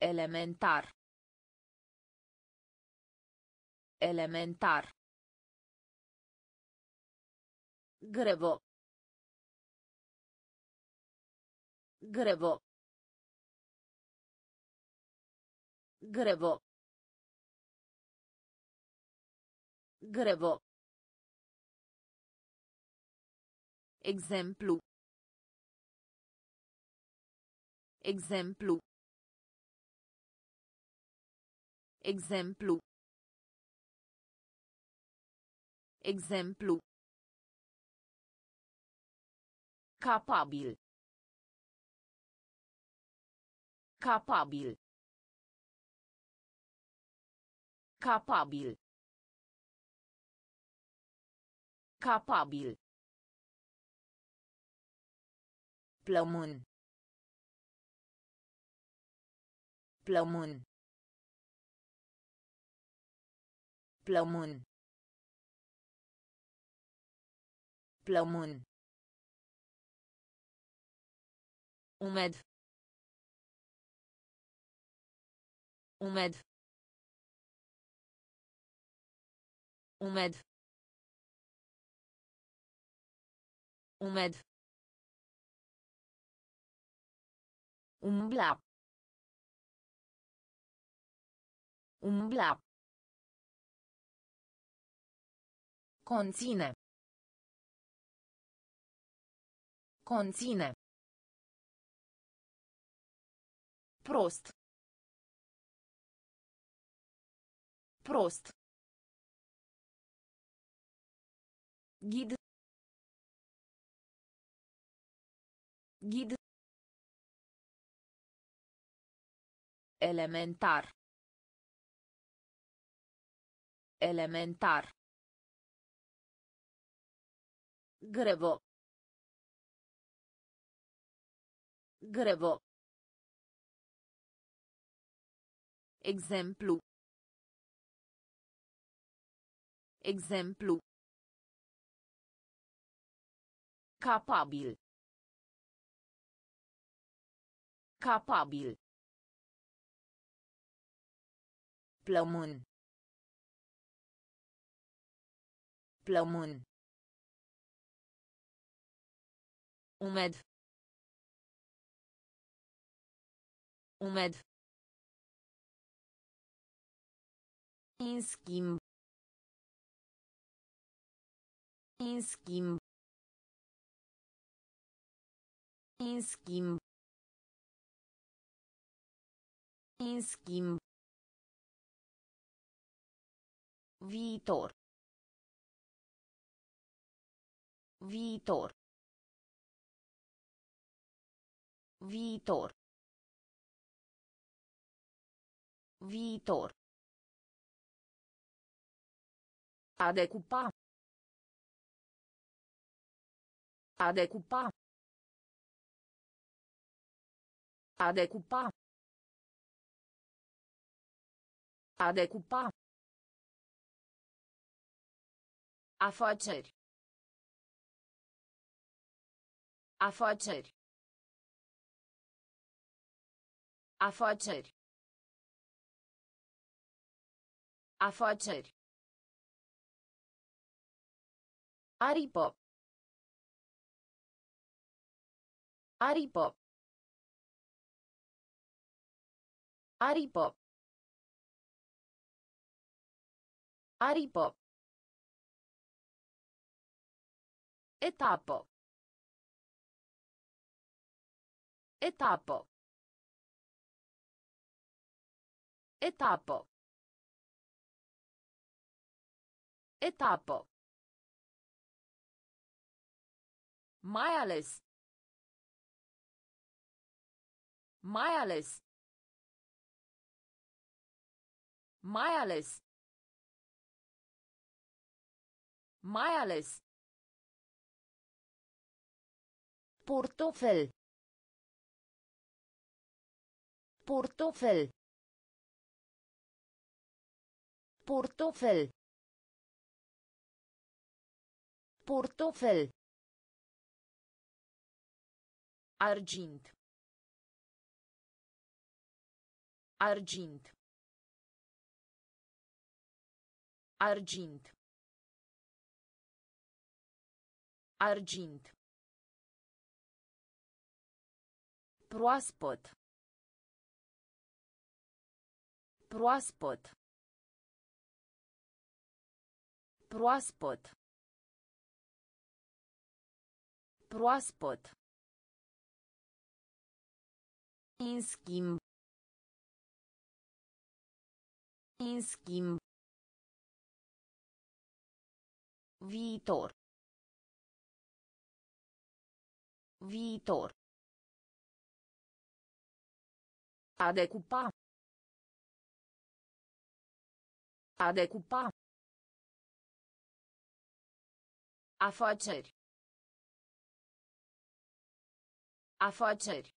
Elementar. Elementar. Grevo. Grevo. Grevo. Grevo. Exemplu. Exemplu. Exemplu. Exemplu. Capabil. Capabil. Capabil. Capabil. Plămân. Plămân. Plămân. Plămân. Umed. Umed. Umed. Umed. Umbla. Umbla. Conține. Conține. Prost. Prost. Ghid. Ghid. Elementar. Elementar. Grevo. Grevo. Exemplu. Exemplu. Capabil. Capabil. Plămân. Plămân. Umed. Umed. În schimb. În schimb. Viitor. Viitor. Viitor. Viitor. A decupa. A decupa. A decupa. A decupa. Afaceri. Afaceri. Afaceri. Afaceri. Aripă. Aripă. Aripă. Aripă. Etapă. Etapă. Etapă. Etapă. Mai ales. Mai ales. Mai ales. Mai. Portofel. Portofel. Portofel. Portofel. Argint. Argint. Argint. Argint. Proaspăt. Proaspăt. Proaspăt. Proaspăt. În schimb. În schimb. Viitor. Viitor. A decupa. A decupa. Afaceri. Afaceri.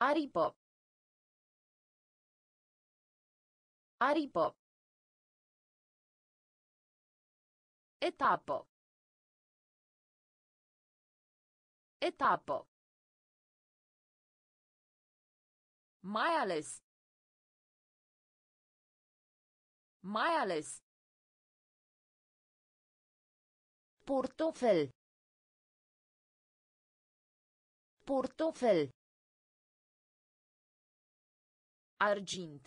Aripă. Aripă. Etapă. Etapă. Mai ales. Mai ales. Portofel. Portofel. Argint.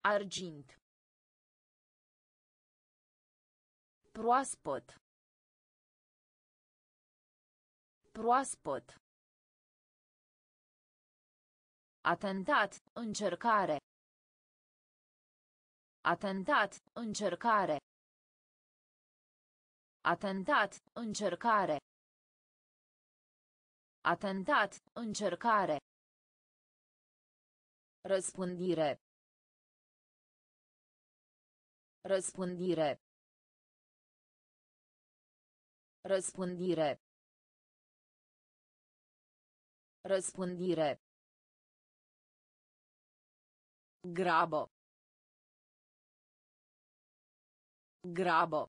Argint. Proaspăt. Proaspăt. Atentat, încercare. Atentat, încercare. Atentat, încercare. Atentat, încercare. Răspândire. Răspândire. Răspândire. Răspândire. Grabă. Grabă.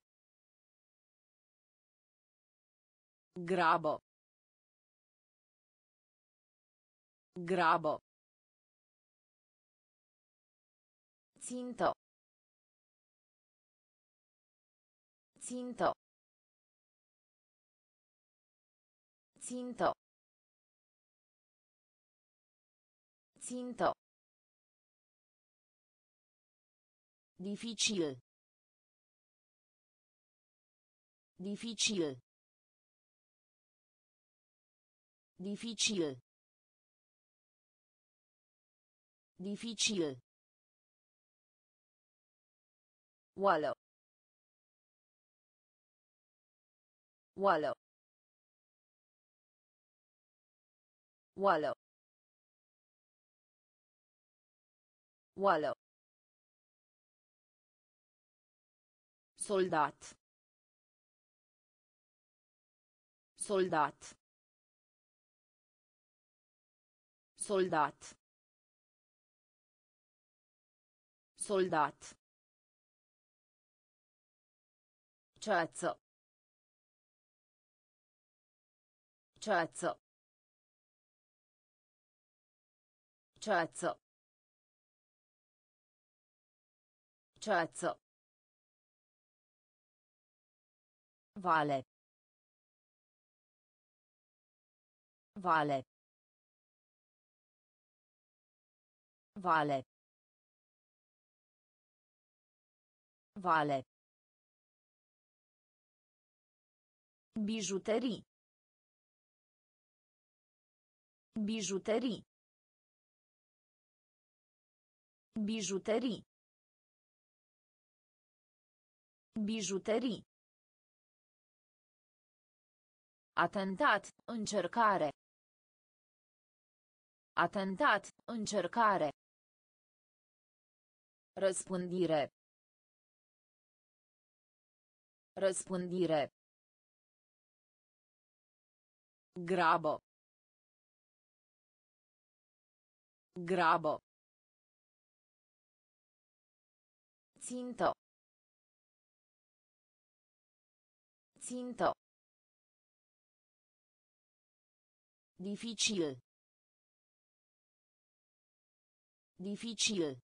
Grabă. Grabo. Zinto. Zinto. Zinto. Zinto. Difficile. Difficile. Difficile. Dificil. Oală. Oală. Oală. Oală. Soldat. Soldat. Soldat. Soldat. Ceață. Ceață. Ceață. Ceață. Vale. Vale. Vale. Vale. Bijuterii. Bijuterii. Bijuterii. Bijuterii. Atentat, încercare. Atentat, încercare. Răspândire. Răspândire. Grabă. Grabă. Țintă. Țintă. Dificil. Dificil.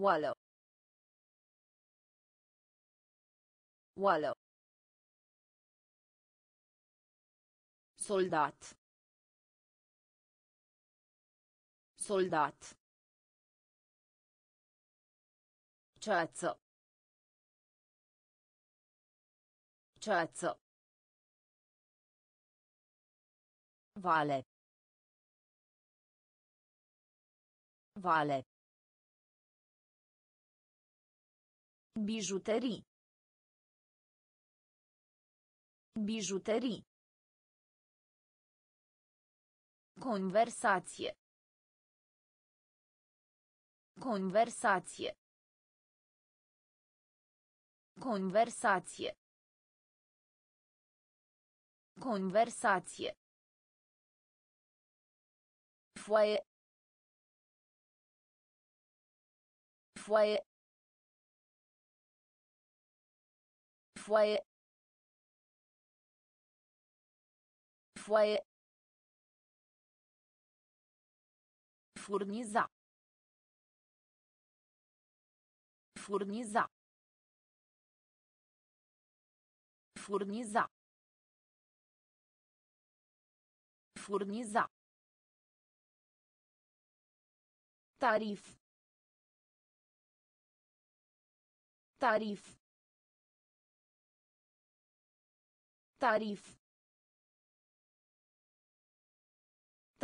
Oală. Oală. Soldat. Soldat. Ceață. Ceață. Vale. Vale. Bijuterii. Bijuterii. Conversație. Conversație. Conversație. Conversație. Foaie. Foaie. Foaie. Foaie. Furniza. Furniza. Furniza. Furniza. Tarif. Tarif. Tarif.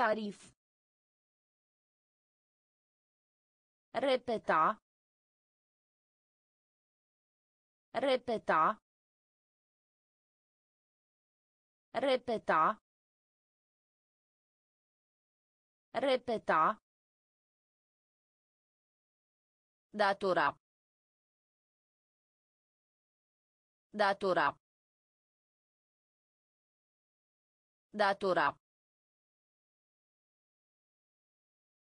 Tarif. Repeta. Repeta. Repeta. Repeta. Datora. Datora. Datora.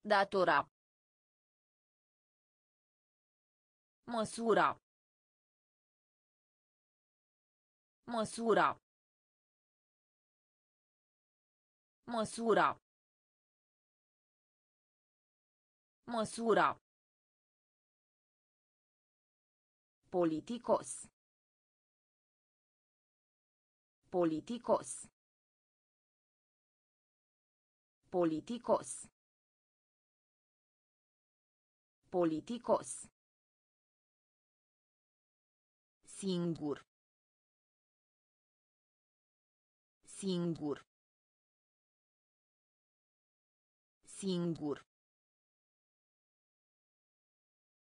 Datora. Măsura. Măsura. Măsura. Măsura. Politicos. Politicos. Politicos. Politicos. Singur. Singur. Singur.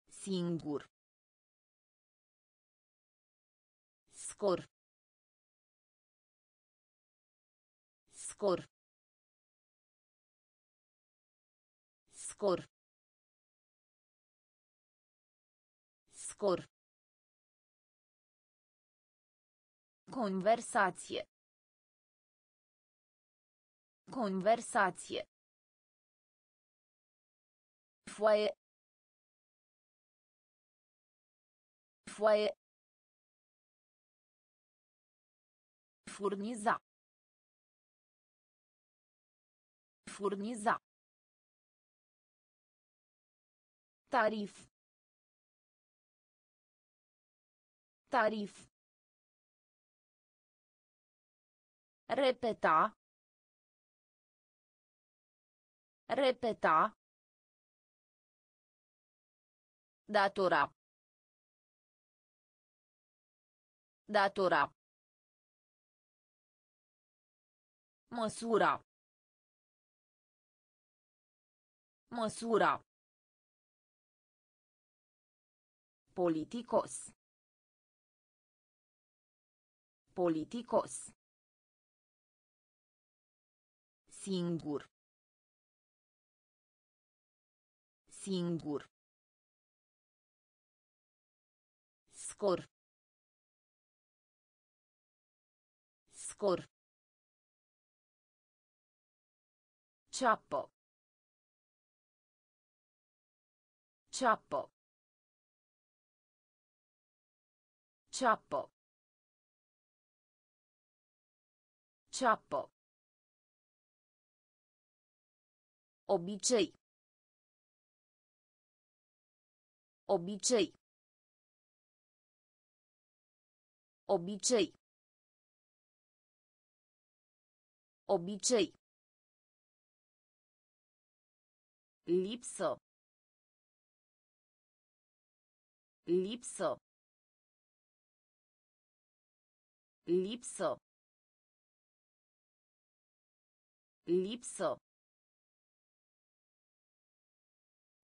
Singur. Scor. Scor. Scor. Scor. Conversație. Conversație. Foaie. Foaie. Furniza. Furniza. Tarif. Tarif. Repeta. Repeta. Datora. Datora. Măsura. Măsura. Politicos. Politicos. Singur. Singur. Scor. Scor. Ciappo. Ciappo. Ciappo. Ciappo. Obicei. Obicei. Obicei. Obicei. Lipsă. Lipsă. Lipsă. Lipsă.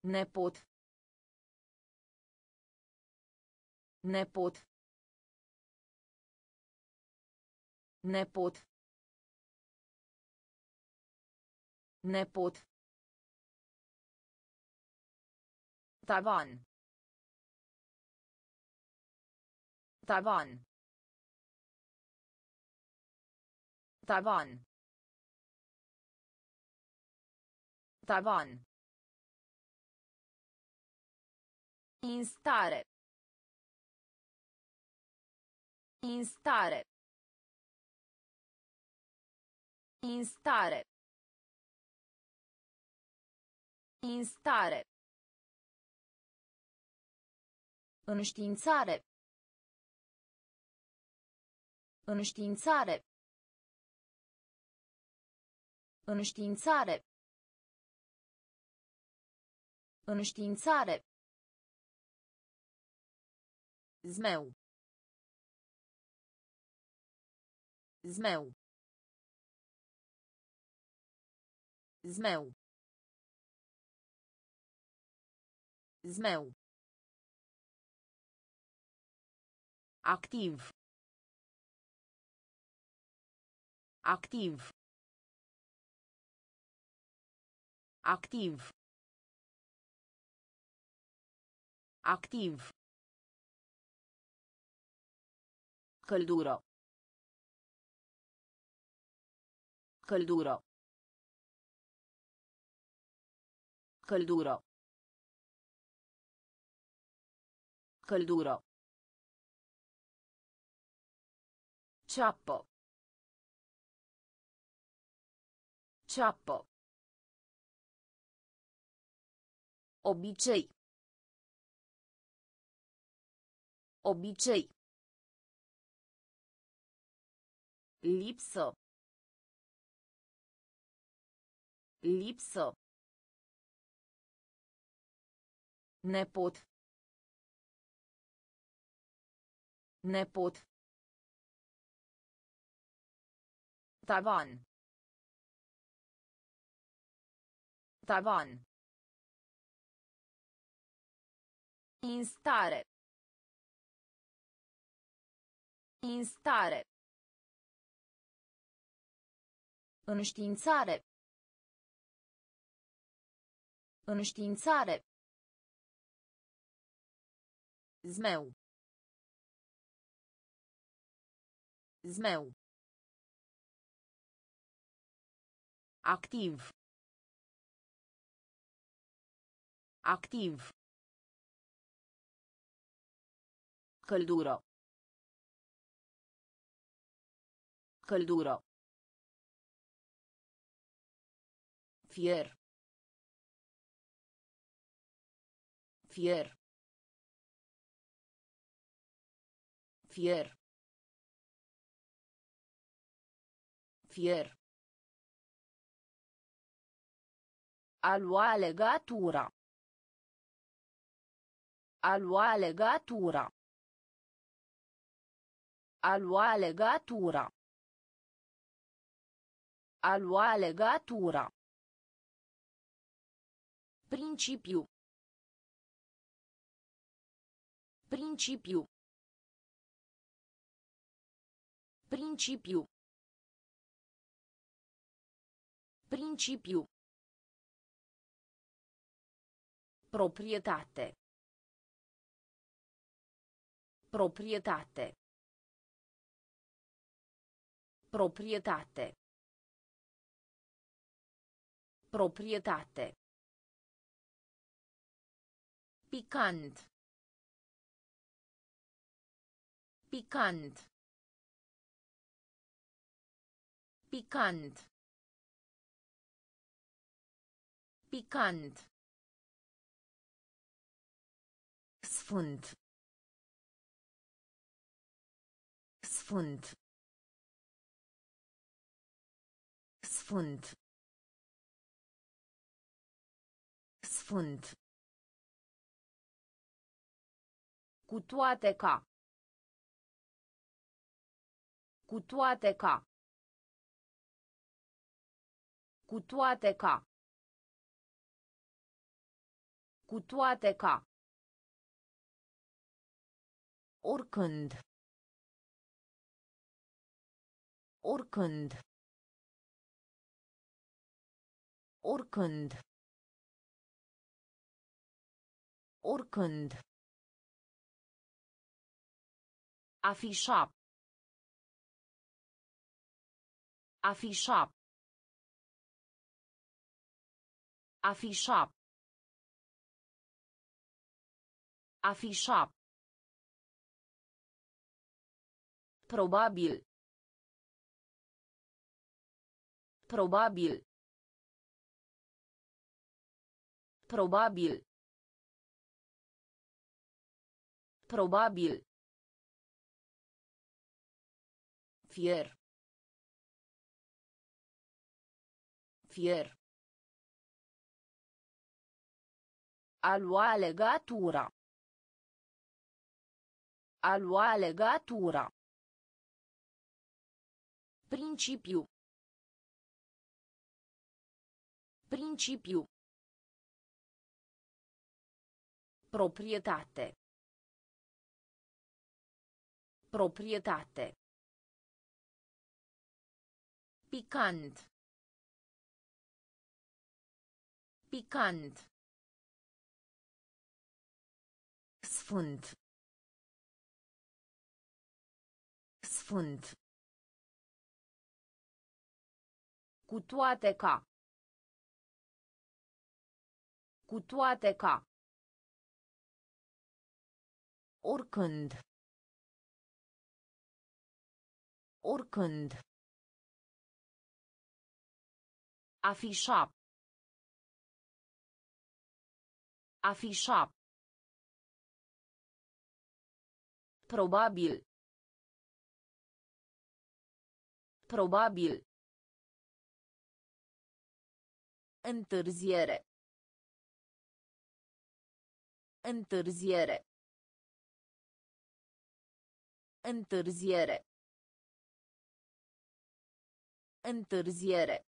Nepot. Nepot. Nepot. Nepot. Tavan. Tavan. Tavan. Tavan. Instare. Instare. Instare. Instare. Înștiințare. Înștiințare. Înștiințare. Înștiințare. Zmeu. Zmeu. Zmeu. Zmeu. Activ. Activ. Activ. Activ. Căldură. Căldură. Căldură. Căldură. Ciappo. Ciappo. Obicei. Obicei. Lipsă. Lipsă. Nepot. Nepot. Tavan. Tavan. Instare. Instare. Înștiințare. Înștiințare. Zmeu. Zmeu. Activ. Activ. Căldură. Căldură. Fier. Fier. Fier. Fier. A lua legatura. A lua legatura. A lua legatura. A lua legatura. Principiu. Principiu. Principiu. Principiu. Proprietate. Proprietate. Proprietate. Proprietate. Picant. Picant. Picant. Picant. Sfânt. Sfânt. Sfânt. Sfânt. Cu toate ca. Cu toate ca. Cu toate ca. Cu toate ca. Oricând. Oricând. Oricând. Oricând. Afișa. Afișa. Afișa. Afișa. Probabil. Probabil. Probabil. Probabil. Fier. Fier. A lua legatura. A lua legatura. Principiu. Principiu. Proprietate. Proprietate. Picant. Picant. Sfânt. Sfânt. Cu toate ca. Cu toate ca. Oricând. Oricând. Afișa. Afișa. Probabil. Probabil. Întârziere. Întârziere. Întârziere. Întârziere.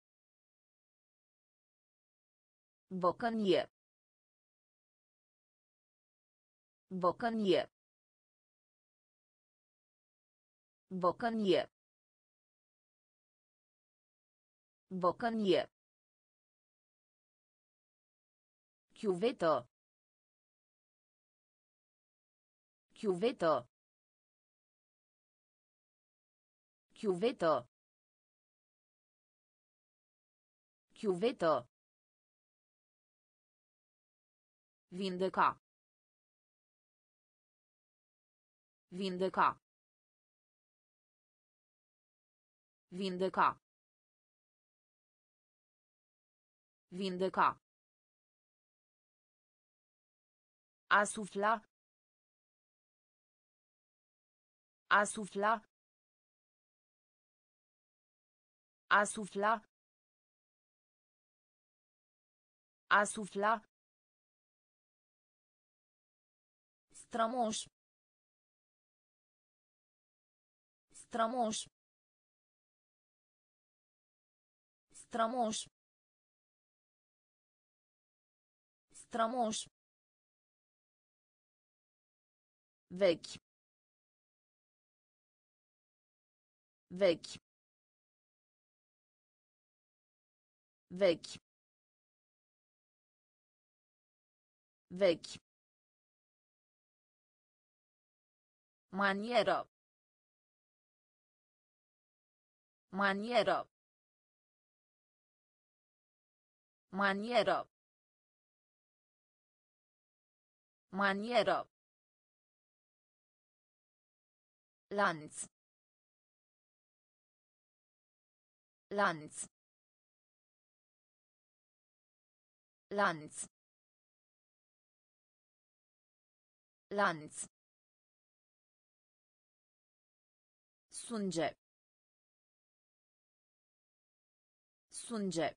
Bocănie. Bocănie. Bocănie. Bocănie. Chiuvetă. Chiuvetă. Chiuvetă. Chiuvetă. Vindeca. Vindeca. Vindeca. Vindeca. A sufla. A sufla. A sufla. A sufla. Strămoș. Strămoș. Strămoș. Strămoș. Vechi. Vechi. Vechi. Vechi. Manieră. Manieră. Manieră. Manieră. Lanț. Lanț. Lanț. Lanț. Sunge. Sunge.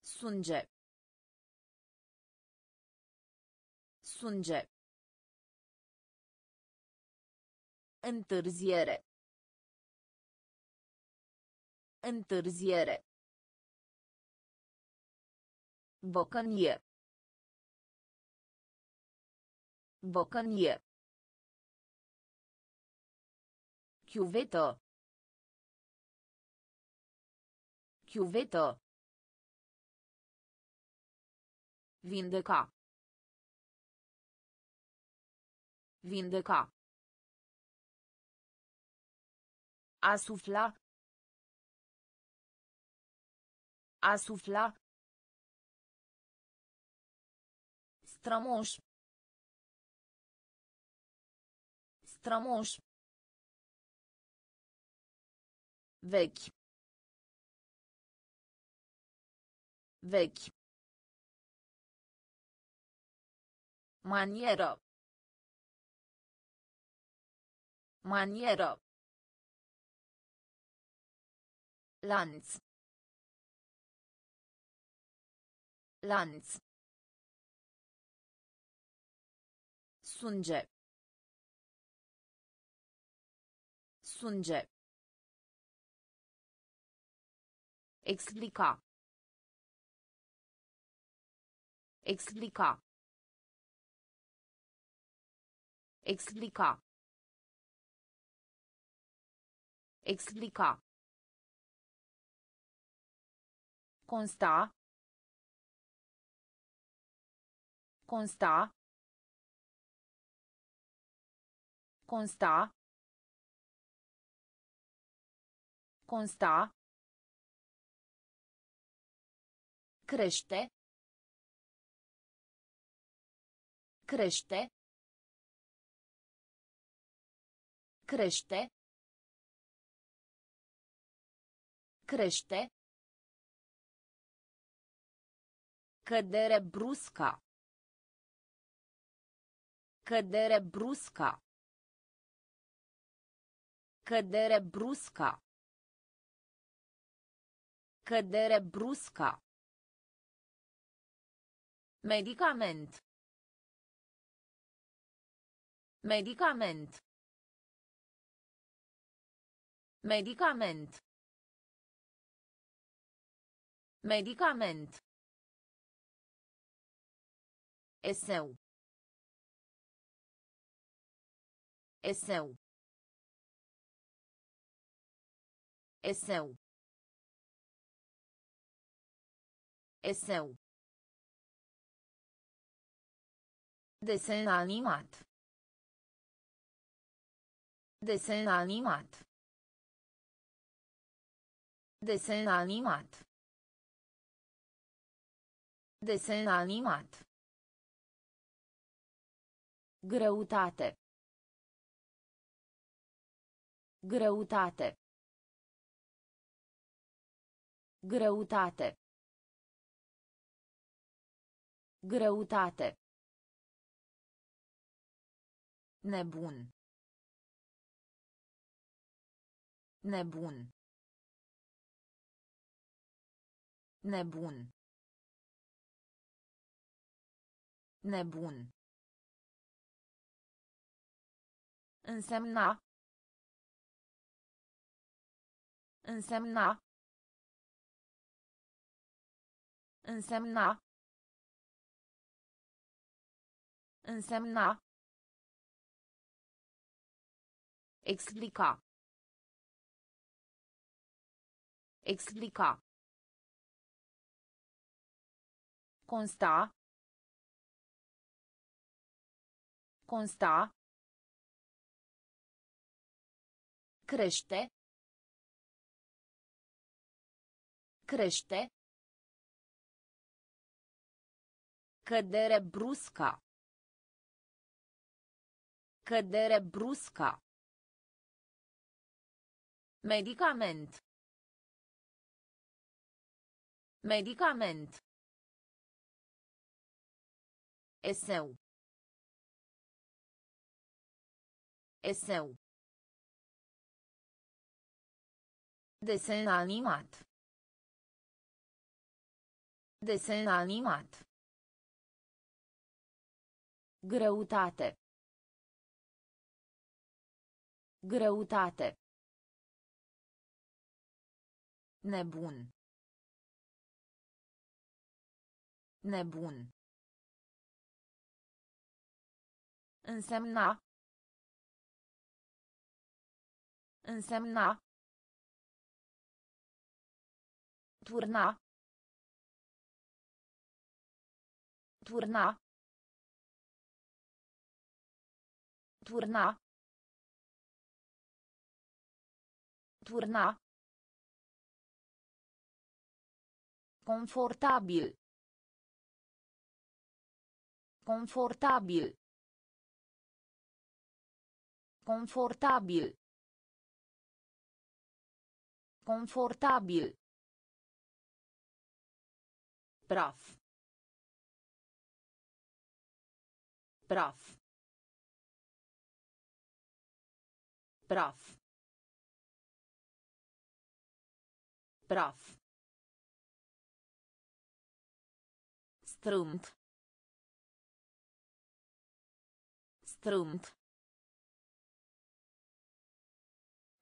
Sunge. Sunge. Întârziere. Întârziere. Bocănie. Bocănie. Chiuvetă. Chiuvetă. Vindeca. Vindeca. A sufla. A sufla. Strămoș. Strămoș. Vechi. Vechi. Manieră. Manieră. Lanț. Lanț. Sunge. Sunge. Explica. Explica. Explica. Explica. Consta. Consta. Consta. Consta. Crește. Crește. Crește. Crește. Cădere brusca. Cădere brusca. Cădere brusca. Cădere brusca. Medicament. Medicament. Medicament. Medicament. Eseu. Eseu. Eseu. Eseu. Desen animat. Desen animat. Desen animat. Desen animat. Greutate. Greutate. Greutate. Greutate. Nebun. Nebun. Nebun. Nebun. Însemna. Însemna. Însemna. Însemna. Explica. Explica. Consta. Consta. Crește. Crește. Cădere brusca. Cădere brusca. Medicament. Medicament. Eseu. Eseu. Desen animat. Desen animat. Greutate. Greutate. Nebun. Nebun. Însemna. Însemna. Turna. Turna. Turna. Turna. Confortabil. Confortabil. Confortabil. Confortabil. Praf. Praf. Praf. Praf. Strâmt. Strâmt.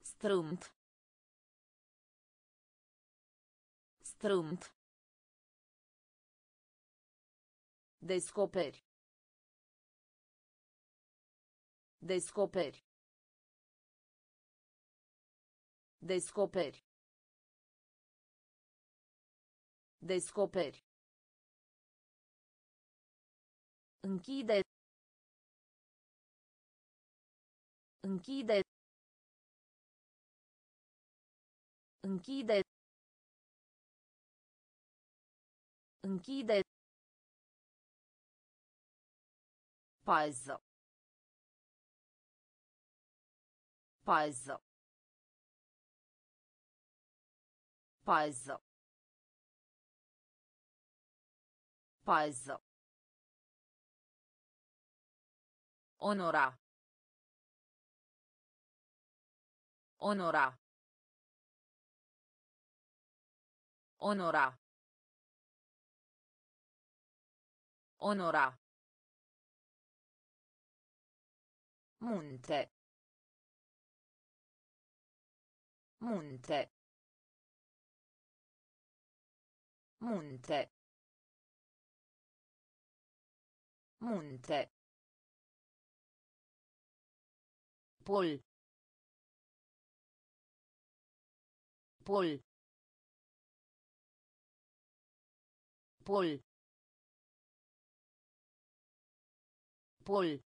Strâmt. Strâmt. Descoperi. Descoperi. Descoperi. Descoperi. Închide. Închide. Închide. Închide. Pază. Pază. Pază. Pază. Onora. Onora. Onora. Onora. Munte. Munte. Munte. Munte. Pol. Pol. Pol. Pol.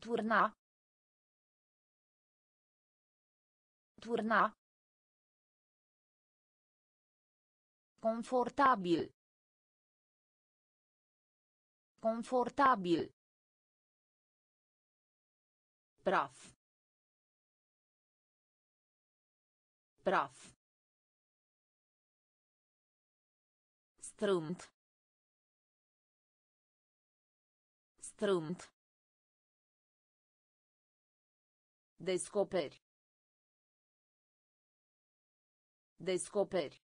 Turna. Turna. Confortabil. Confortabil. Praf. Praf. Strâmt. Strâmt. Descoperi. Descoperi.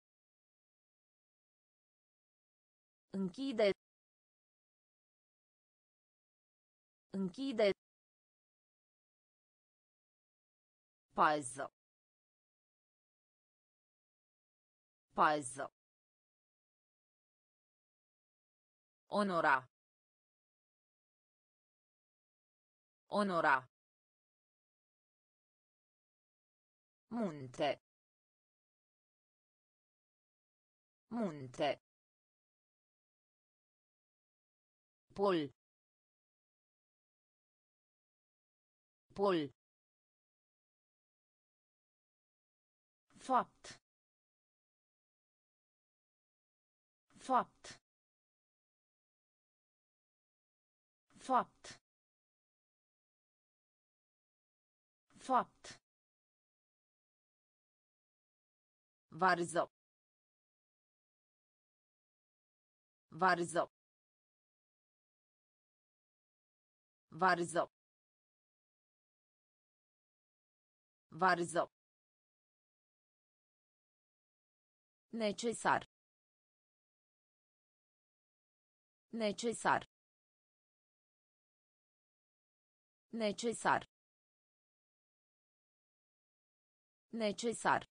Închide. Închide. Pază. Pază. Onora. Onora. Munte. Munte. Pol. Pol. Fapt. Fapt. Fapt. Fapt. Varză. Varză. Varză. Varză. Necesar. Necesar. Necesar. Necesar.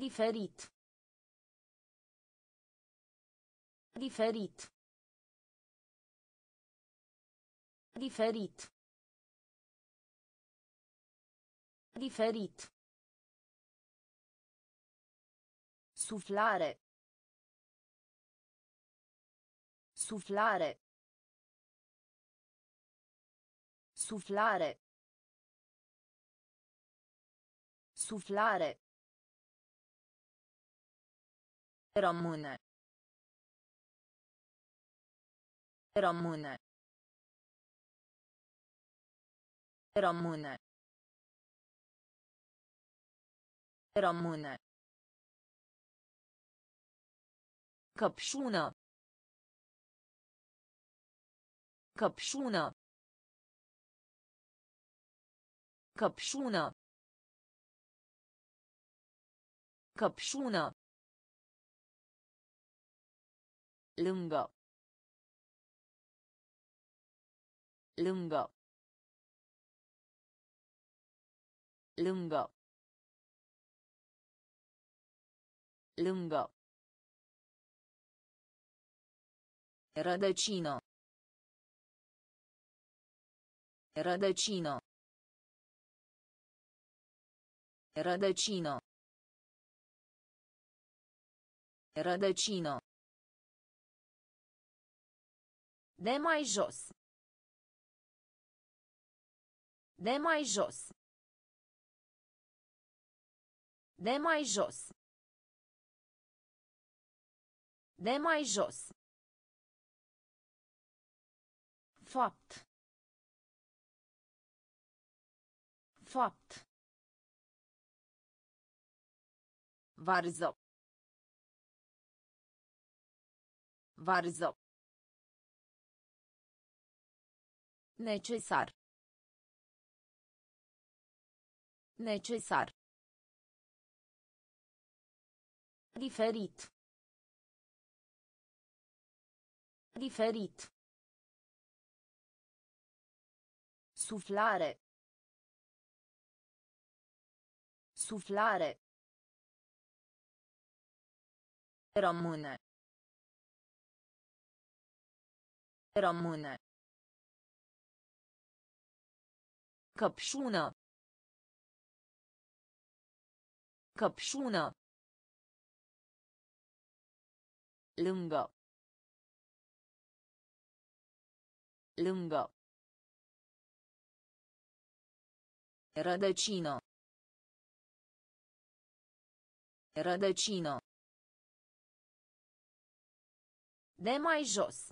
Diferit. Diferit. Diferit. Diferit. Suflare. Suflare. Suflare. Suflare. Rămâne. Rămâne. Rămâne. Rămâne. Căpșună. Căpșună. Căpșună. Căpșună. Lângă. Lângă. Lângă. Lângă. Rădăcină. Rădăcină. Rădăcină. Rădăcină. De mai jos. De mai jos. De mai jos. De mai jos. Fapt. Fapt. Varză. Varză. Necesar. Necesar. Diferit. Diferit. Suflare. Suflare. Rămâne. Rămâne. Căpșună. Căpșună. Lângă. Lângă. Rădăcină. Rădăcină. De mai jos.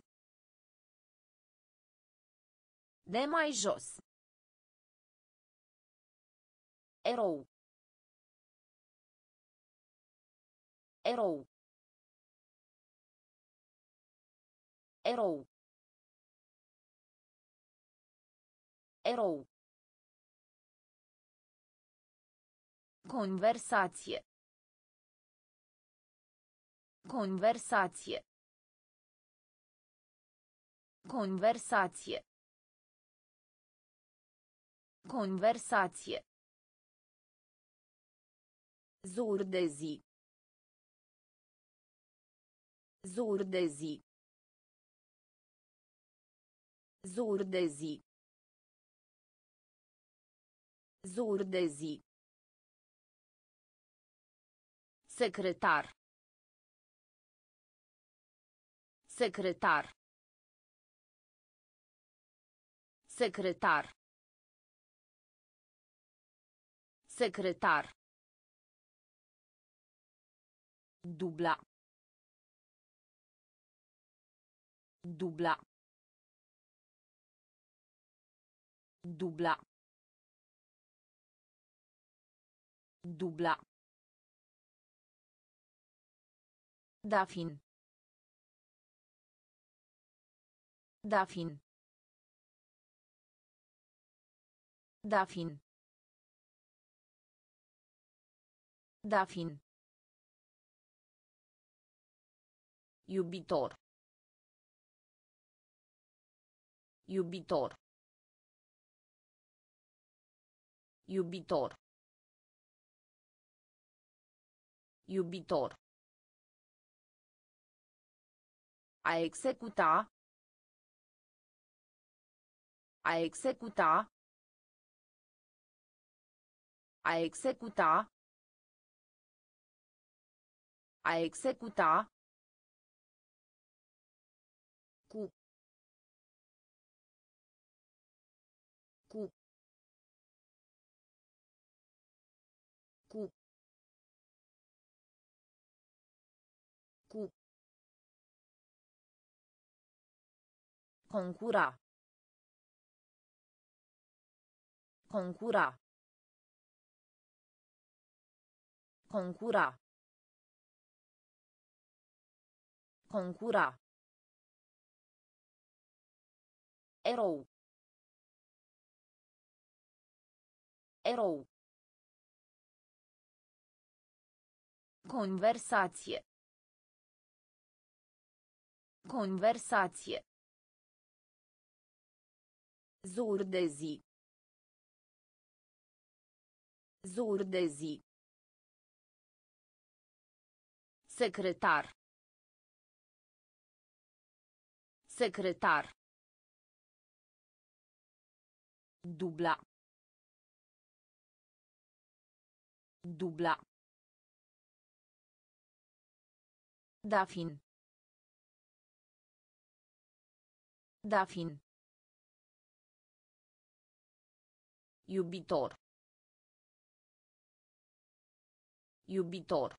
De mai jos. Erou. Erou. Erou. Erou. Conversație. Conversație. Conversație. Conversație. Zur de zi. Zur de zi. Zur de zi. Zur de zi. Secretar. Secretar. Secretar. Secretar. Dubla. Dubla. Dubla. Dubla. Dafin. Dafin. Dafin. Dafin. Iubitor. Iubitor. Iubitor. Iubitor. A executa. A executa. A executa. A executa. Concura. Concura. Concura. Concura. Erou. Erou. Conversație. Conversație. Zur de zi. Zur de zi. Secretar. Secretar. Dubla. Dubla. Dafin. Dafin. Iubitor. Iubitor.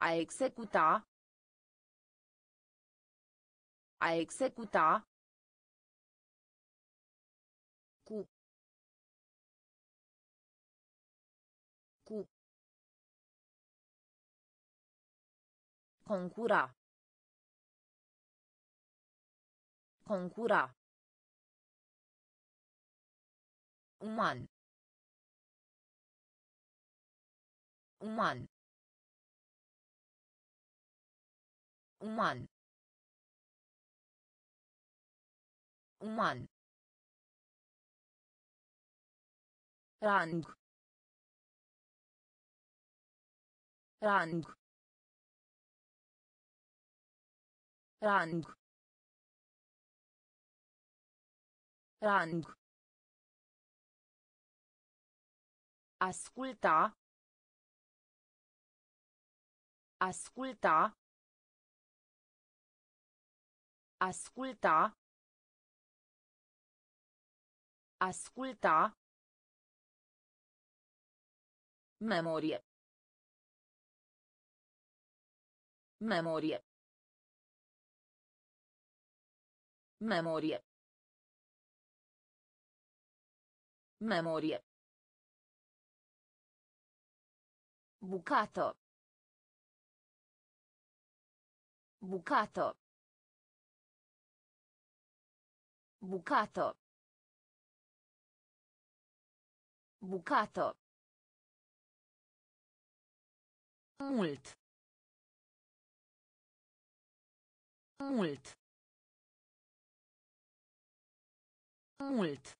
A executa. A executa. cu cu concura concura Uman. Uman. Uman. Uman. Rang. Rang. Rang. Rang. Asculta. Asculta. Asculta. Asculta. Memorie. Memorie. Memorie. Memorie. Bucato. Bucato. Bucato. Bucato. Mult. Mult. Mult.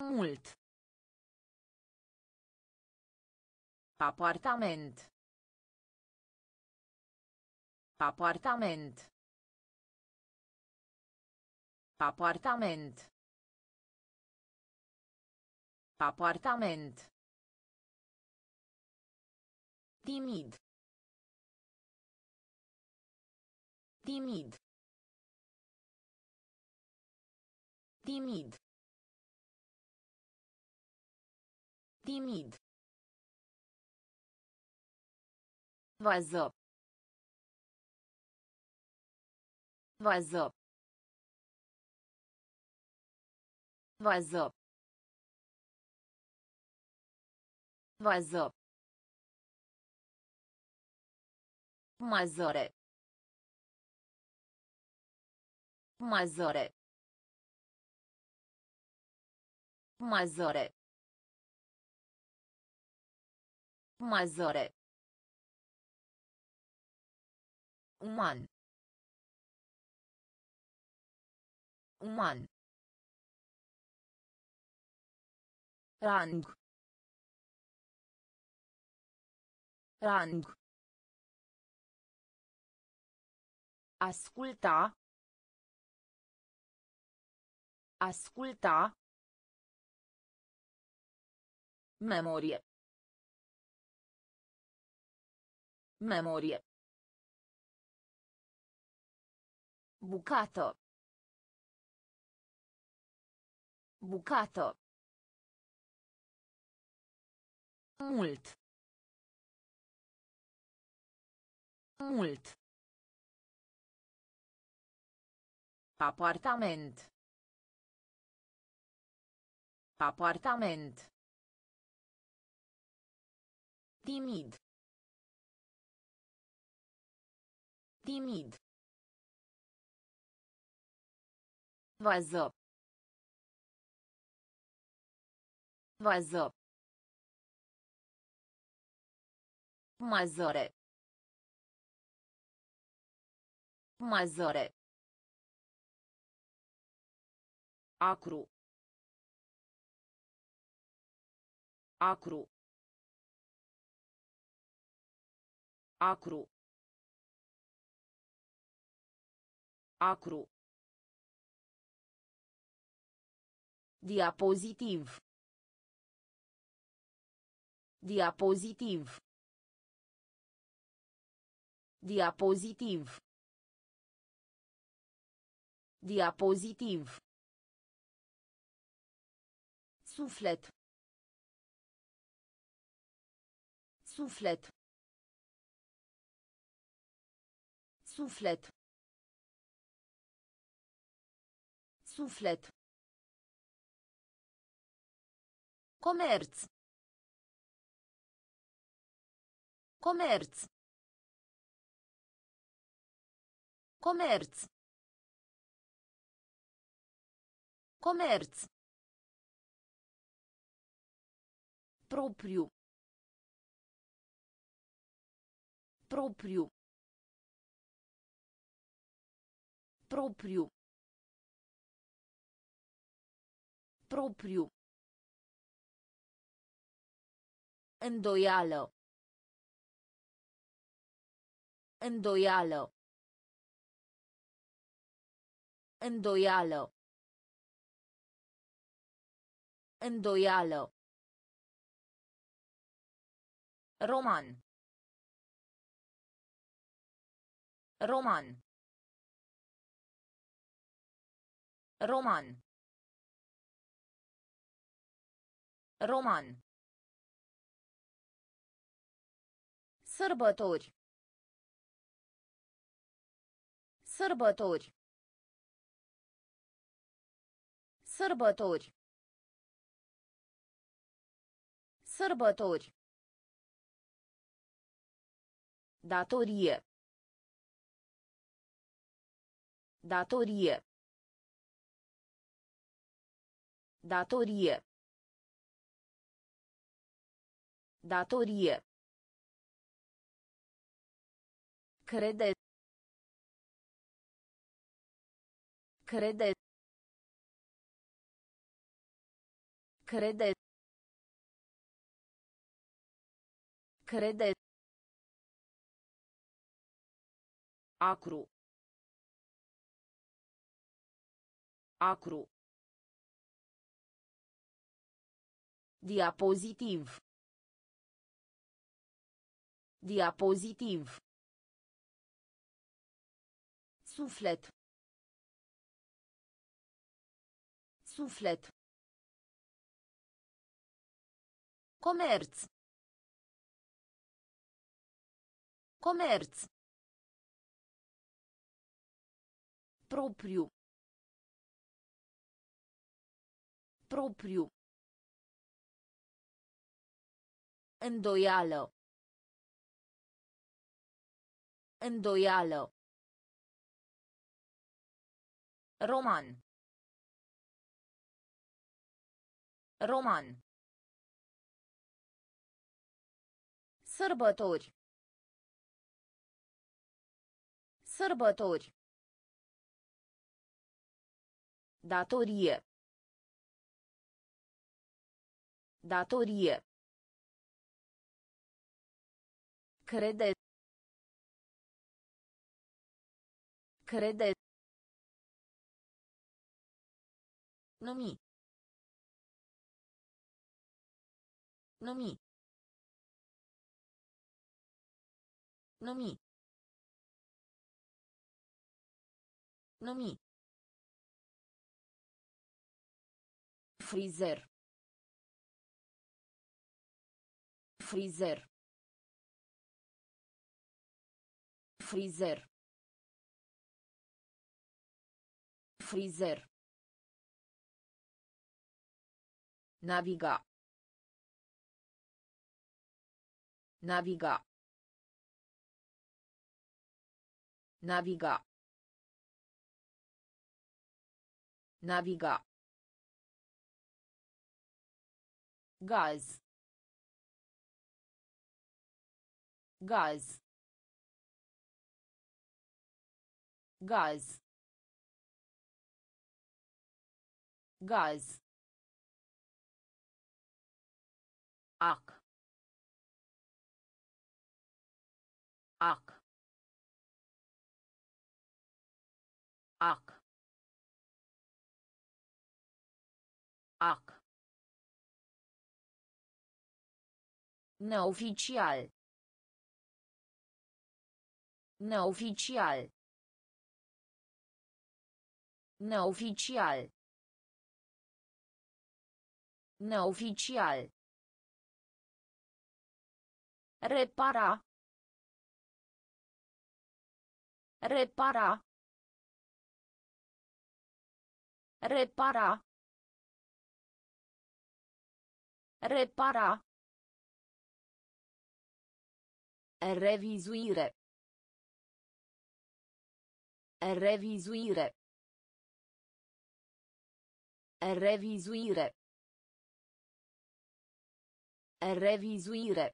Mult. Apartament. Apartament. Apartament. Apartament. Timid. Timid. Timid. Timid. Vază. Vază. Vază. Vază. Mazăre. Mazăre. Mazăre. Mazăre. Uman. Uman. Rang. Rang. Asculta. Asculta. Memorie. Memorie. Bucato. Bucato. Mult. Mult. Apartament. Apartament. Timid. Timid. Vază. Vază. Mazăre. Mazăre. Acru. Acru. Acru. Acru. Diapozitiv. Diapozitiv. Diapozitiv. Diapozitiv. Suflet. Suflet. Suflet. Suflet. Comerț. Comerț. Comerț. Comerț. Propriu. Propriu. Propriu. Propriu. Îndoială. Îndoială. Îndoială. Îndoială. Roman. Roman. Roman. Roman. Sărbători. Sărbători. Sărbători. Sărbători. Datorie. Datorie. Datorie. Datorie. Crede. Crede. Crede. Crede. Acru. Acru. Diapozitiv. Diapozitiv. Suflet. Suflet. Comerț. Comerț. Propriu. Propriu. Îndoială. Îndoială. Roman. Roman. Sărbători. Sărbători. Datorie. Datorie. Crede. Crede. nomi. Nomi. Nomi. Nomi. Freezer. Freezer. Freezer. Freezer. Naviga. Naviga. Naviga. Naviga. Gaz. Gaz. Gaz. Gaz. Neoficial. Neoficial. Neoficial. Neoficial. Repara. Repara. Repara. Repara. Revizuire. Revizuire. Revizuire. Revizuire.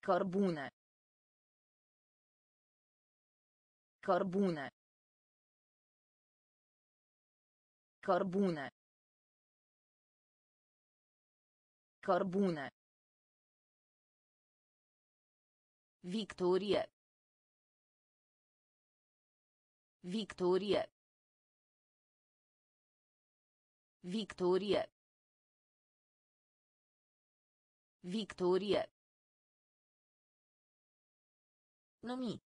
Cărbune. Cărbune. Cărbune. Cărbune. Victorie. Victorie. Victorie. Victorie. Numi.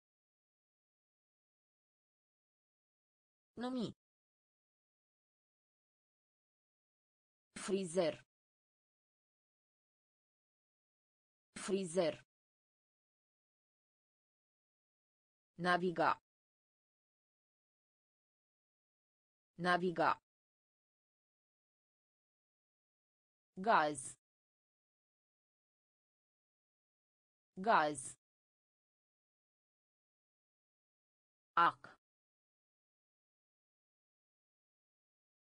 Numi. Frizer. Frizer. Naviga. Naviga. Gaz. Gaz. Ac.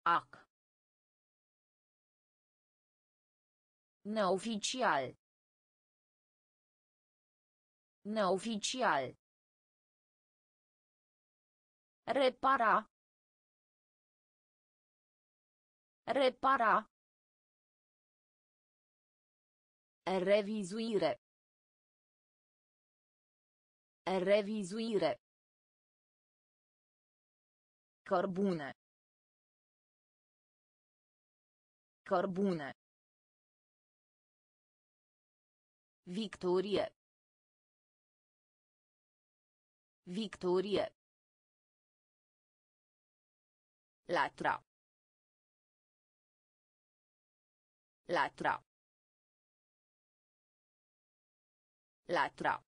Ac. Neoficial. Neoficial. Repara. Repara. Revizuire. Revizuire. Cărbune. Cărbune. Victorie. Victorie. Latra. Latra. Latra.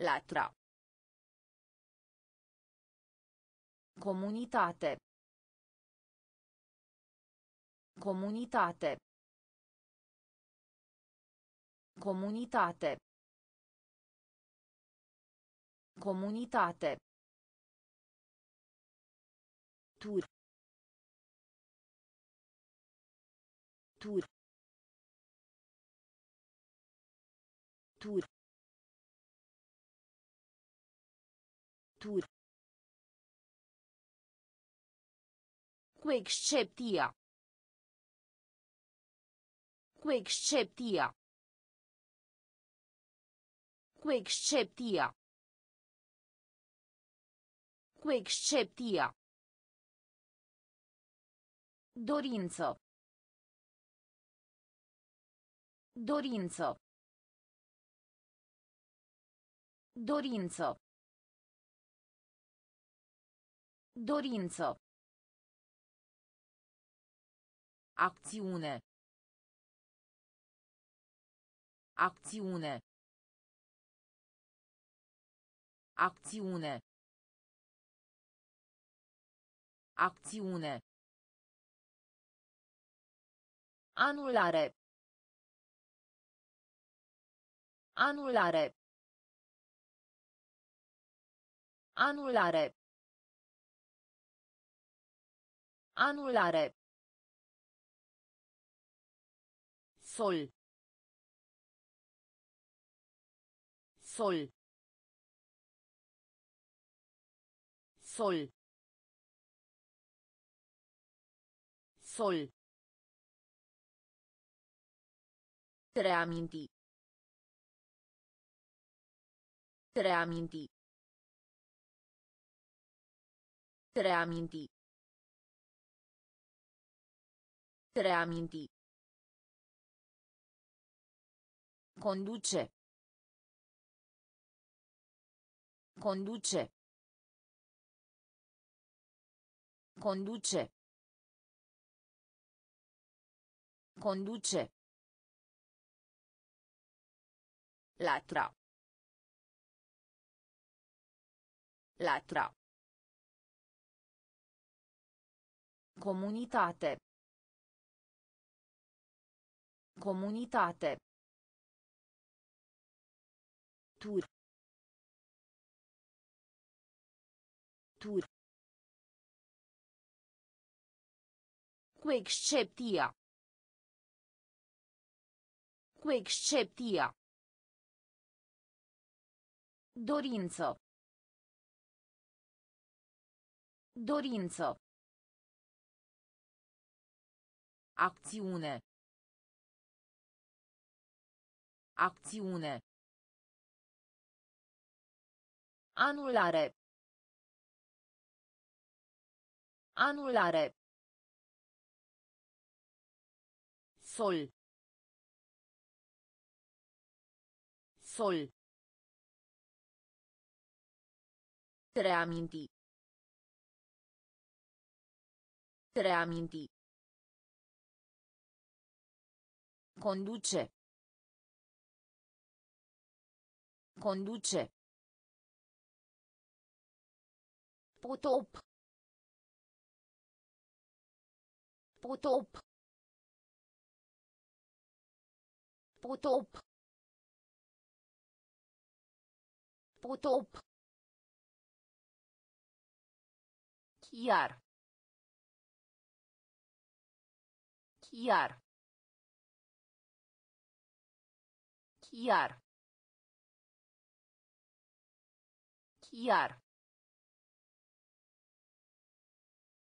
Latra. Comunitate. Comunitate. Comunitate. Comunitate. Tur. Tur. Tur. Tur. Cu excepția. Cu excepția. Cu excepția. Cu excepția. Dorință. Dorință. Dorință. Dorință. Acțiune. Acțiune. Acțiune. Acțiune. Anulare. Anulare. Anulare. Anulare. Sol. Sol. Sol. Sol. Reaminti. Reaminti. Reaminti. Reaminti. Conduce. Conduce. Conduce. Conduce. Latra. Latra. Comunitate. Comunitate. Tur. Tur. Cu excepția. Cu excepția. Dorință. Dorință. Acțiune. Acțiune. Anulare. Anulare. Sol. Sol. Reaminti. Reaminti. Conduce. Conduce. Potop. Potop. Potop. Potop. Chiar. Chiar. Chiar. Chiar.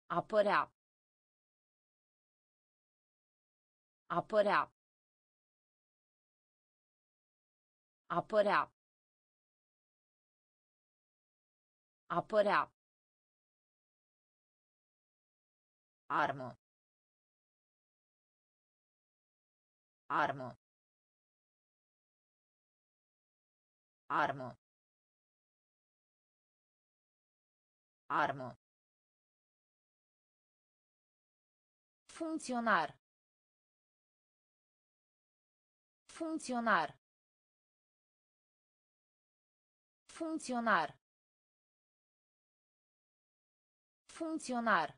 Apărea. Apărea. Apărea. Apărea. Armă. Armă. Armă. Armă. Funcționar. Funcționar. Funcționar. Funcționar.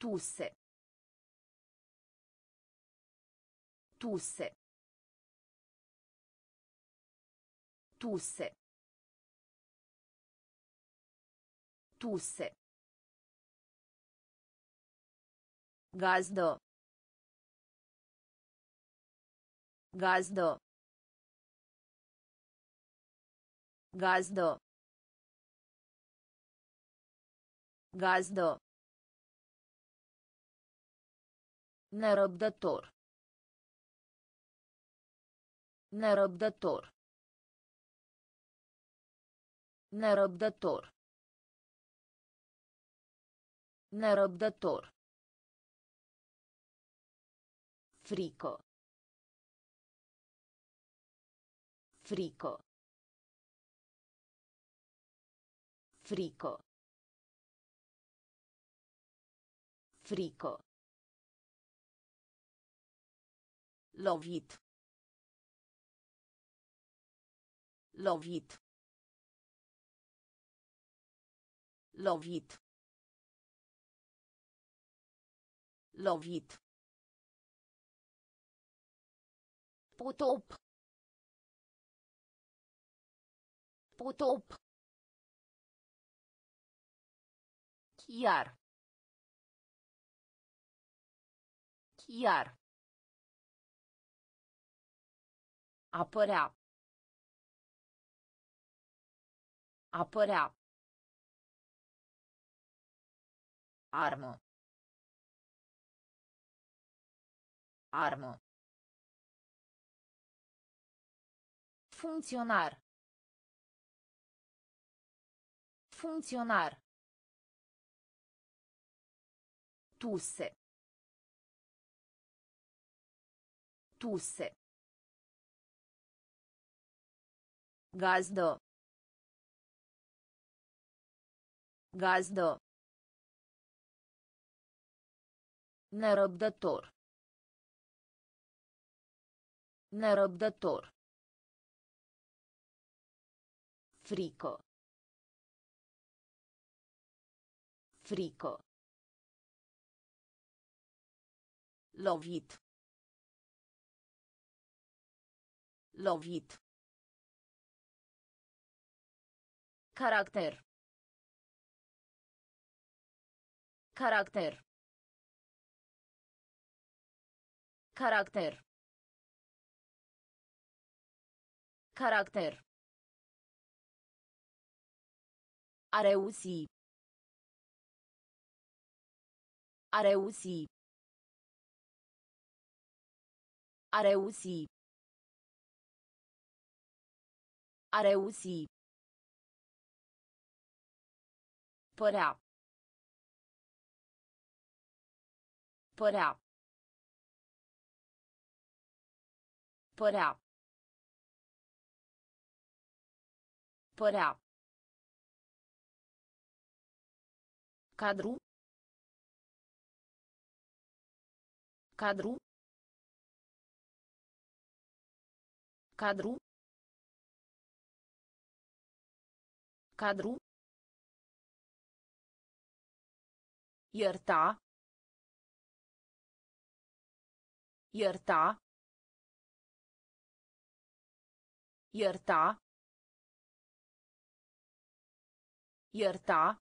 Tu se. Tu se. Tu se. Tu se. Gazdo. Gazdo. Gazdo. Gazdo. Nerăbdător. Nerăbdător. Nerăbdător. Nerăbdător. Frico. Frico. Frico. Frico. Lovit. Lovit. Lovit. Lovit. Potop. Potop. Chiar. Chiar. Apărea. Apărea. Armă. Armă. Funcționar. Funcționar. Tuse. Tuse. Gazdă. Gazdă. Nerăbdător. Nerăbdător. Frico. Frico. Lovit. Lovit. Caracter. Caracter. Caracter. Caracter. A reuși. A reuși. A reuși. A reuși. Părea. Părea. Părea. Părea. Cadru. Cadru. Cadru. Cadru. Ierta. Ierta. Ierta. Ierta.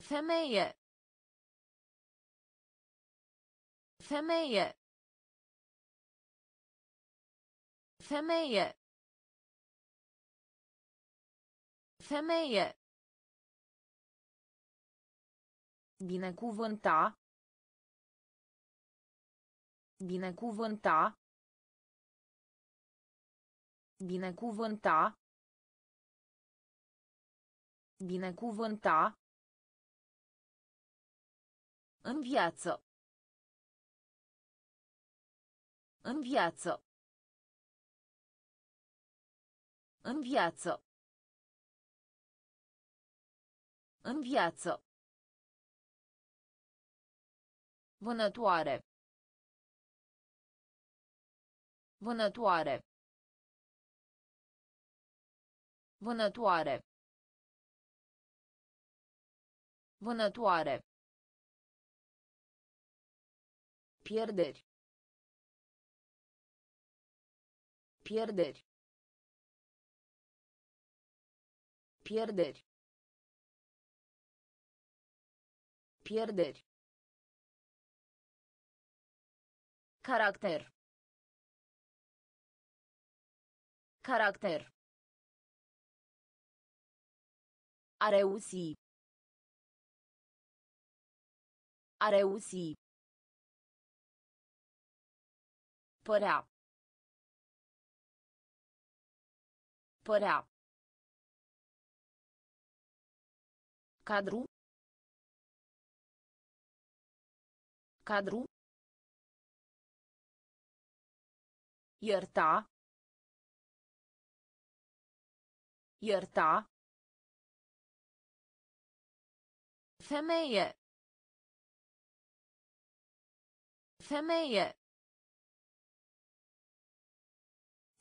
Femeie. Femeie. Femeie. Femeie. Binecuvânta. Binecuvânta. Binecuvânta. Binecuvânta. În viață. În viață. În viață. În viață. Vânătoare. Vânătoare. Vânătoare. Vânătoare. Pierderi. Pierderi. Pierderi. Pierderi. Caracter. Caracter. A reuși. A reuși. Părea. Părea. Cadru. Cadru. Ierta. Ierta. Femeie. Femeie.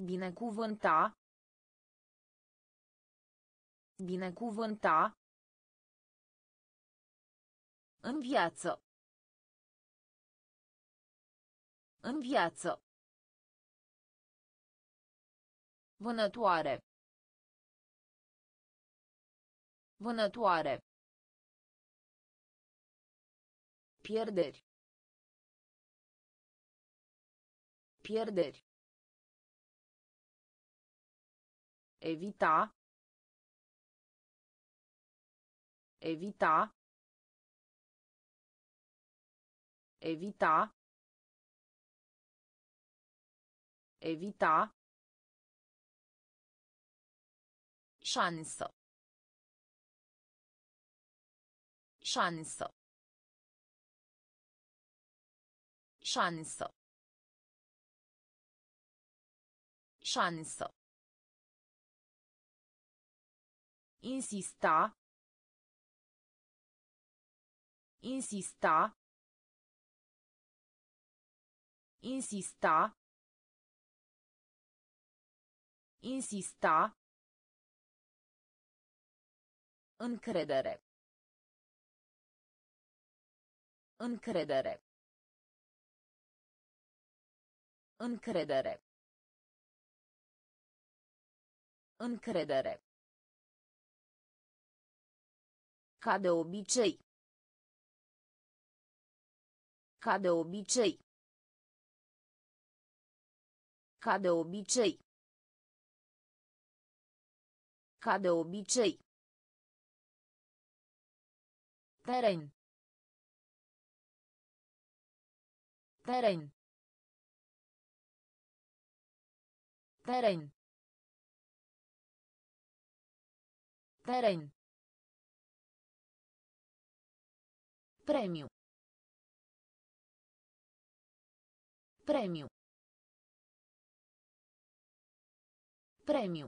Binecuvânta. Binecuvânta. În viață. În viață. Vânătoare. Vânătoare. Pierderi. Pierderi. Evita. Evita. Evita. Evita. Șansă. Șansă. Șansă. Șansă. Insista. Insista. Insista. Insista. Încredere. Încredere. Încredere. Încredere. Ca de obicei. Ca de obicei. Ca de obicei. Ca de obicei. Teren. Teren. Teren. Teren. Premiu. Premiu. Premiu.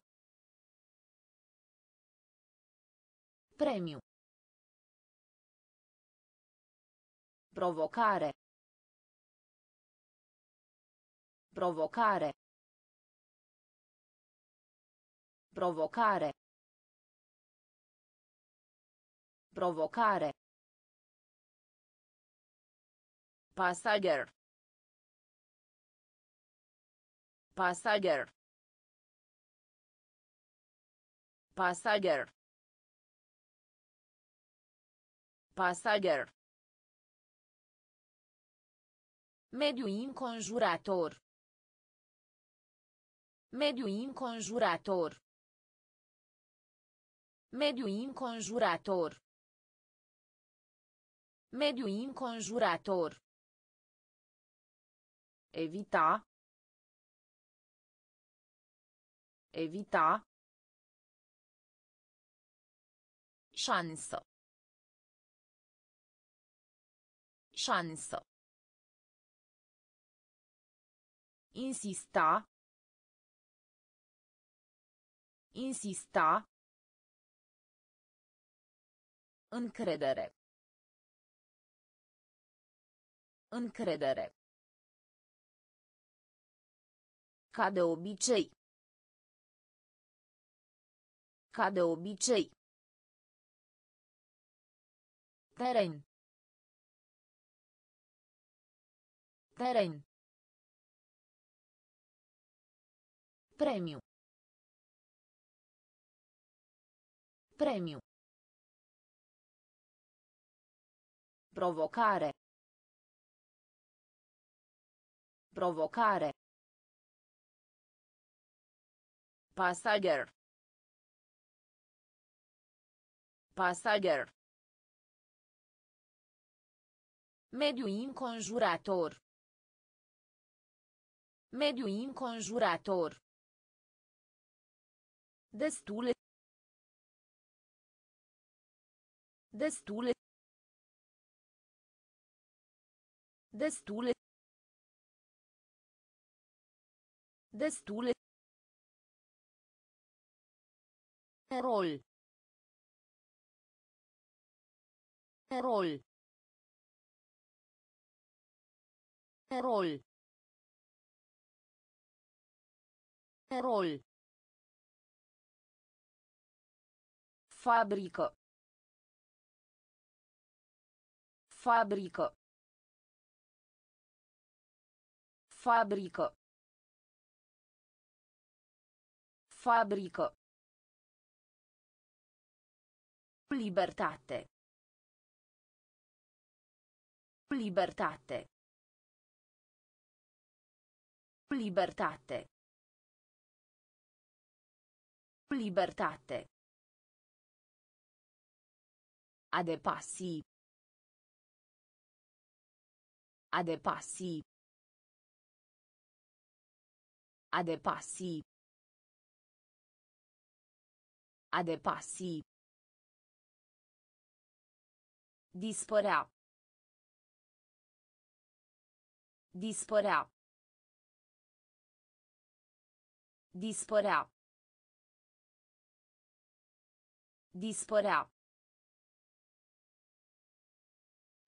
Premiu. Provocare. Provocare. Provocare. Provocare. Passager. Passager. Passager. Passager. Mediu înconjurător. Mediu înconjurător. Mediu înconjurător. Mediu înconjurător. Evita. Evita. Șansă. Șansă. Insista. Insista. Încredere. Încredere. Ca de obicei. Ca de obicei. Teren. Teren. Premiu. Premiu. Provocare. Provocare. Passager. Passager. Mediu înconjurător. Mediu înconjurător. Destule. Destule. Destule. Destule. Rol. Rol. Rol. Rol. Fabrico. Fabrico. Fabrico. Fabrico. Libertate. Libertate. Libertate. Libertate. A depăși. A depăși. A depăși. A depăși.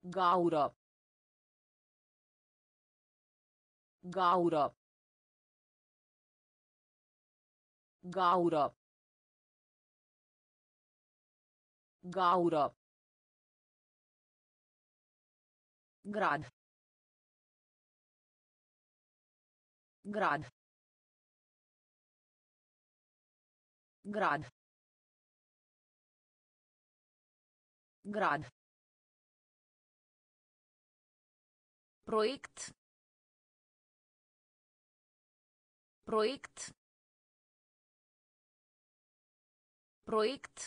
गाउरव गाउरव गाउरव गाउरव ग्राद ग्राद ग्राद ग्राद proiect proiect proiect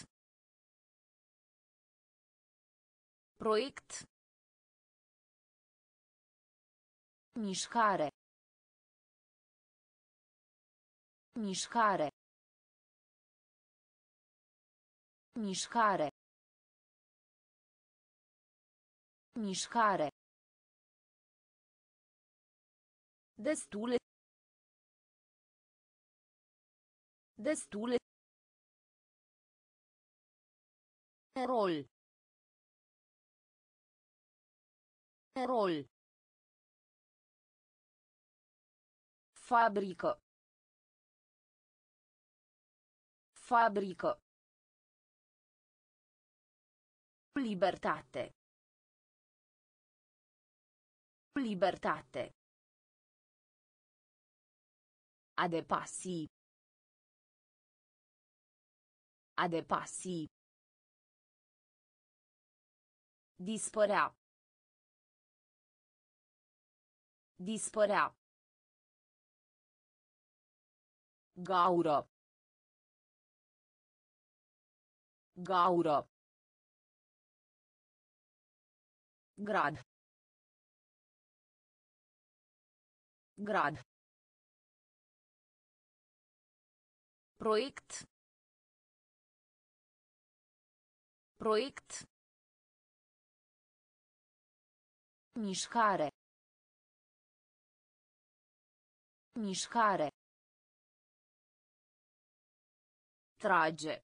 proiect Mișcare. Mișcare. Mișcare. Mișcare. Destule. Destule. Rol. Rol. Fabrică. Fabrică. Libertate. Libertate. A depăși. A depăși. Dispărea. Dispărea. Gaură. Gaură. Grad. Grad. Proiect. Proiect. Mișcare. Mișcare. Trage.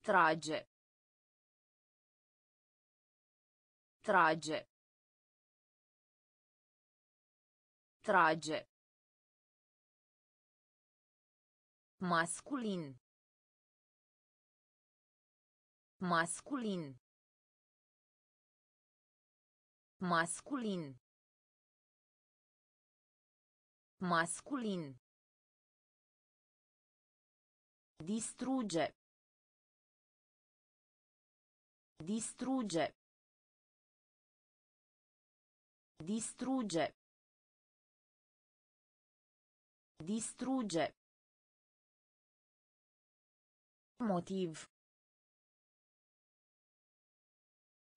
Trage. Trage. Trage. Masculin. Masculin. Masculin. Masculin. Distrugge. Distrugge. Distrugge. Distrugge. Motiv.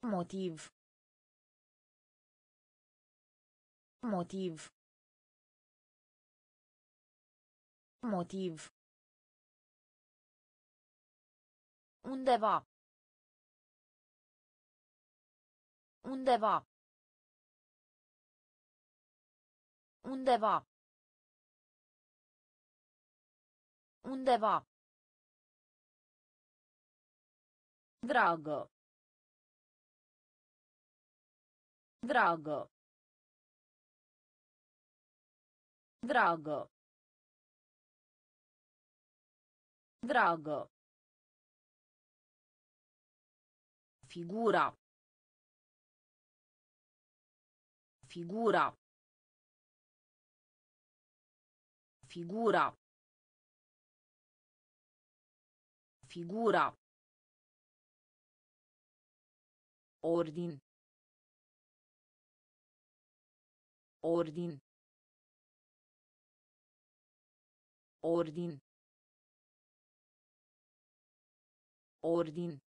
Motiv. Motiv. Motiv. Undeva. Undeva. Undeva. Undeva. Dragă. Dragă. Dragă. Dragă. Figura. Figura. Figura. Figura. Ordin. Ordin. Ordin. Ordin.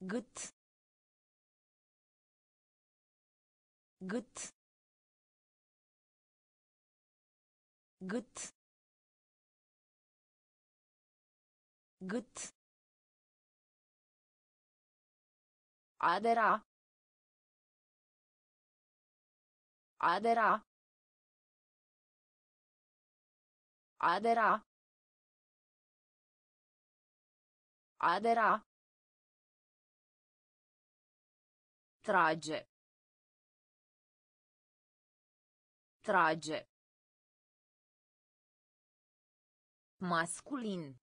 Gât. Gât. Gât. Gât. Adera. Adera. Adera. Adera. Trage. Trage. Masculin.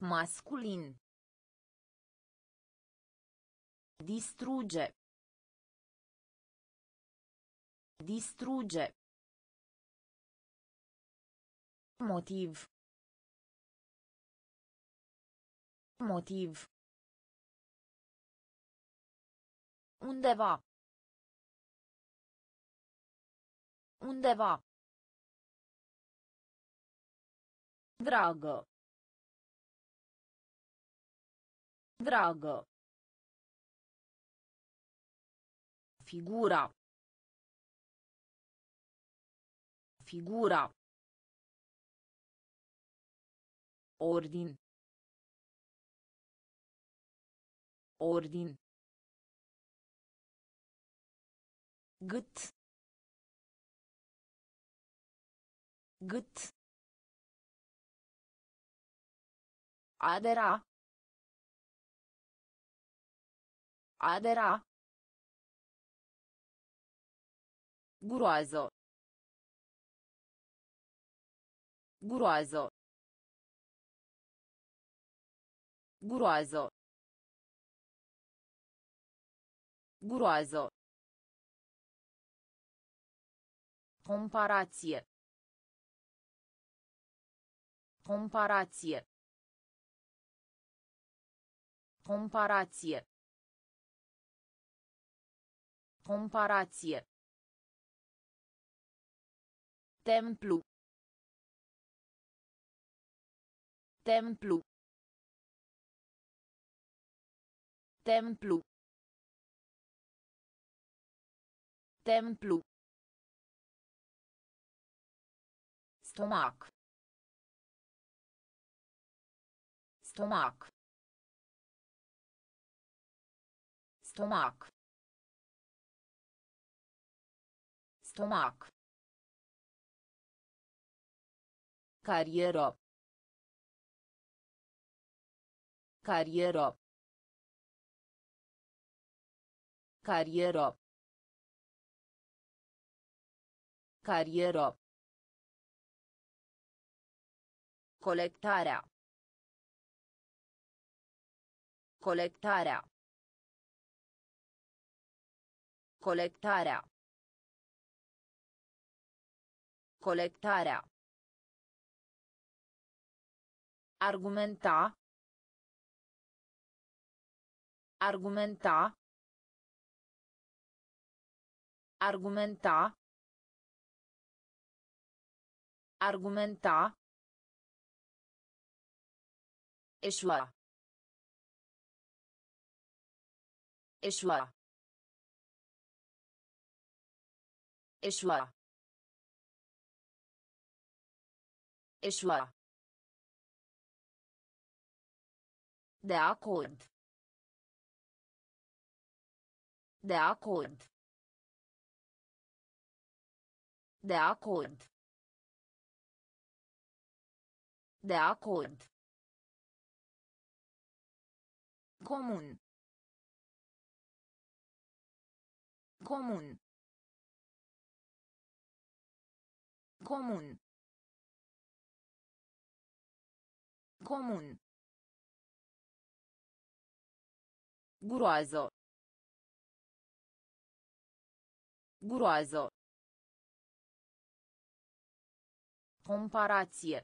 Masculin. Distrugge. Distruge. Motiv. Motiv. Undeva. Undeva. Dragă. Dragă. Figura. Figura. Ordin. Ordin. Gât. Gât. Adera. Adera. Groază. Groază. Groază. Groază. Comparație. Comparație. Comparație. Comparație. Templu. Templu. Templu. Templu. Stomac. Stomac. Stomac. Stomac. Carieră. Carieră. Carieră. Carieră. Colectarea. Colectarea. Colectarea. Colectarea. Argumenta. Argumenta. Argumenta. Argumenta. Eșua. Eșua. Eșua. Eșua. De acord. De acord. De acord. De acord. Comun. Comun. Comun. Comun. Groază. Groază. Comparație.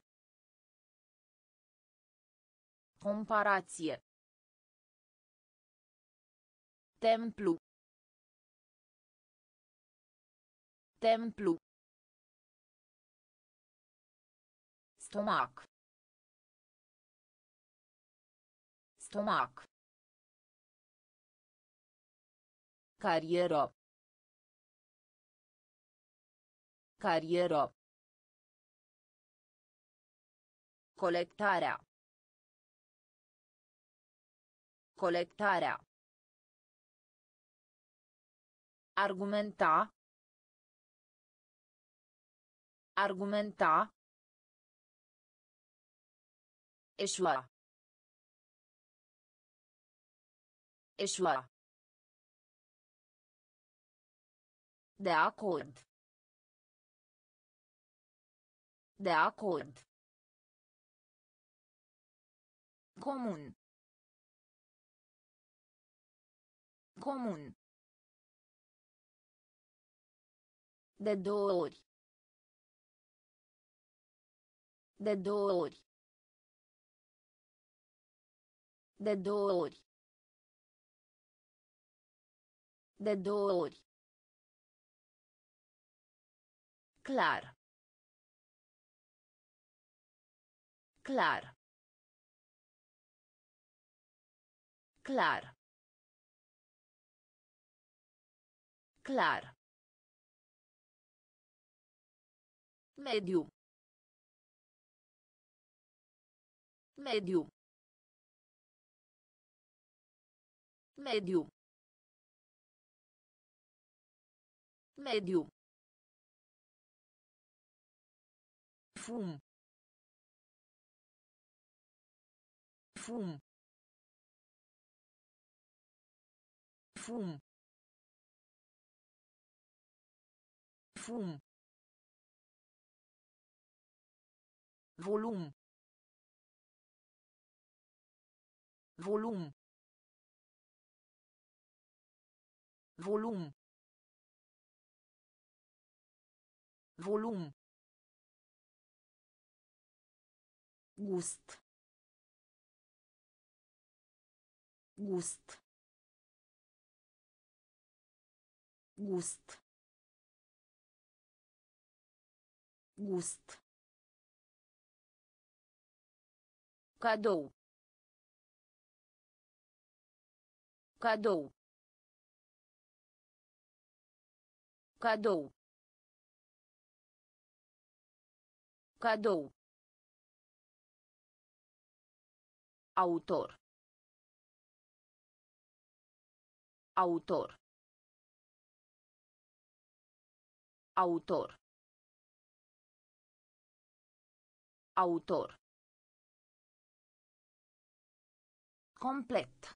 Comparație. Templu. Templu. Stomac. Stomac. Carieră. Carieră. Colectarea. Colectarea. Argumenta. Argumenta. Eșua. Eșua. De acord. De acord. Comun. Comun. De două ori. De două ori. De două ori. De două ori. Clar. Clar. Clar. Clar. Mediu. Mediu. Mediu. Mediu. Fond. Fond. Fond. Fond. Volume. Volume. Volume. Volume. Gust. Gust. Gust. Gust. Cadou. Cadou. Cadou. Cadou. Autor. Autor. Autor. Autor. Complet.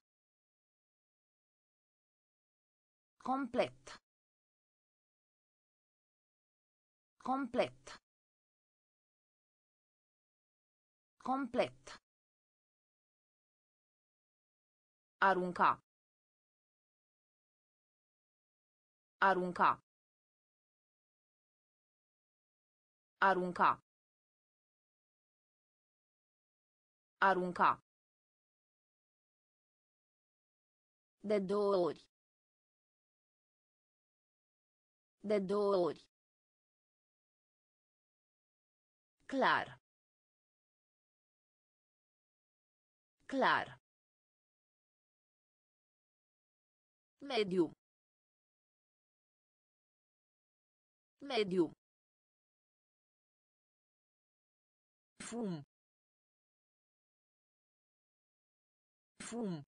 Complet. Complet. Complet. Arunca. Arunca. Arunca. Arunca. De două ori. De două ori. Clar. Clar. médio. Médio. Fum. Fum.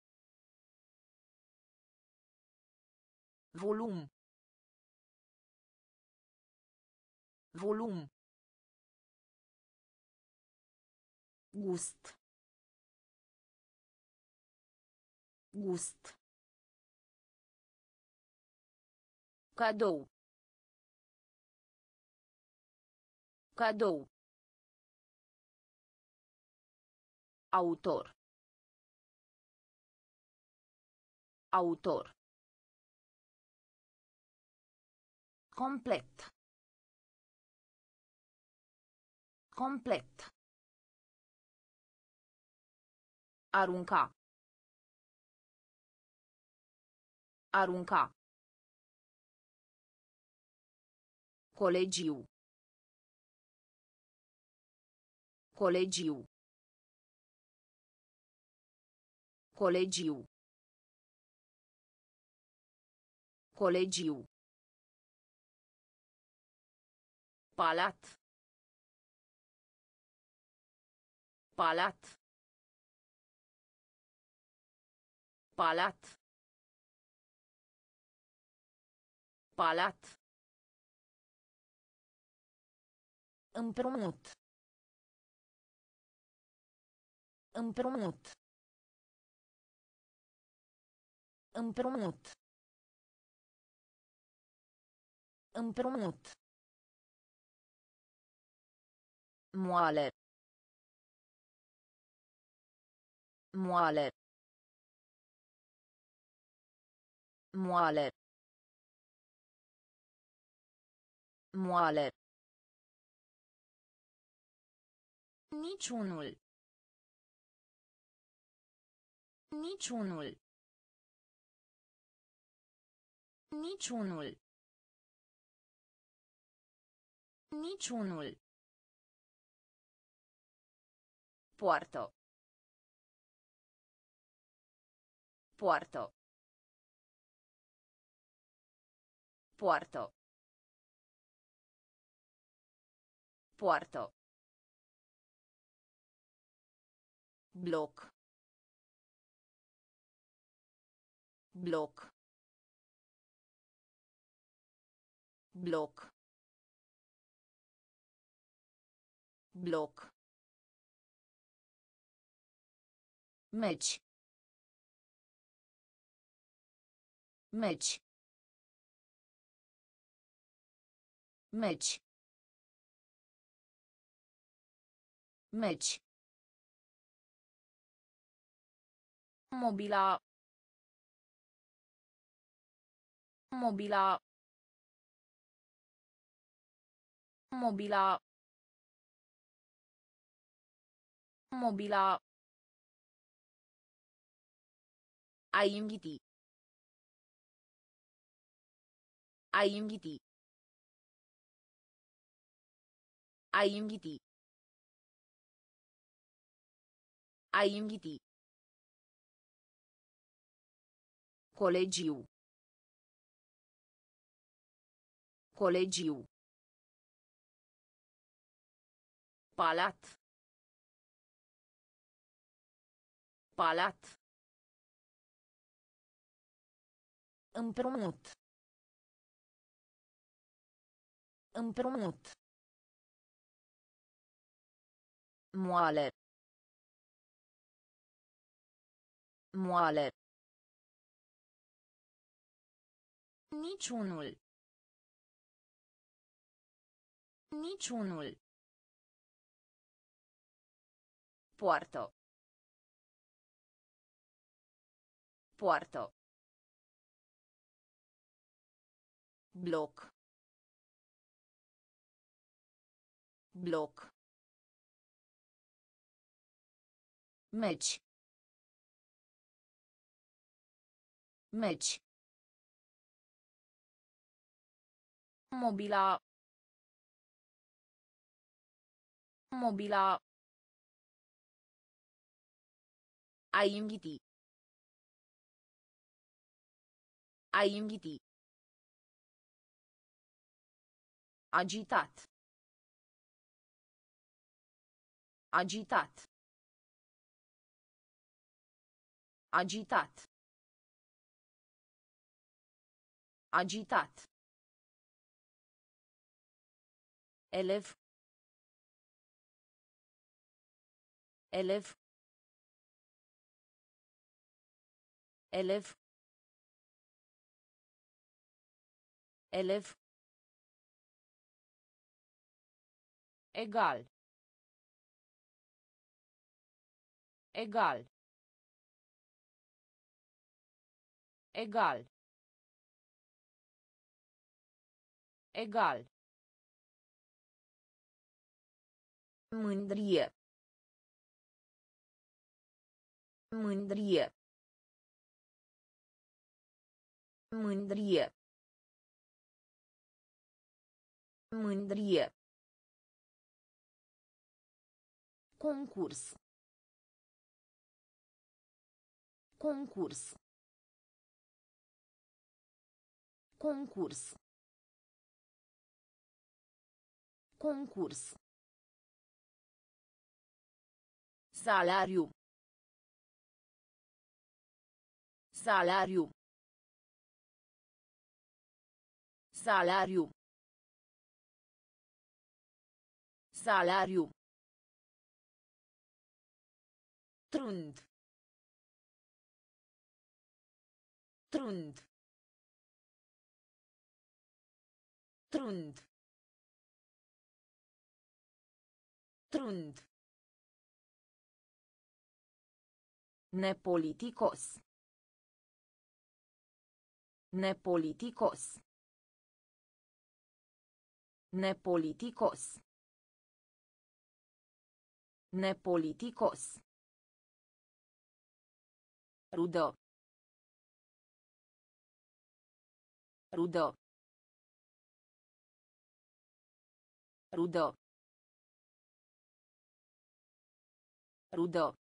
Volume. Volume. Gust gosto. Cadou. Cadou. Autor. Autor. Complet. Complet. Arunca. Arunca. Colegiu. Colegiu. Colegiu. Colegiu. Palat. Palat. Palat. Palat. Împrumut. Împrumut. Împrumut. Împrumut. Moale. Moale. Moale. Moale. Niciunul. Niciunul. Niciunul. Niciunul. Poartă. Poartă. Poartă. Poartă. Bloc bloc bloc bloc meci meci meci meci Mobila. Mobila. Mobila. Mobila. A inviti. A inviti. A inviti. A inviti. Colegiu. Colegiu. Palat. Palat. Împrumut. Împrumut. Moale. Moale. Niciunul. Niciunul. Poartă. Poartă. bloc bloc meci meci Mobila. Mobila. A inviti. A inviti. Agitat. Agitat. Agitat. Agitat. Elev. Elev. Elev. Elev. Egal. Egal. Egal. Egal. Mândrie. Mândrie. Mândrie. Mândrie. Concurs. Concurs. Concurs. Concurs. Salariu. Salariu. Salariu. Salariu. Trund. Trund. Trund. Trund. Nepoliticos. Nepoliticos. Nepoliticos. Nepoliticos. Rudă. Rudă. Rudă. Rudă.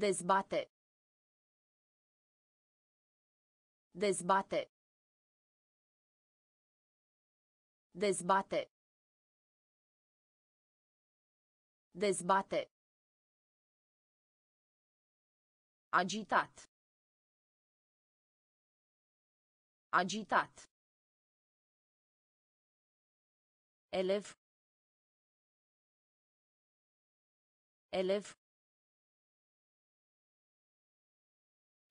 Dezbate. Dezbate. Dezbate. Dezbate. Agitat. Agitat. Elev. Elev.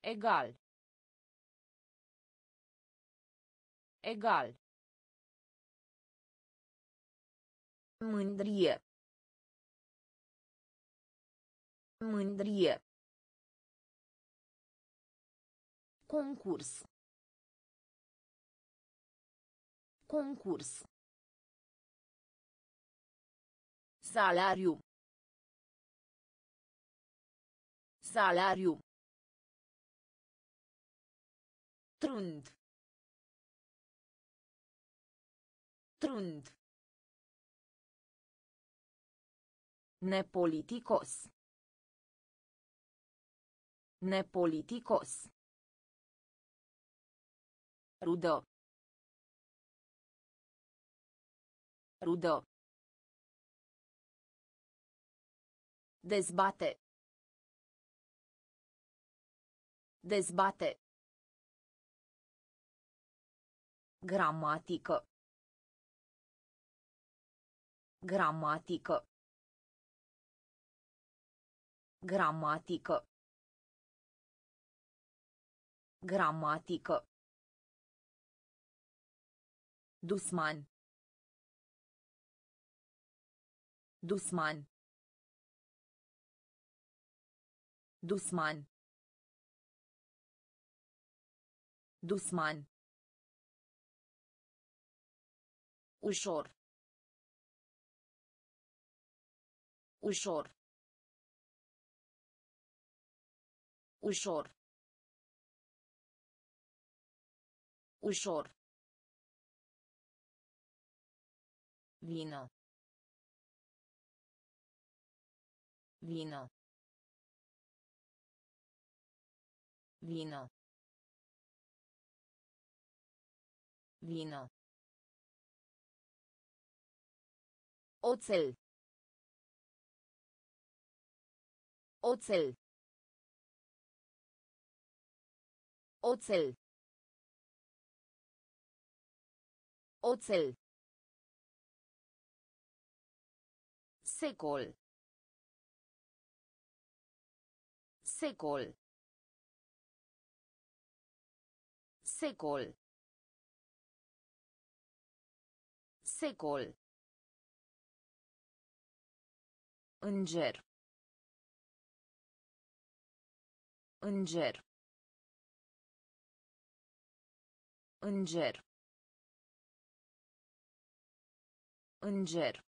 Egal. Egal. Mândrie. Mândrie. Concurs. Concurs. Salariu. Salariu. Trund. Trund. Nepoliticos. Nepoliticos. Rudă. Rudă. Dezbate. Dezbate. Gramatică. Gramatică. Gramatică. Gramatică. Dusman. Dusman. Dusman. Dusman. Ușor. Ușor. Ușor. Ușor. Vină. Vină. Vină. Vină. Oțel. Oțel. Oțel. Oțel. Secol. Secol. Secol. Secol. Înger. Înger. Înger. Înger.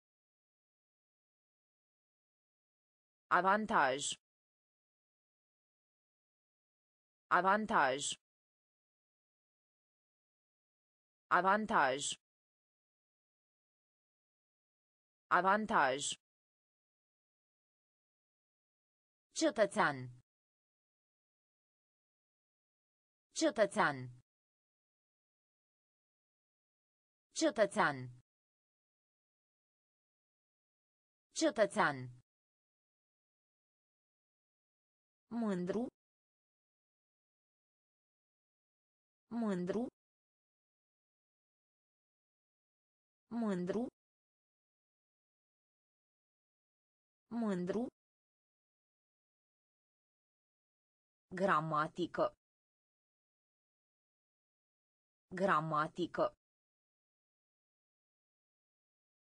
Avantaj. Avantaj. Avantaj. Avantaj. Cetățean. Cetățean. Cetățean. Cetățean. Mândru. Mândru. Mândru. Mândru. Gramatică. Gramatică.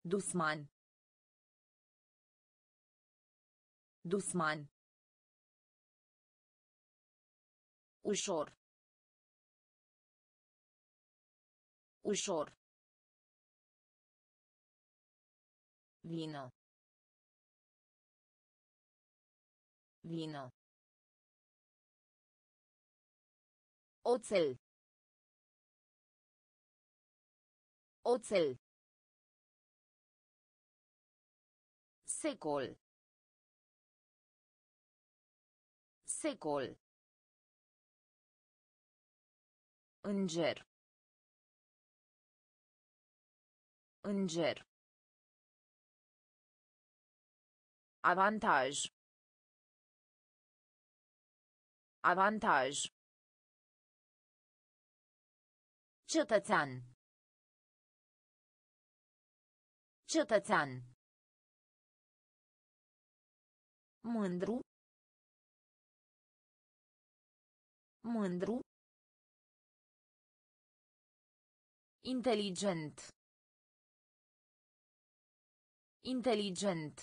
Dusman. Dusman. Ușor. Ușor. Vină. Vină. Oțel. Oțel. Secol. Secol. Înger. Înger. Avantaj. Avantaj. Cetățean. Cetățean. Mândru. Mândru. Inteligent. Inteligent.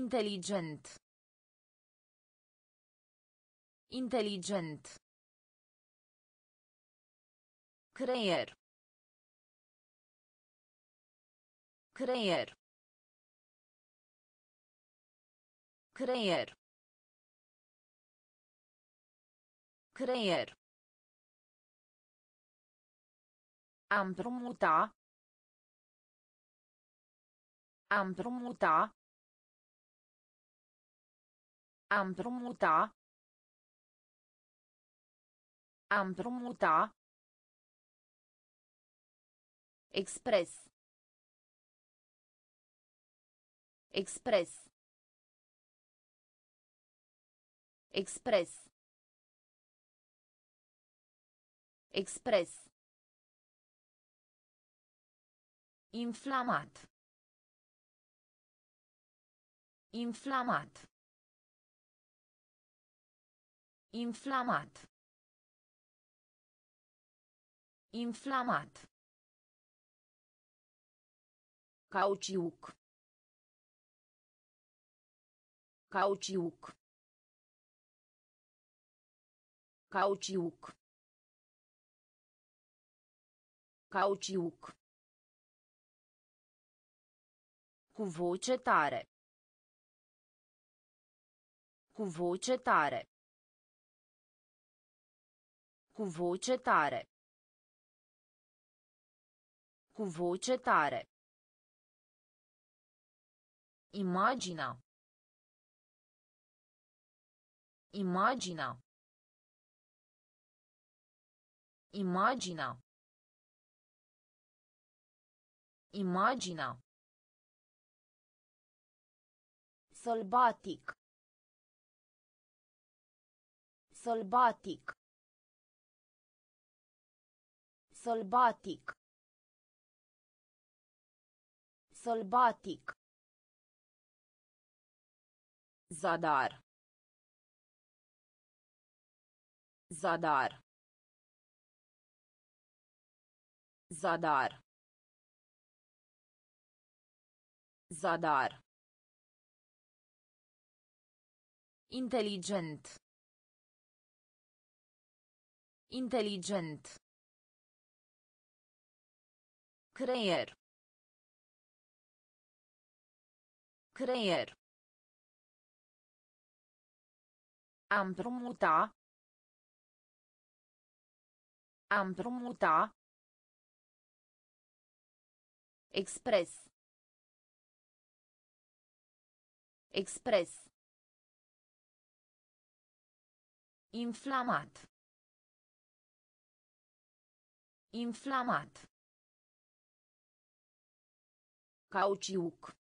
Inteligent. Inteligent. Creier. Creier. Creier. Creier. Am promuta. Am promuta. Am promuta. Am promuta. Express. Express. Express. Express. Inflamat. Inflamat. Inflamat. Inflamat. Cauciuc. Cauciuc. Cauciuc. Cauciuc. Cu voce tare. Cu voce tare. Cu voce tare. Cu voce tare. Imagina. Imagina. Imagina. Imagina. Sălbatic. Sălbatic. Sălbatic. Sălbatic. Zadar. Zadar. Zadar. Zadar. Inteligent. Inteligent. Creier. Creier. Am promuta. Am promuta. Express. Express. Inflamat. Inflamat. Cauciuc.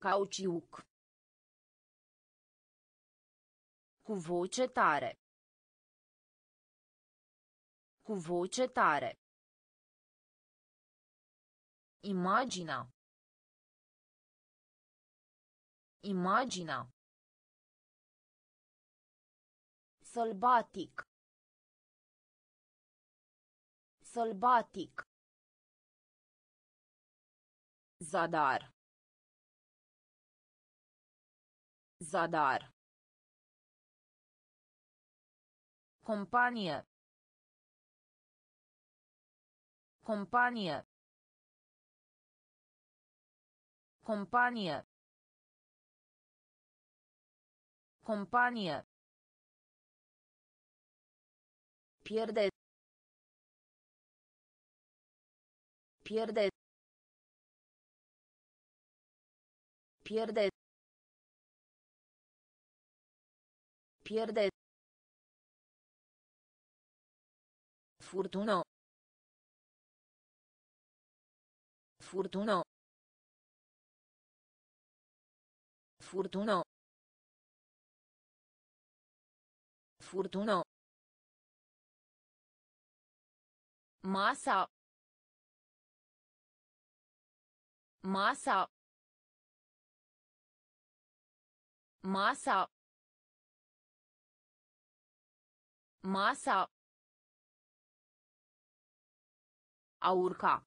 Cauciuc. Cu voce tare. Cu voce tare. Imagina. Imagina. Sălbatic. Sălbatic. Zadar. Zadar. Companie. Companie. Companie. Companie. Pierde. Pierde. Pierde. Pierde. Furtună. Furtună. Furtună. Furtună. Masa. Masa. Masa. Masa. A urca.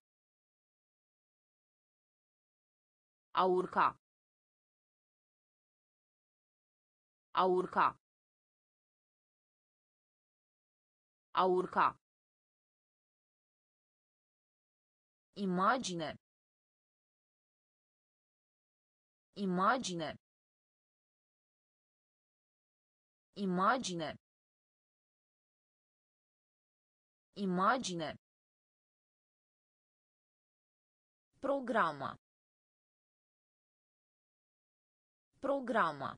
A urca. A urca. A urca. Imagine. Imagine. Imagine. Imagine. Programa. Programa.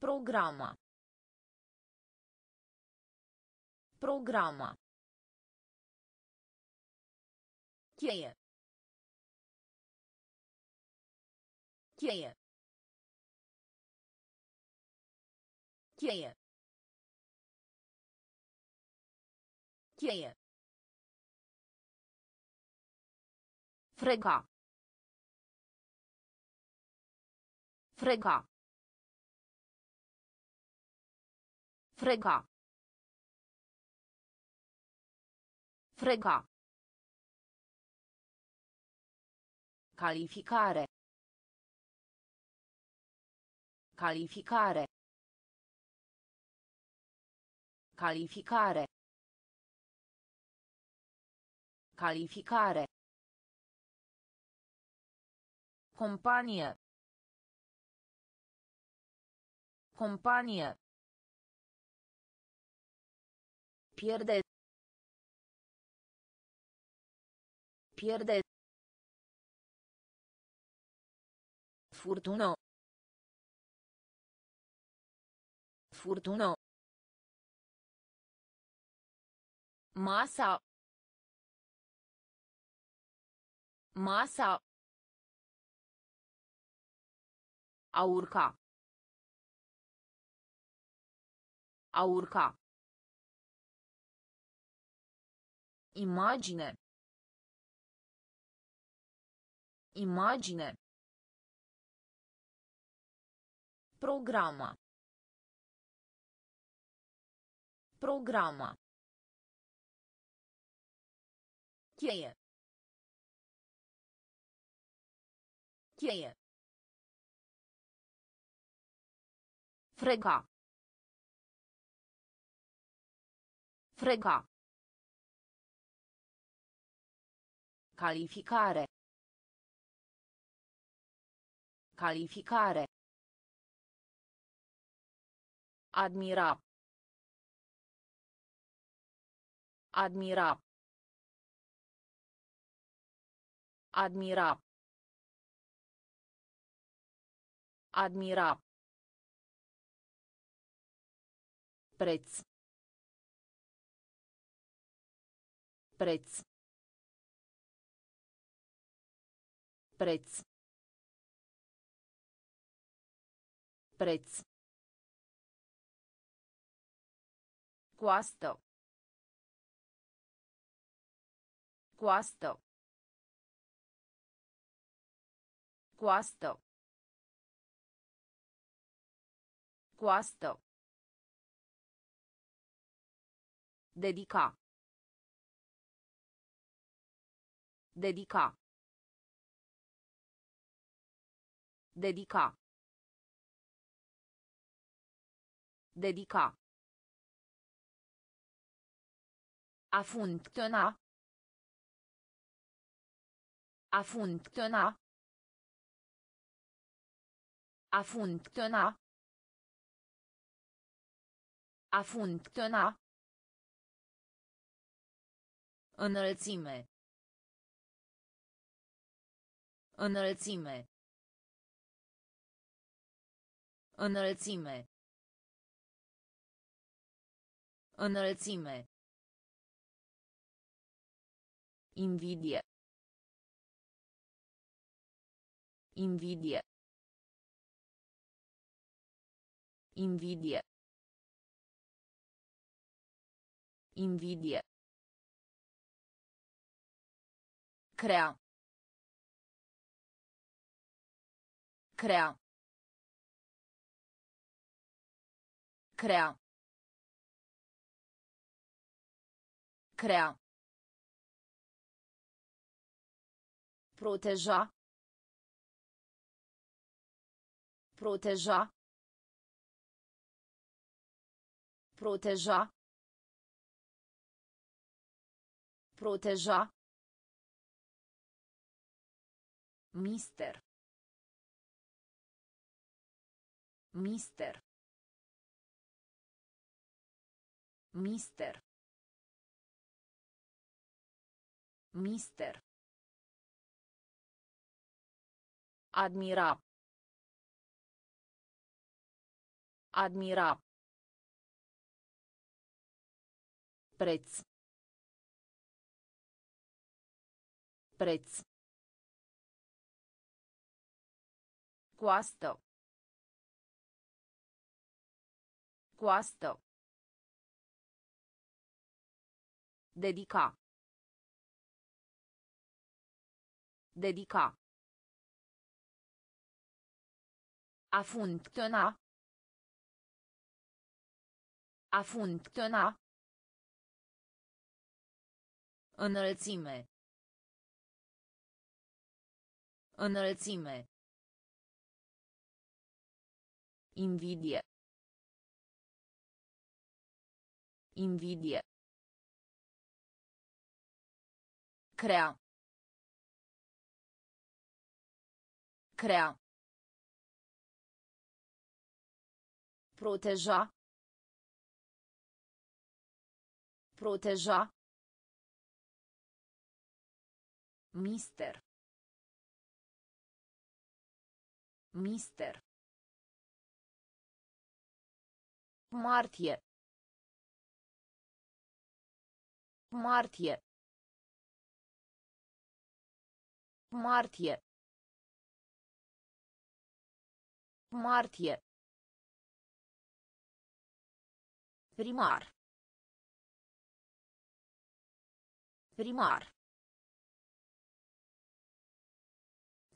Programa. Programa. Cheie. Cheie. Cheie. Cheie. Frega. Frega. Frega. Frega. Calificare. Calificare. Calificare. Calificare. Companie. Companie. Pierde. Pierde. Furtună. Furtună. Masa. Masa. A urca. A urca. Imagine. Imagine. Programa. Programa. Cheie. Cheie. Frega. Frega. Calificare. Calificare. Admira. Admira. Admira. Admira. Preț. Preț. Preț. Preț. Coastă. Coastă. Coastă. Coastă. Dedica. Dedica. Dedica. Dedica. A funcționa. A funcționa. A funcționa. A funcționa. Înălțime. Înălțime. Înălțime. Înălțime. Invidie. Invidie. Invidie. Invidie. Crea. Crea. Crea. Crea. Proteja. Proteja. Proteja. Proteja. Mister. Mister. Mister. Mister. Admira. Admira. Preț. Preț. Coastă. Coastă. Dedica. Dedica. A funcționa. A funcționa. Înălțime. Înălțime. Invidie. Invidie. Crea. Crea. Proteja. Proteja. Mister. Mister. Martie. Martie. Martie. Martie. Primar. Primar.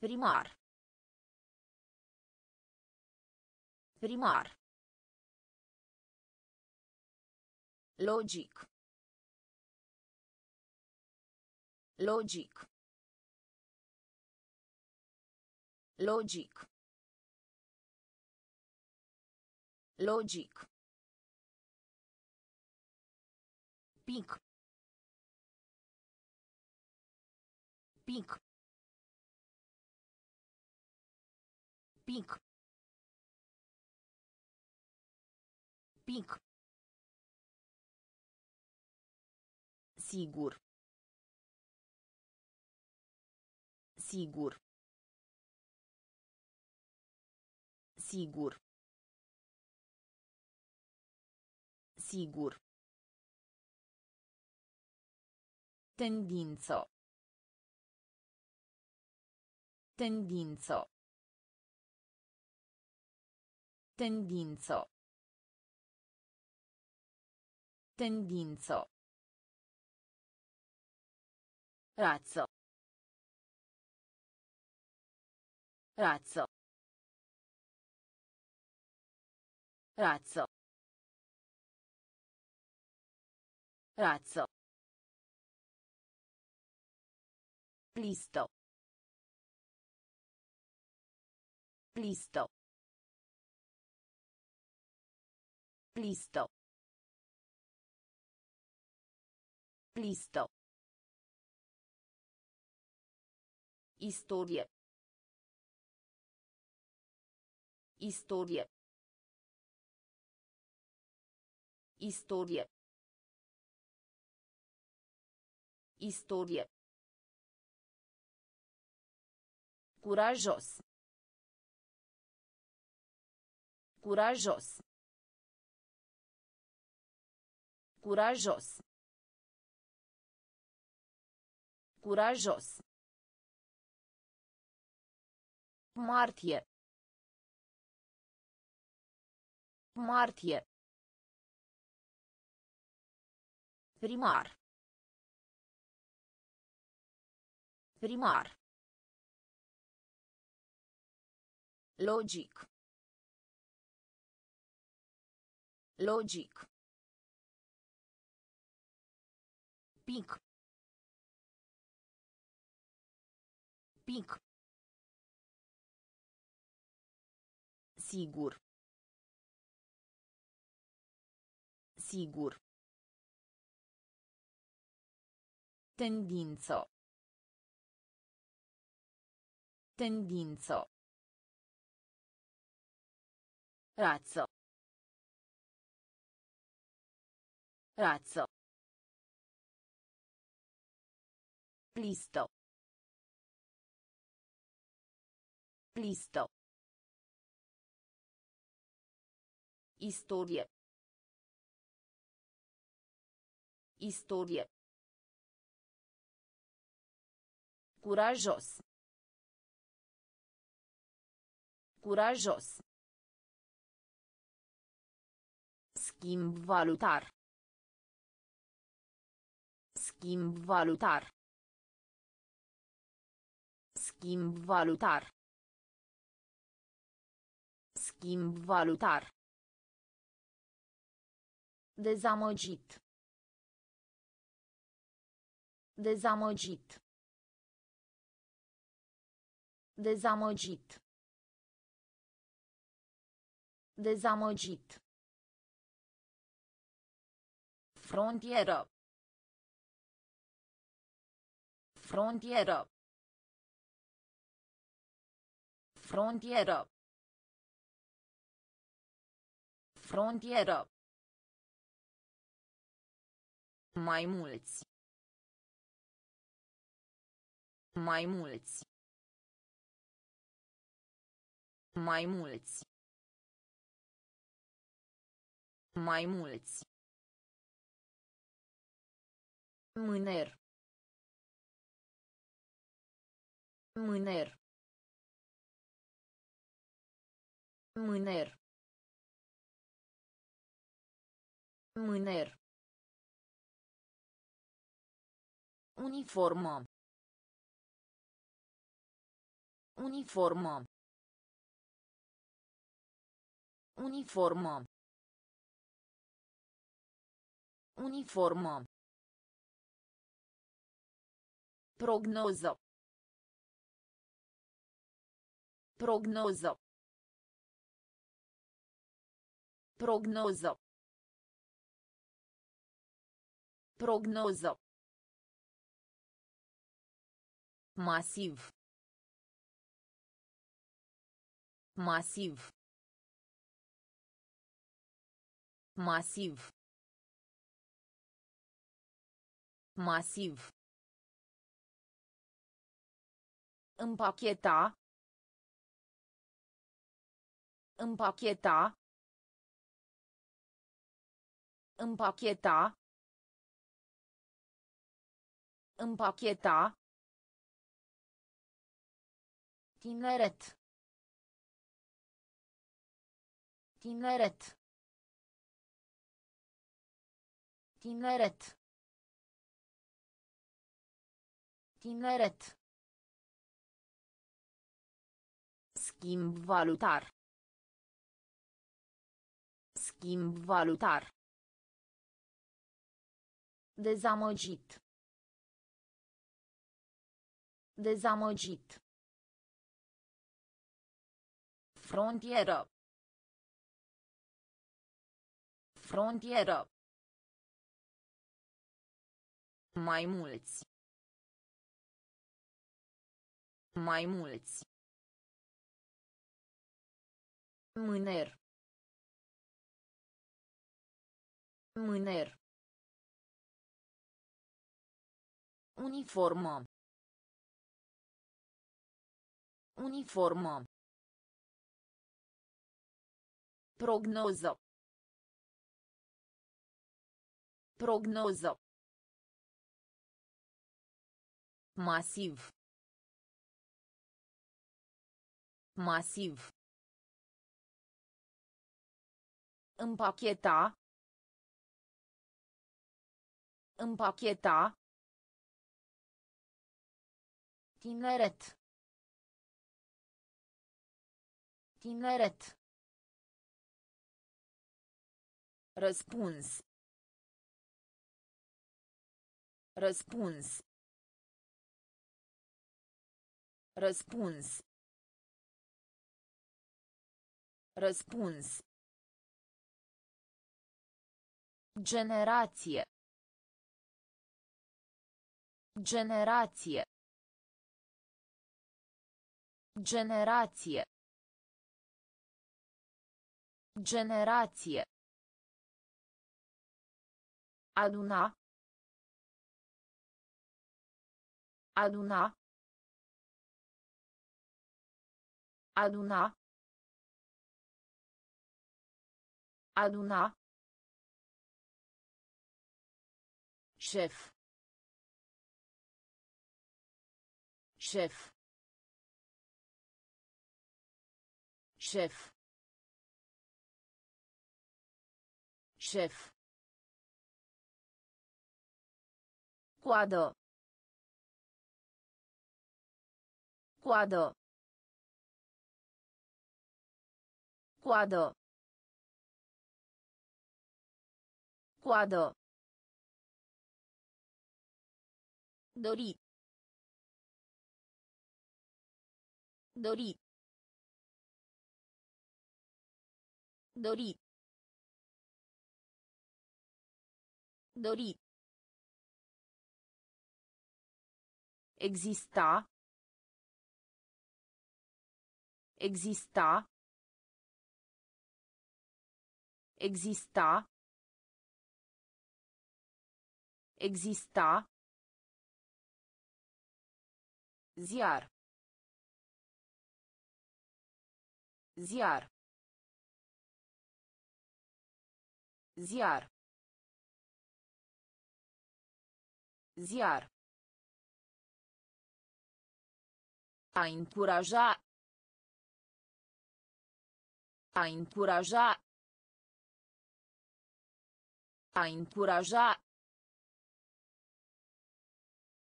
Primar. Primar. Logic. Logic. Logic. Logic. Pic. Pic. Pic. Pic. Sigur. Sigur. Sigur. Sigur. Tendință. Tendință. Tendință. Tendință. Razzo. Razzo. Razzo. Razzo. Plisto. Plisto. Plisto. Plisto. Istorie. Istorie. Istorie. Istorie. Curajos. Curajos. Curajos. Curajos. Martie. Martie. Primar. Primar. Logic. Logic. Pic. Pic. Sigur. Sigur. Tendință. Tendință. Razzo. Razzo. Plisto. Plisto. Istorie. Istorie. Curajos. Curajos. Schimb valutar. Schimb valutar. Schimb valutar. Schimb valutar. Dezamăgit. Dezamăgit. Dezamăgit. Dezamăgit. Frontieră. Frontieră. Frontieră. Frontieră. Mai mulți. Mai mulți. Mai mulți. Mai mulți. Mâner. Mâner. Mâner. Mâner. Uniformă. Uniformă. Uniformă. Uniformă. Prognoză. Prognoză. Prognoză. Prognoză. Masiv. Masiv. Masiv. Masiv. Împacheta. Împacheta. Împacheta. Împacheta. Tineret. Tineret. Tineret. Tineret. Schimb valutar. Schimb valutar. Dezamăgit. Dezamăgit. Frontieră. Frontieră. Mai mulți. Mai mulți. Mâner. Mâner. Uniformă. Uniformă. Prognoză. Prognoză. Masiv. Masiv. Împacheta. Împacheta. Tineret. Tineret. Răspuns. Răspuns. Răspuns. Răspuns. Generație. Generație. Generație. Generație. Aduna. Aduna. Aduna. Aduna. Șef. Șef. Șef. Șef. Coadă. Coadă. Coadă. Coadă. Dori. Dori. Dori. Dori. Exista. Exista. Exista. Exista. Ziar. Ziar. Ziar. Ziar. A încuraja. A încuraja. A încuraja.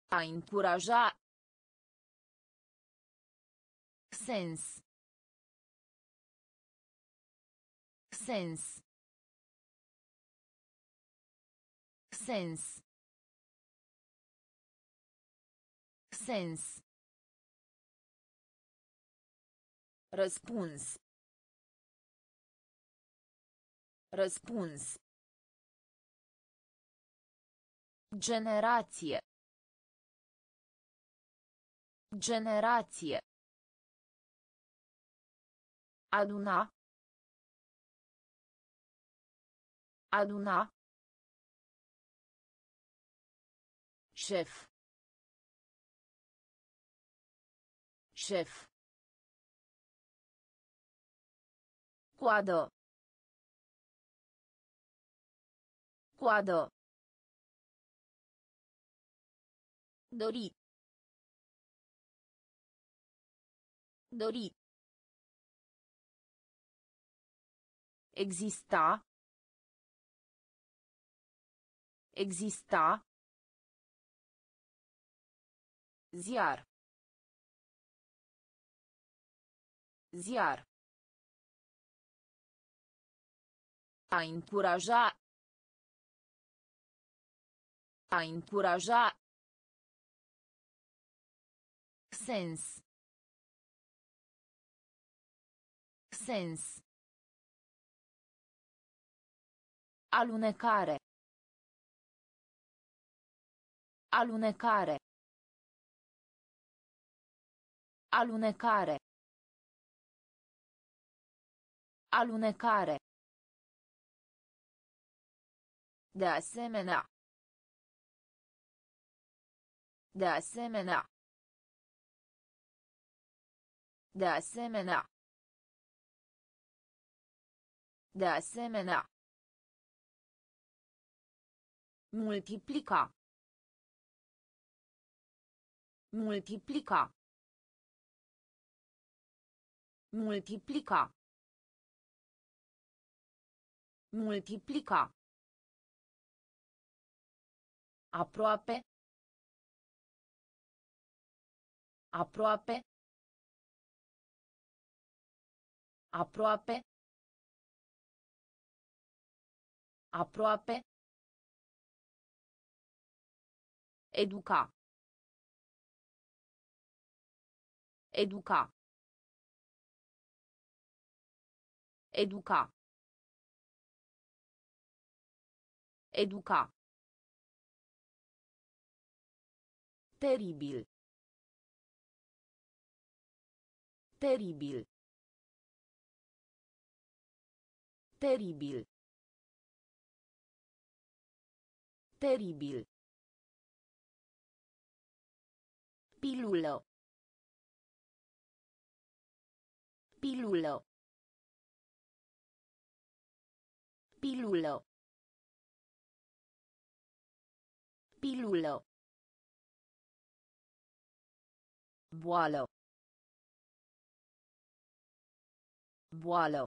A încuraja. Sens. Sens. Sens. Sens. Răspuns. Răspuns. Generație. Generație. Aduna. Aduna. Șef. Șef. Coadă. Coadă. Dori. Dori. Exista. Exista. Ziar. Ziar. A încuraja. A încuraja. Sens. Sens. Alunecare. Alunecare. Alunecare. Alunecare. De asemenea. De asemenea. De asemenea. De asemenea. Multiplica. Multiplica. Multiplica. Multiplica. Aproape. Aproape. Aproape. Aproape. Educa. Educa. Educa. Educa. Teribil. Teribil. Teribil. Teribil. Pilulă. Pilulă. Pilulă. Pilulă. Boală. Boală.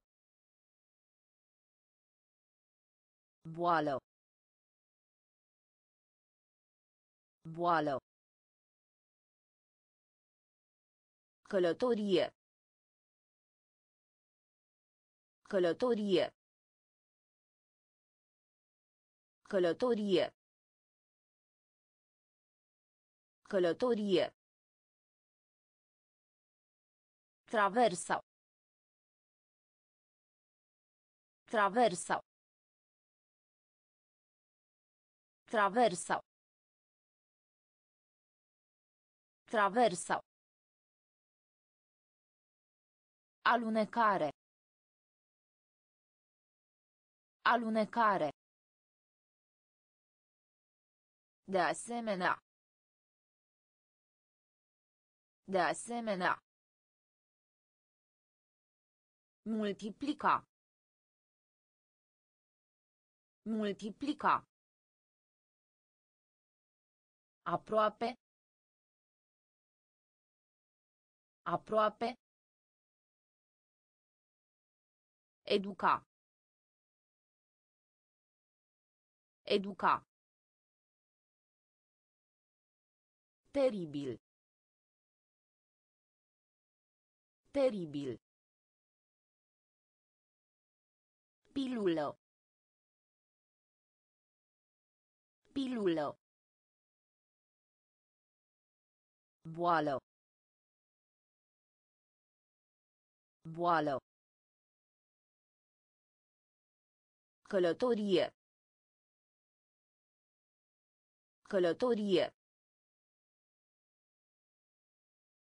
Boală. Boală. Călătorie. Călătorie. Călătorie. Călătorie. Traversa. Traversa. Traversa. Traversa. Alunecare. Alunecare. De asemenea. De asemenea. Multiplica. Multiplica. Aproape. Aproape. Educa. Educa. Teribil. Teribil. Pilulă. Pilulă. Boală. Boală. Călătorie. Călătorie.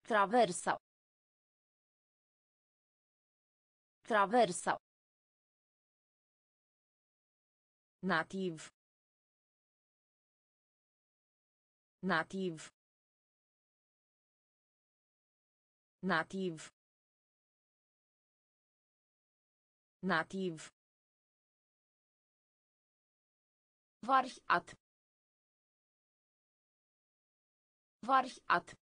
Traversa. Traversa. Nativ. Nativ. Nativ. Nativ. Variat. Variat.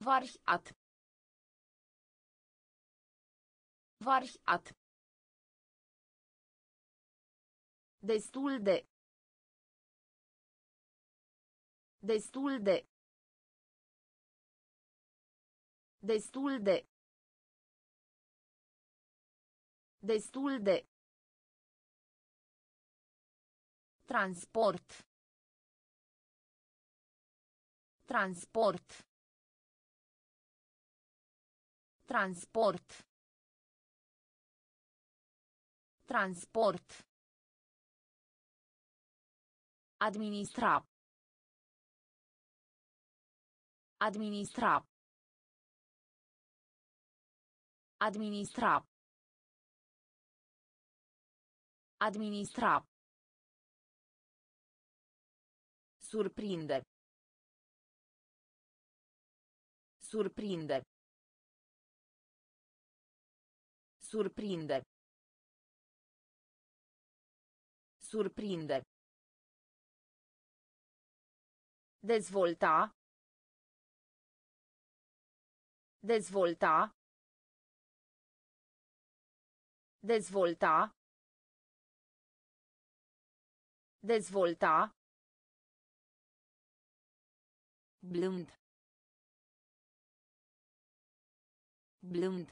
Variat. Variat. Destul de. Destul de. Destul de. Destul de. Transport. Transport. Transport. Transport. Administra. Administra. Administra. Administra. Surprinde. Surprinde. Surprinde. Surprinde. Dezvolta. Dezvolta. Dezvolta. Dezvolta. Blând. Blând.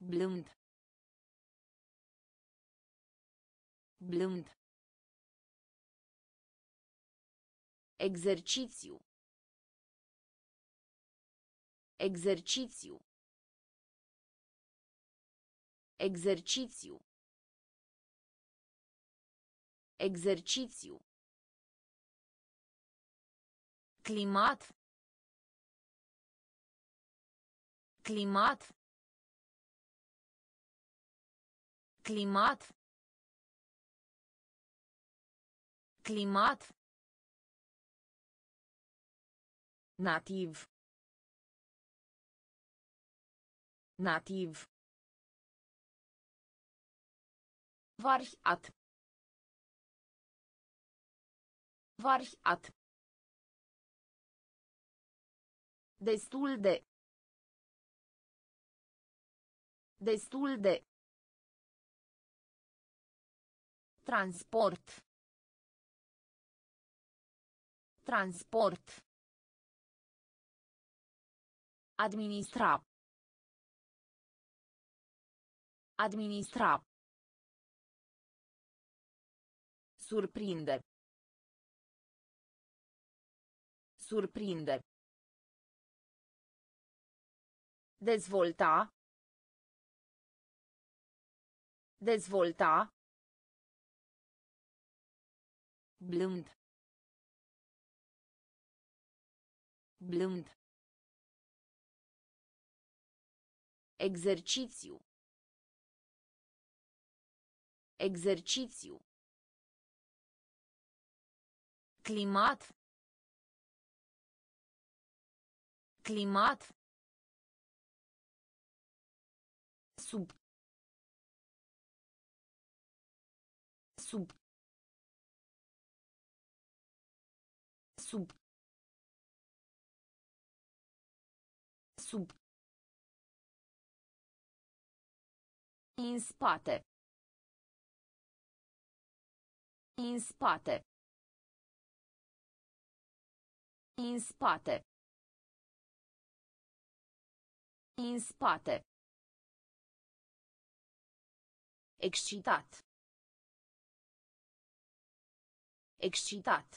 Blând. Blând. Exercițiu. Exercițiu. Exercițiu. Exercițiu. Climat. Climat. Climat. Climat. Nativ. Nativ. Variat. Variat. Destul de. Destul de. Transport. Transport. Administra. Administra. Surprinde. Surprinde. Dezvolta. Dezvolta. Blând. Blând. Exercițiu. Exercițiu. Climat. Climat. Sub. Sub. Sub. Sub. În spate. În spate. În spate. În spate. Excitat. Excitat.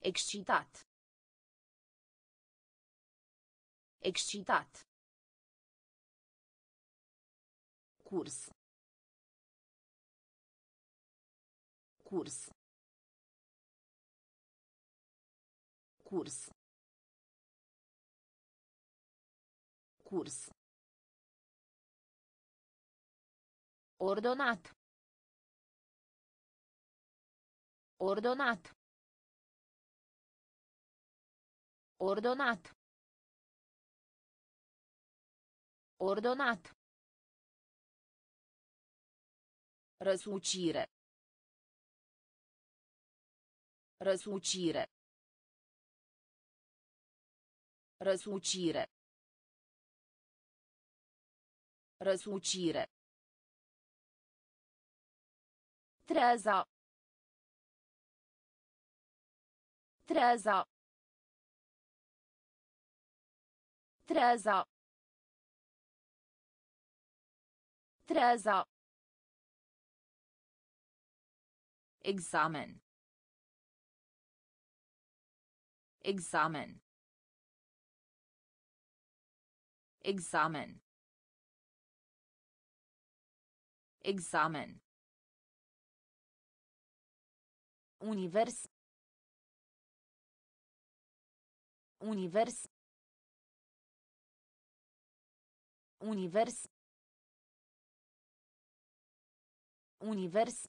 Excitat. Excitat. Curs. Curs. Curs. Curs. Ordonat. Ordonat. Ordonat. Ordonat. Răsucire. Răsucire. Răsucire. Răsucire. Treza. Treza. Treza. Treza. Examen. Examen. Examen. Examen. Univers. Univers. Univers. Univers.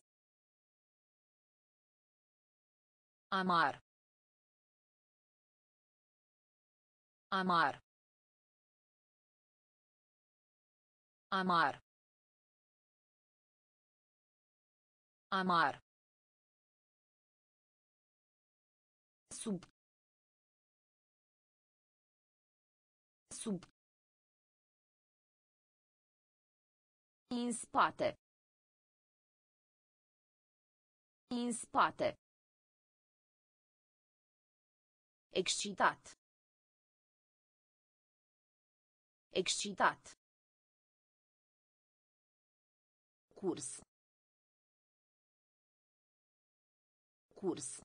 Amar. Amar. Amar. Amar. Sub. Sub. În spate. În spate. Excitat. Excitat. Curs. Curs.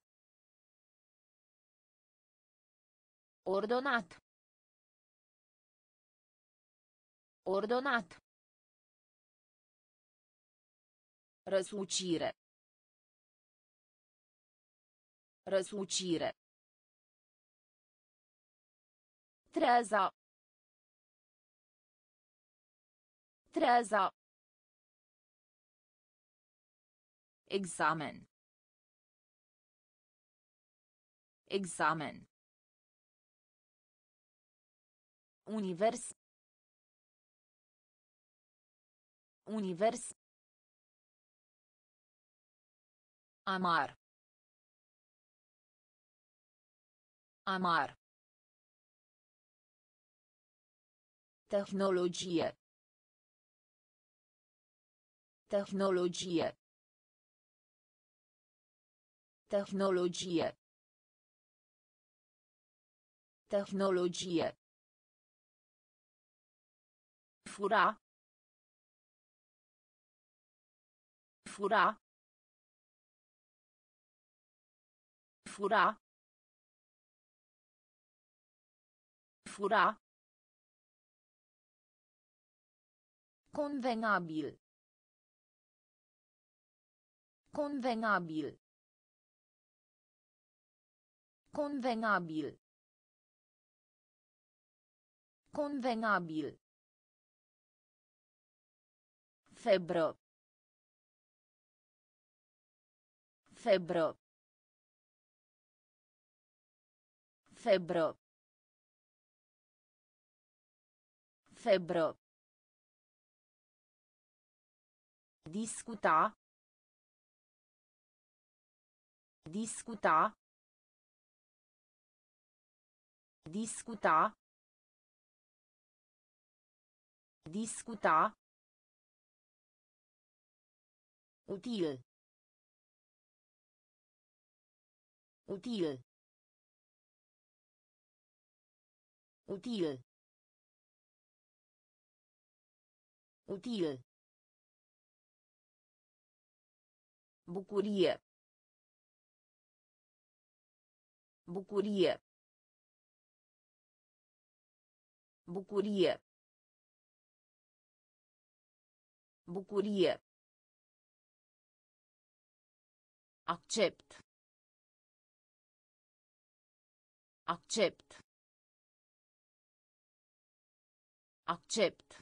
Ordonat. Ordonat. Răsucire. Răsucire. Treza. Treza. Examen. Examen. Univers. Univers. Amar. Amar. Tehnologie. Tehnologie. Tehnologie. Tehnologie. Fura. Fura. Fura. Fura. Convenabil. Convenabil. Convenabil. Convenabil. Febră. Febră. Febră. Febră. Discuta. Discuta. Discuta. Discuta. Util. Util. Util. Util. Bucurie. Bucurie. Bucurie. Bucurie. Accept. Accept. Accept.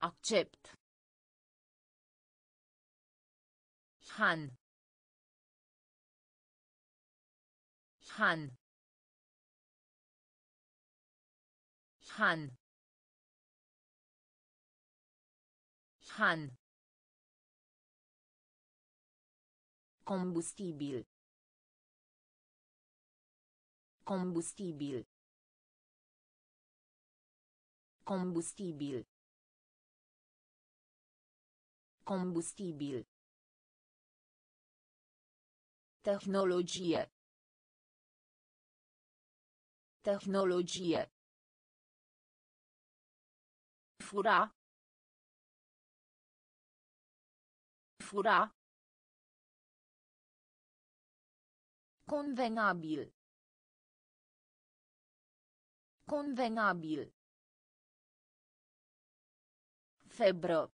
Accept. Han. Han. Han. Han. Combustibil. Combustibil. Combustibil. Combustibil. Tehnologie. Tehnologie. Fura. Fura. Convenabil. Convenabil. Febră.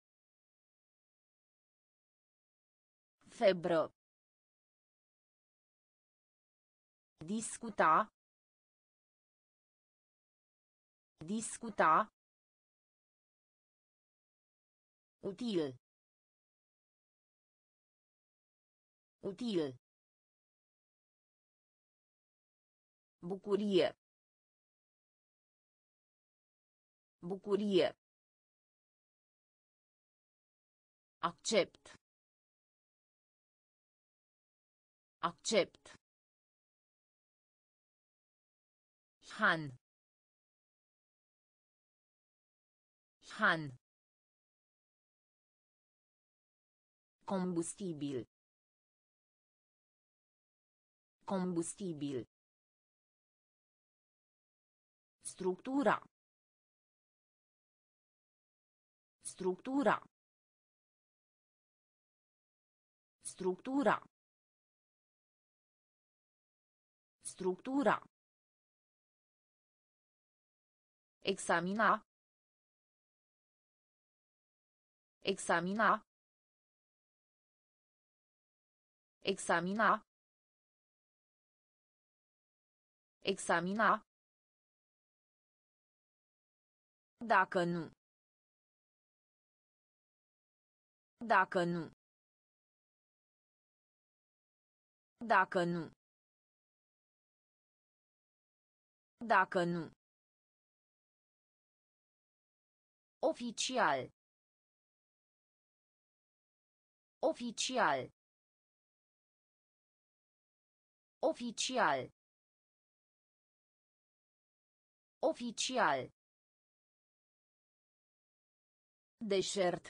Febră. Discuta. Discuta. Util. Util. Bucurie. Bucurie. Accept. Accept. Han. Han. Combustibil. Combustibil. Structura. Structura. Structura. Structura. Examina. Examina. Examina. Examina. Dacă nu. Dacă nu. Dacă nu. Dacă nu. Oficial. Oficial. Oficial. Oficial. Deșert.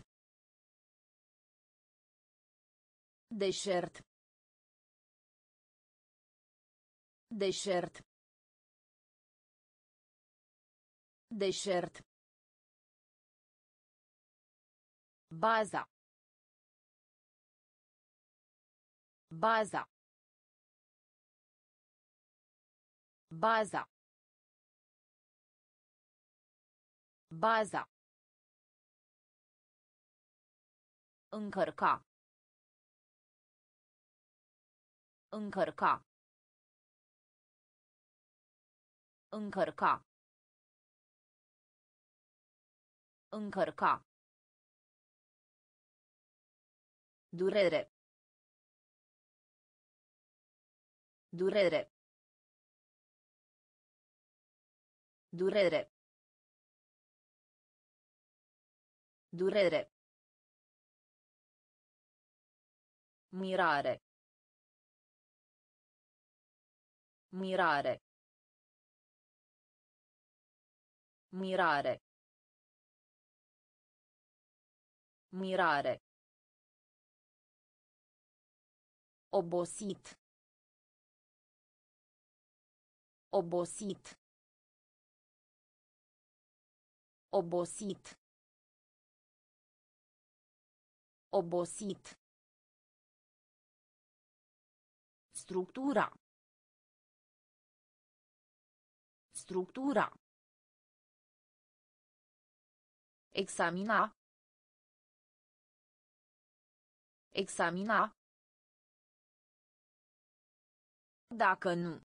Deșert. Deșert. Deșert. Baza. Baza. Baza. Baza. Încărca. Încărca. Încărca. Încărca. Durere. Durere. Durere. Durere. Mirare. Mirare. Mirare. Mirare. Obosit. Obosit. Obosit. Obosit. Structura. Structura. Examina. Examina. Dacă nu.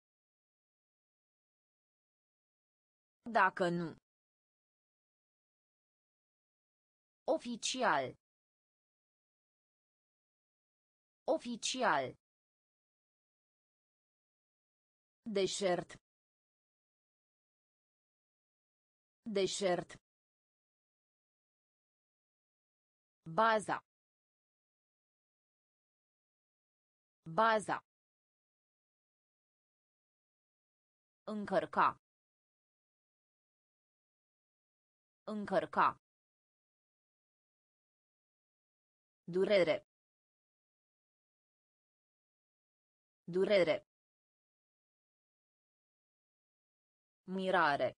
Dacă nu. Oficial. Oficial. Deșert. Deșert. Baza. Baza. Încărca. Încărca. Durere. Durere. Mirare.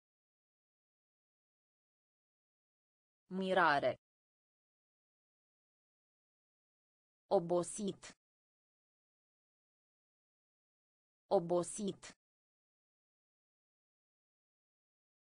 Mirare. Obosit. Obosit.